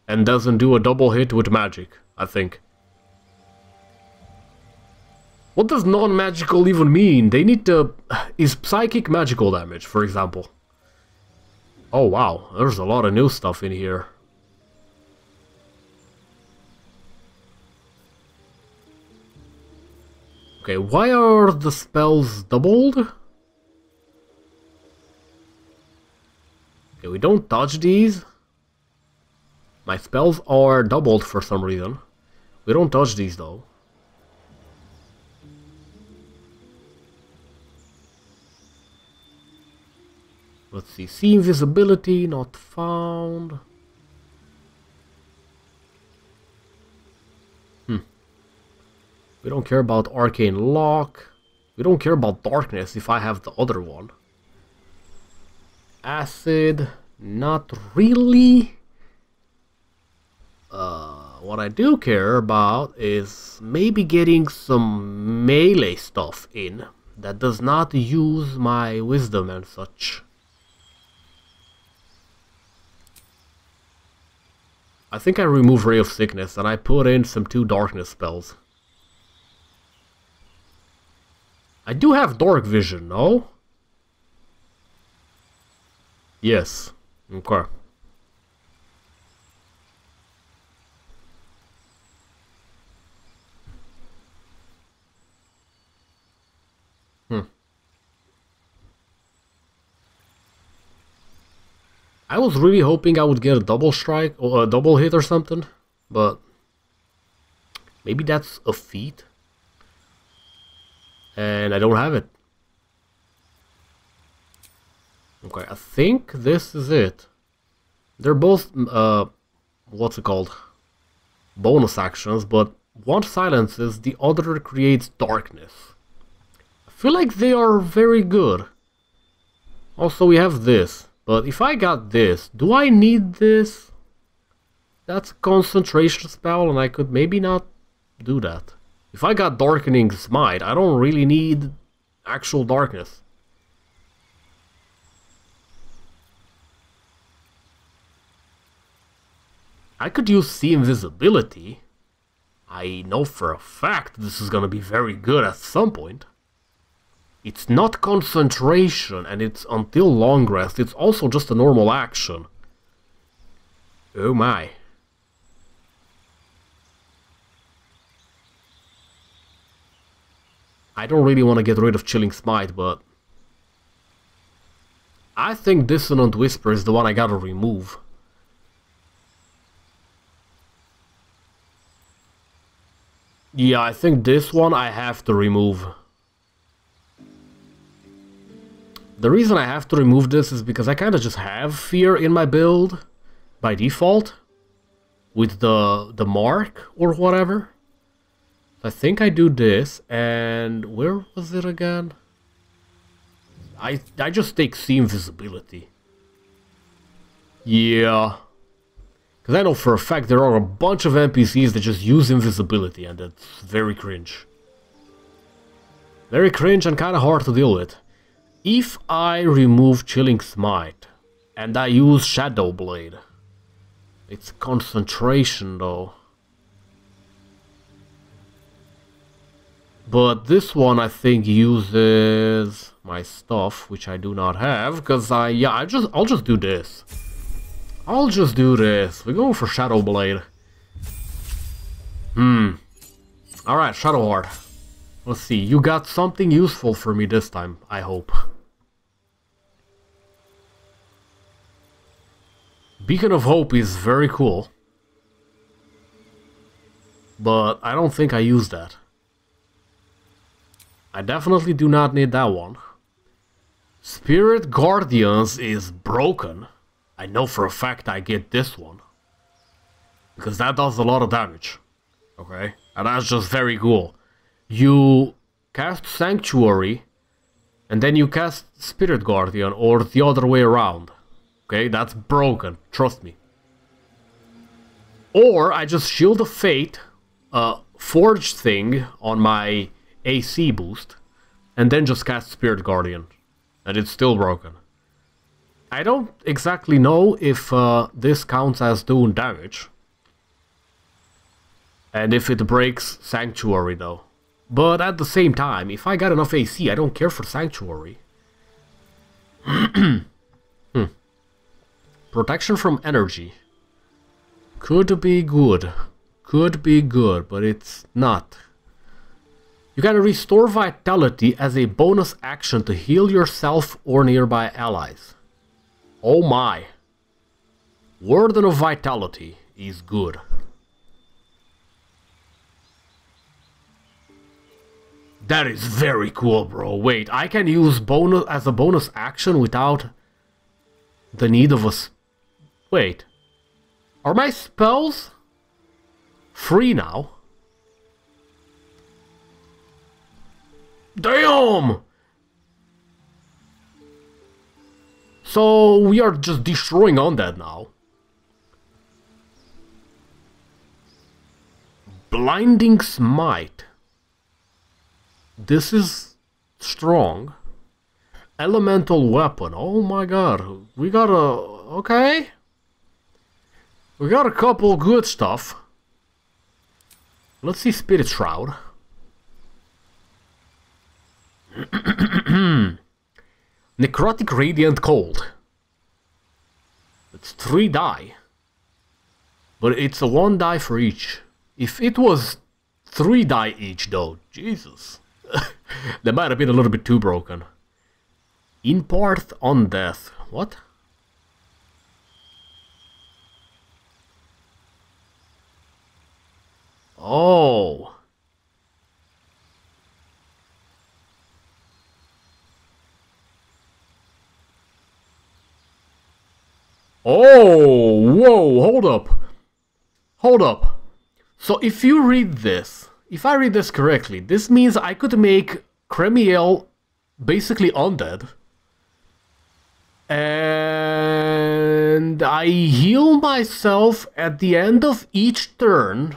and doesn't do a double hit with magic, I think. What does non-magical even mean? They need to... Is psychic magical damage, for example? Oh wow, there's a lot of new stuff in here. Okay, why are the spells doubled? Okay, we don't touch these. My spells are doubled for some reason. We don't touch these though. Let's see, see invisibility, not found. Hmm. We don't care about arcane lock. We don't care about darkness if I have the other one. Acid, not really. Uh, what I do care about is maybe getting some melee stuff in that does not use my wisdom and such. I think I remove Ray of Sickness and I put in some two darkness spells. I do have Dark Vision, no? Yes. Okay. I was really hoping I would get a double strike or a double hit or something, but maybe that's a feat. And I don't have it. Okay, I think this is it. They're both, uh, what's it called? Bonus actions, but one silences, the other creates darkness. I feel like they are very good. Also, we have this. But if I got this, do I need this? That's a concentration spell and I could maybe not do that. If I got Darkening Smite, I don't really need actual darkness. I could use See Invisibility. I know for a fact this is gonna be very good at some point. It's not concentration and it's until long rest, it's also just a normal action. Oh my. I don't really want to get rid of Chilling Smite, but... I think Dissonant Whisper is the one I gotta remove. Yeah, I think this one I have to remove. The reason I have to remove this is because I kind of just have fear in my build by default with the the mark or whatever. I think I do this and where was it again? I I just take see invisibility. Yeah. Because I know for a fact there are a bunch of NPCs that just use invisibility and that's very cringe. Very cringe and kind of hard to deal with. If I remove Chilling Smite and I use Shadow Blade, it's concentration though. But this one I think uses my stuff, which I do not have, because I yeah I just I'll just do this. I'll just do this. We're going for Shadow Blade. Hmm. Alright, Shadowheart. Let's see, you got something useful for me this time, I hope. Beacon of Hope is very cool. But I don't think I use that. I definitely do not need that one. Spirit Guardians is broken. I know for a fact I get this one. Because that does a lot of damage. Okay? And that's just very cool. You cast Sanctuary, and then you cast Spirit Guardian, or the other way around. Okay, that's broken, trust me. Or I just Shield of Faith, uh, Forge thing on my AC boost, and then just cast Spirit Guardian. And it's still broken. I don't exactly know if uh, this counts as doing damage. And if it breaks Sanctuary though. But at the same time, if I got enough AC, I don't care for Sanctuary. Protection from energy. Could be good. Could be good, but it's not. You can restore vitality as a bonus action to heal yourself or nearby allies. Oh my. Warden of Vitality is good. That is very cool, bro. Wait, I can use bonus as a bonus action without the need of a... Wait. Are my spells free now? Damn! So we are just destroying undead now. Blinding Smite. This is strong. Elemental weapon. Oh my god. We got a... Okay. We got a couple good stuff. Let's see Spirit Shroud. Necrotic Radiant Cold. It's 3 die. But it's a 1 die for each. If it was 3 die each though, Jesus. that might have been a little bit too broken. Impart on death. What? Oh. Oh, whoa, hold up. Hold up. So if you read this, if I read this correctly, this means I could make Cremiel basically undead. And I heal myself at the end of each turn,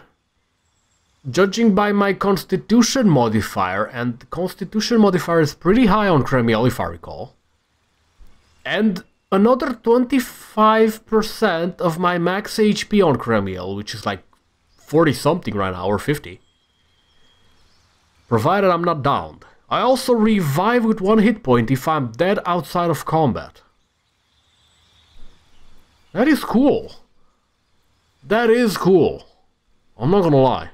judging by my constitution modifier, and the constitution modifier is pretty high on Cremiel if I recall. And another 25% of my max HP on Cremiel, which is like 40 something right now, or 50. Provided I'm not downed. I also revive with one hit point if I'm dead outside of combat. That is cool. That is cool. I'm not gonna lie.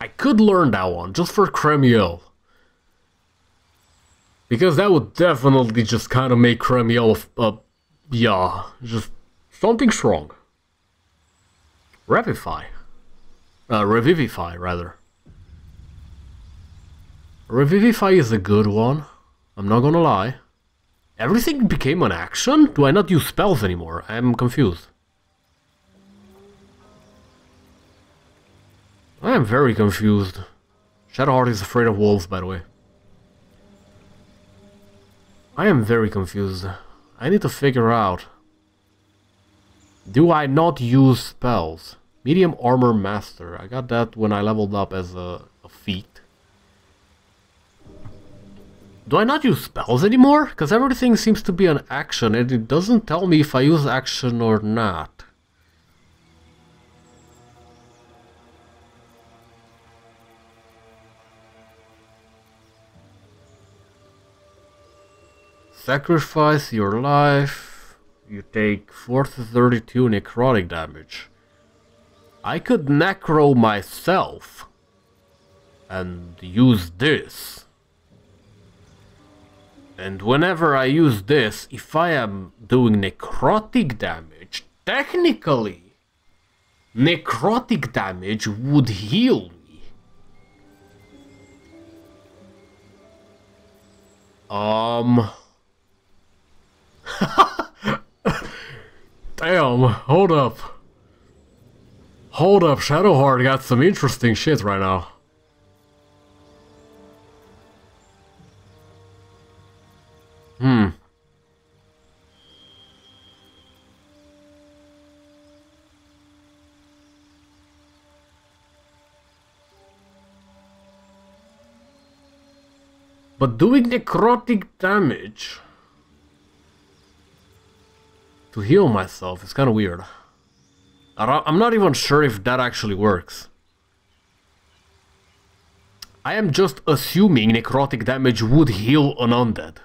I could learn that one just for Cremiel. Because that would definitely just kind of make Cremiel, uh, yeah, just something strong. Revivify. Uh, Revivify, rather. Revivify is a good one. I'm not gonna lie. Everything became an action? Do I not use spells anymore? I'm confused. I am very confused. Shadowheart is afraid of wolves, by the way. I am very confused. I need to figure out. Do I not use spells? Medium Armor Master. I got that when I leveled up as a, a feat. Do I not use spells anymore? Because everything seems to be an action and it doesn't tell me if I use action or not. Sacrifice your life. You take 4 to 32 necrotic damage. I could necro myself and use this. And whenever I use this, if I am doing necrotic damage, technically, necrotic damage would heal me. Um... Damn, hold up. Hold up, Shadowheart got some interesting shit right now. Hmm. But doing necrotic damage to heal myself It's kind of weird. I'm not even sure if that actually works. I am just assuming necrotic damage would heal an undead.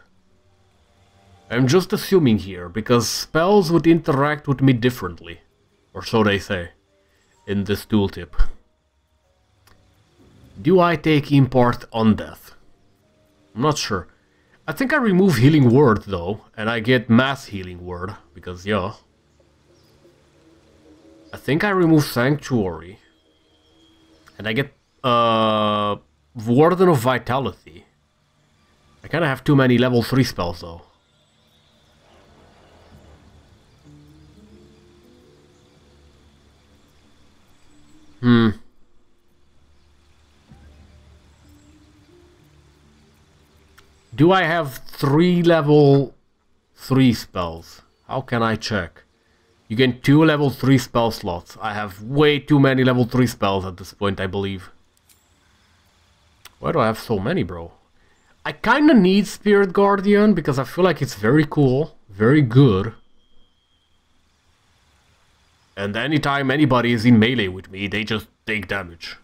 I'm just assuming here, because spells would interact with me differently. Or so they say, in this tooltip. Do I take import on death? I'm not sure. I think I remove healing word though, and I get mass healing word, because yeah. I think I remove sanctuary. And I get uh Warden of Vitality. I kinda have too many level 3 spells though. Hmm. Do I have three level 3 spells? How can I check? You gain two level 3 spell slots. I have way too many level 3 spells at this point, I believe. Why do I have so many, bro? I kinda need Spirit Guardian because I feel like it's very cool, very good. And anytime anybody is in melee with me, they just take damage.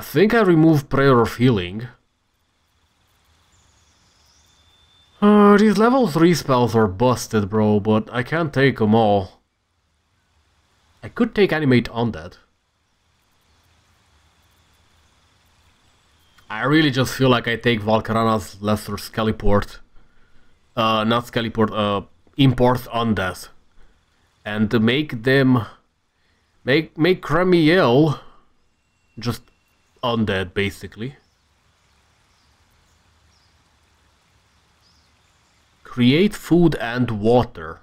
I think I remove Prayer of Healing. Uh, these level 3 spells are busted, bro, but I can't take them all. I could take Animate Undead. I really just feel like I take Valkarana's Lesser Skellyport. Uh, not Skellyport, uh, Import Undead. And to make them... Make, make Cremiel just undead, basically. Create food and water.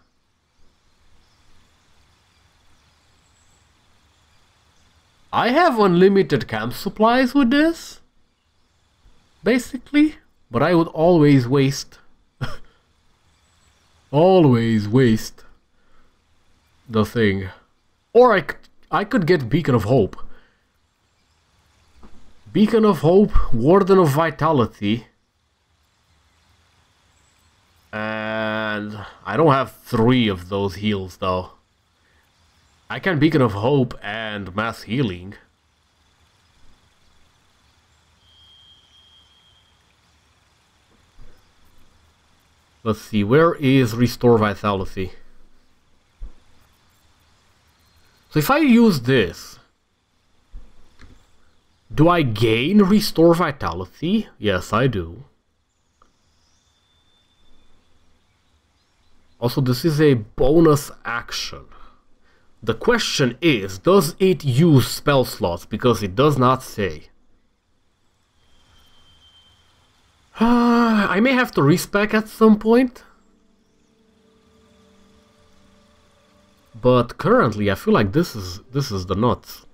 I have unlimited camp supplies with this basically, but I would always waste, always waste the thing. Or I, I could get Beacon of Hope. Beacon of Hope, Warden of Vitality. And I don't have three of those heals though. I can Beacon of Hope and Mass Healing. Let's see, where is Restore Vitality? So if I use this, do I gain Restore Vitality? Yes, I do. Also, this is a bonus action. The question is, does it use spell slots? Because it does not say. I may have to respec at some point. But currently I feel like this is this is the nuts.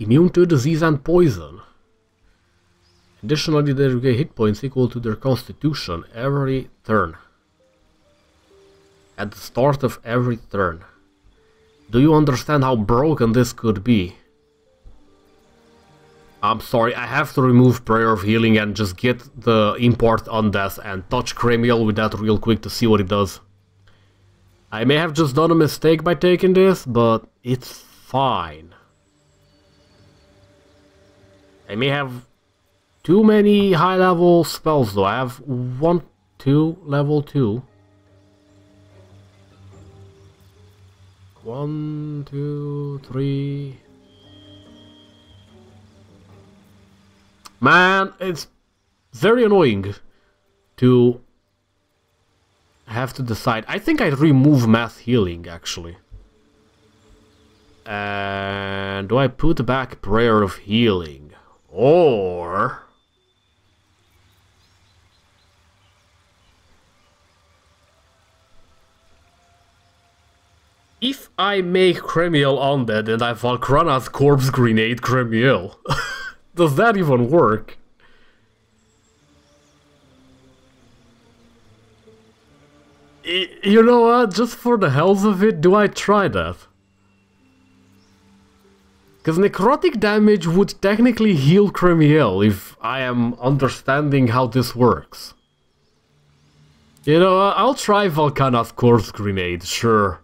Immune to disease and poison. Additionally, they regain hit points equal to their constitution every turn. At the start of every turn. Do you understand how broken this could be? I'm sorry, I have to remove Prayer of Healing and just get the import on death and touch Cremiel with that real quick to see what it does. I may have just done a mistake by taking this, but it's fine. I may have too many high level spells though. I have one, two, level two. One, two, three, Man, it's very annoying to have to decide. I think I'd remove mass healing, actually. And do I put back prayer of healing? Or... If I make Cremiel undead and I Valkrana's corpse grenade Cremiel... Does that even work? you know what? Just for the hells of it, do I try that? Because necrotic damage would technically heal Cremiel if I am understanding how this works. You know, I'll try Volcana's Corpse Grenade, sure.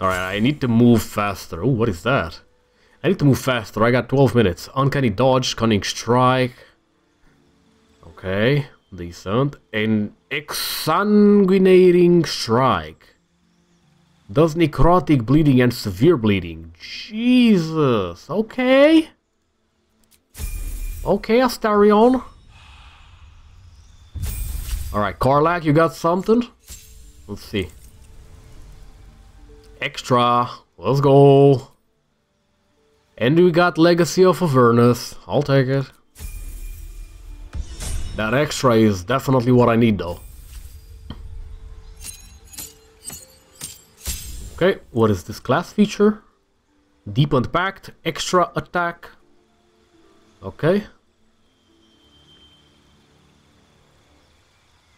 Alright, I need to move faster. Oh, what is that? I need to move faster. I got 12 minutes. Uncanny Dodge, Cunning Strike. Okay, decent. An Exsanguinating Strike. Does necrotic bleeding and severe bleeding. Jesus, okay. Okay, Astarion. Alright, Karlach, you got something? Let's see. Extra. Let's go. And we got Legacy of Avernus. I'll take it. That extra is definitely what I need though. Okay, what is this class feature? Deepened Pact, extra attack. Okay.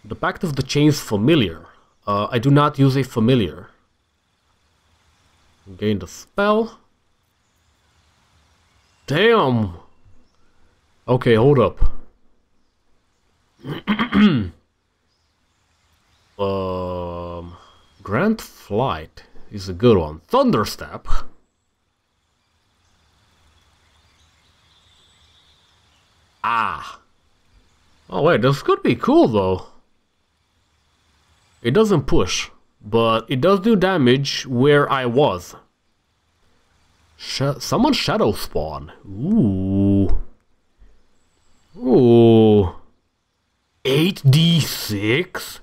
The Pact of the Chains familiar. Uh, I do not use a familiar. Gain the spell. Damn! Okay, hold up. um, Grand Flight is a good one. Thunderstep. Ah. Oh wait, this could be cool though. It doesn't push, but it does do damage where I was. Sh someone shadow spawn. Ooh. Ooh. 8d6?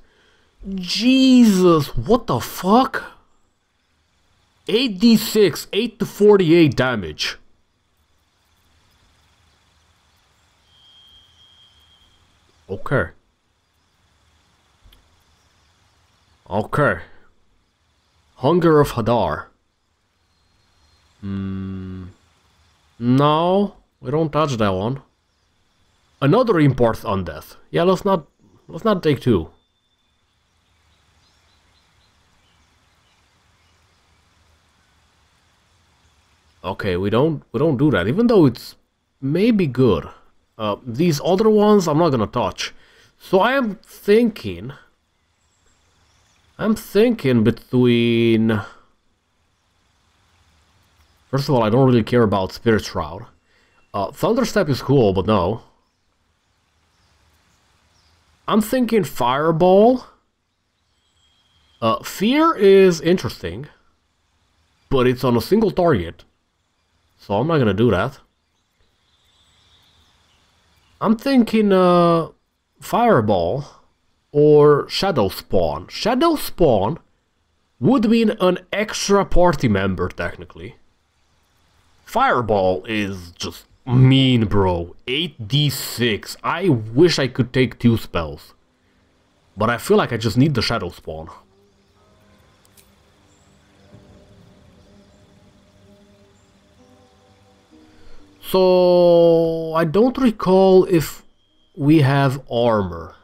Jesus, what the fuck? 8d6, 8 to 48 damage. Okay. Okay. Hunger of Hadar. Hmm. No, we don't touch that one. Another import on death. Yeah, let's not let's not take two. Okay, we don't we don't do that, even though it's maybe good. Uh, these other ones I'm not gonna touch. So I am thinking I'm thinking between First of all, I don't really care about Spirit Shroud. Uh, Thunderstep is cool, but no. I'm thinking Fireball. Uh, Fear is interesting, but it's on a single target, so I'm not gonna do that. I'm thinking uh, Fireball or Shadow Spawn. Shadow Spawn would mean an extra party member, technically. Fireball is just mean, bro. 8d6. I wish I could take two spells. But I feel like I just need the Shadow Spawn. So, I don't recall if we have armor.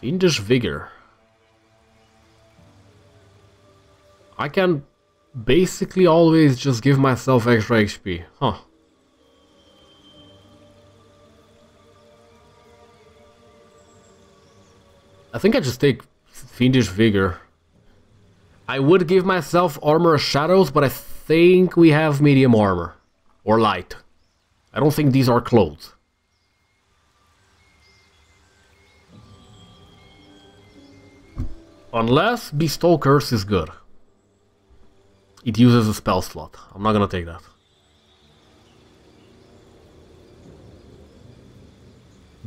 Fiendish Vigor. I can basically always just give myself extra HP. Huh. I think I just take Fiendish Vigor. I would give myself Armor of Shadows, but I think we have medium armor. Or light. I don't think these are clothes. Unless Bestow Curse is good. It uses a spell slot. I'm not gonna take that.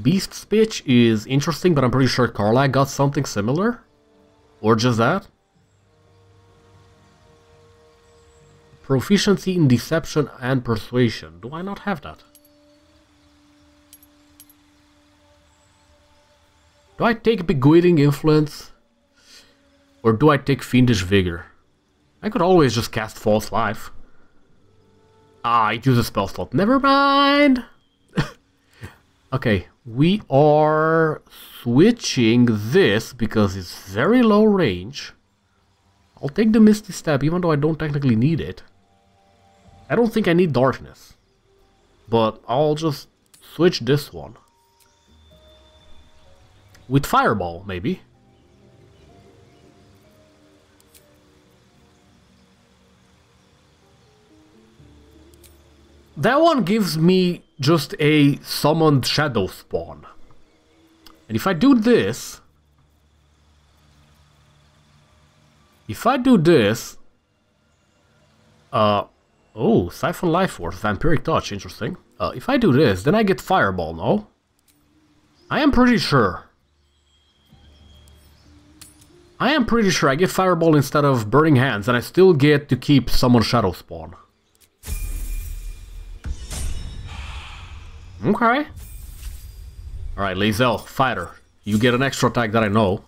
Beast Speech is interesting, but I'm pretty sure Karlach got something similar. Or just that. proficiency in deception and persuasion. Do I not have that? Do I take beguiling influence? Or do I take fiendish vigor? I could always just cast false life. Ah, it uses spell slot. Never mind. okay, we are switching this because it's very low range. I'll take the Misty Step even though I don't technically need it. I don't think I need Darkness. But I'll just switch this one. With Fireball, maybe. That one gives me just a summoned shadow spawn. And if I do this... If I do this... Uh... Oh, Siphon Life Force, Vampiric Touch, interesting. Uh, if I do this, then I get Fireball, no? I am pretty sure. I am pretty sure I get Fireball instead of Burning Hands, and I still get to keep Summon Shadow Spawn. Okay. Alright, Lae'zel, fighter. You get an extra attack that I know.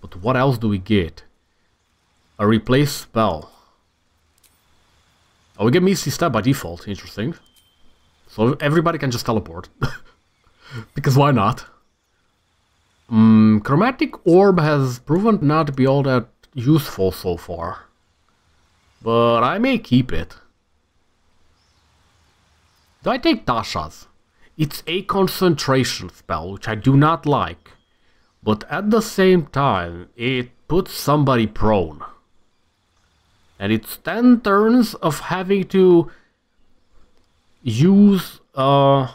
But what else do we get? A replace spell. Oh, we get Misty Step by default. Interesting. So everybody can just teleport. because why not? Um, Chromatic Orb has proven not to be all that useful so far. But I may keep it. Do I take Tasha's? It's a concentration spell, which I do not like. But at the same time, it puts somebody prone. And it's 10 turns of having to use, uh...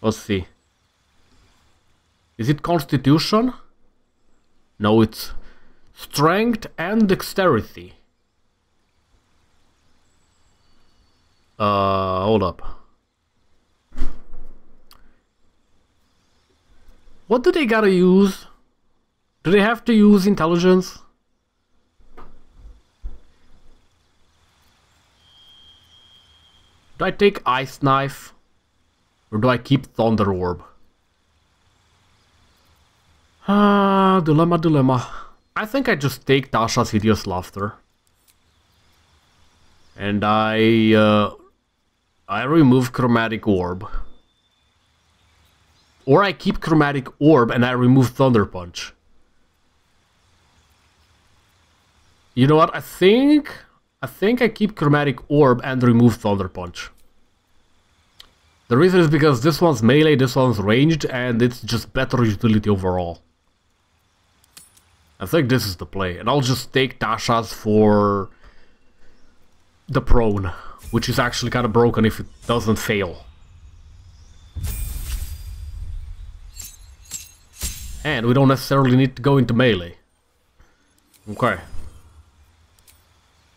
Let's see. Is it Constitution? No, it's Strength and Dexterity. Uh, hold up. What do they gotta use? Do they have to use intelligence? Do I take Ice Knife? Or do I keep Thunder Orb? Ah, dilemma, dilemma. I think I just take Tasha's Hideous Laughter. And I, uh, I remove Chromatic Orb. Or I keep Chromatic Orb and I remove Thunder Punch. You know what? I think... I think I keep Chromatic Orb and remove Thunder Punch. The reason is because this one's melee, this one's ranged, and it's just better utility overall. I think this is the play. And I'll just take Tasha's for the prone, which is actually kind of broken if it doesn't fail. And we don't necessarily need to go into melee. Okay.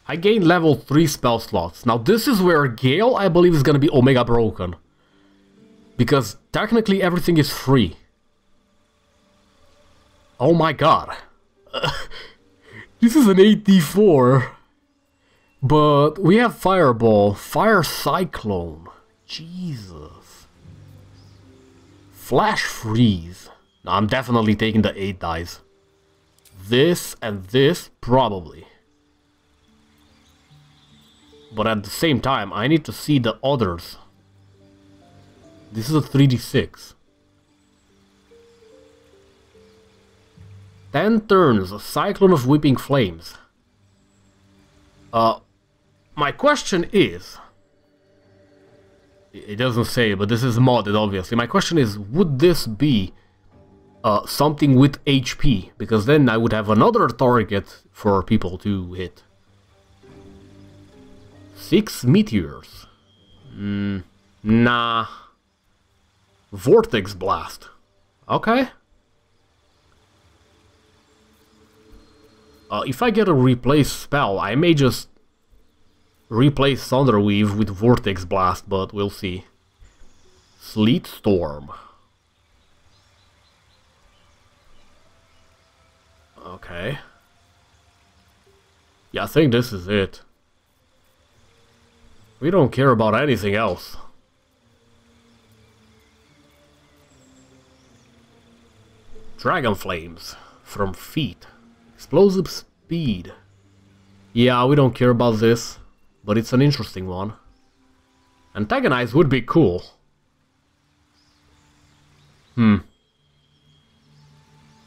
I gain level 3 spell slots. Now this is where Gale, I believe, is gonna be Omega Broken. Because technically everything is free. Oh my god. this is an 8d4. But we have Fireball, Fire Cyclone. Jesus. Flash Freeze. I'm definitely taking the 8 dice. This and this, probably. But at the same time, I need to see the others. This is a 3d6. 10 turns, a cyclone of whipping flames. Uh, my question is... It doesn't say, but this is modded, obviously. My question is, would this be uh, something with HP, because then I would have another target for people to hit. Six meteors. Mm, nah. Vortex Blast. Okay. Uh, if I get a replace spell, I may just replace Thunderwave with Vortex Blast, but we'll see. Sleet Storm. Okay. Yeah, I think this is it. We don't care about anything else. Dragon Flames from feet. Explosive speed. Yeah, we don't care about this, but it's an interesting one. Antagonize would be cool. Hmm.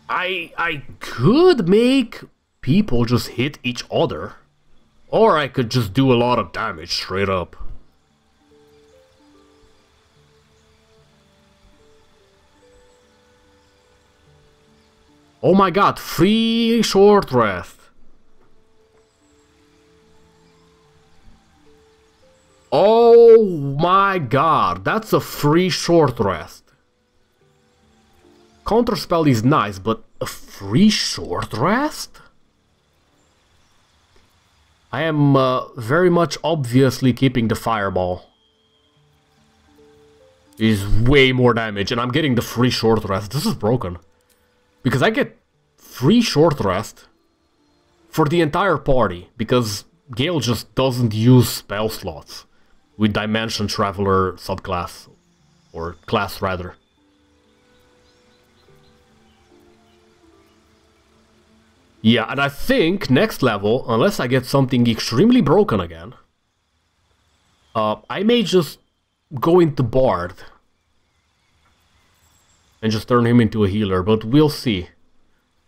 I I could make people just hit each other. Or I could just do a lot of damage straight up. Oh my god, free short rest. Oh my god, that's a free short rest. Counterspell is nice, but a free short rest? I am uh, very much obviously keeping the fireball. Is way more damage and I'm getting the free short rest. This is broken. Because I get free short rest for the entire party because Gale just doesn't use spell slots with Dimension Traveler subclass or class rather. Yeah, and I think next level, unless I get something extremely broken again, uh, I may just go into Bard and just turn him into a healer, but we'll see.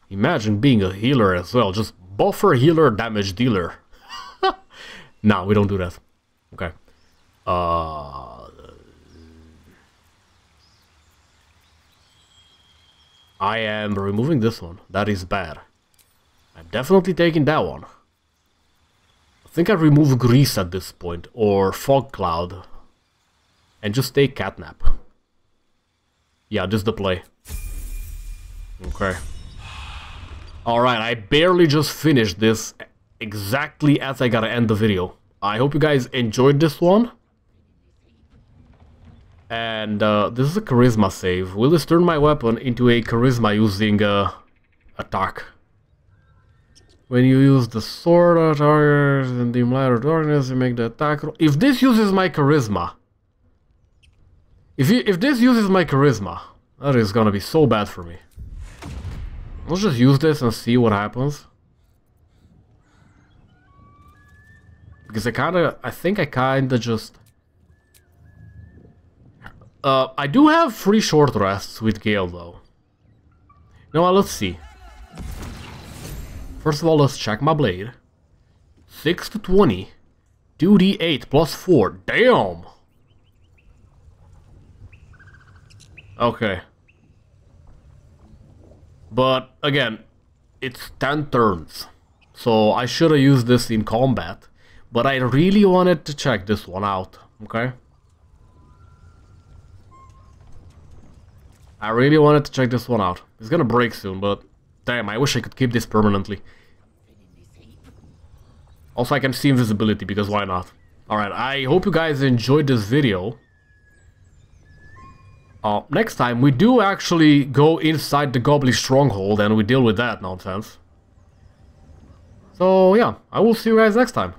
Imagine being a healer as well, just buffer healer damage dealer. no, we don't do that. Okay. Uh, I am removing this one. That is bad. Definitely taking that one. I think I remove Grease at this point, or Fog Cloud, and just take Catnap. Yeah, just the play. Okay. Alright, I barely just finished this exactly as I gotta end the video. I hope you guys enjoyed this one. And uh, this is a charisma save. Will this turn my weapon into a charisma using uh, attack? When you use the sword or target and the light of darkness, you make the attack roll. If this uses my charisma, if you, if this uses my charisma, that is gonna be so bad for me. Let's just use this and see what happens. Because I kinda, I think I kinda just... Uh, I do have free short rests with Gale though. You know what, let's see. First of all, let's check my blade. 6 to 20. 2d8 plus 4. Damn! Okay. But, again, it's 10 turns. So I should have used this in combat. But I really wanted to check this one out, okay? I really wanted to check this one out. It's gonna break soon, but Damn, I wish I could keep this permanently. Also, I can see invisibility, because why not? Alright, I hope you guys enjoyed this video. Uh, next time, we do actually go inside the Goblin Stronghold and we deal with that nonsense. So, yeah, I will see you guys next time.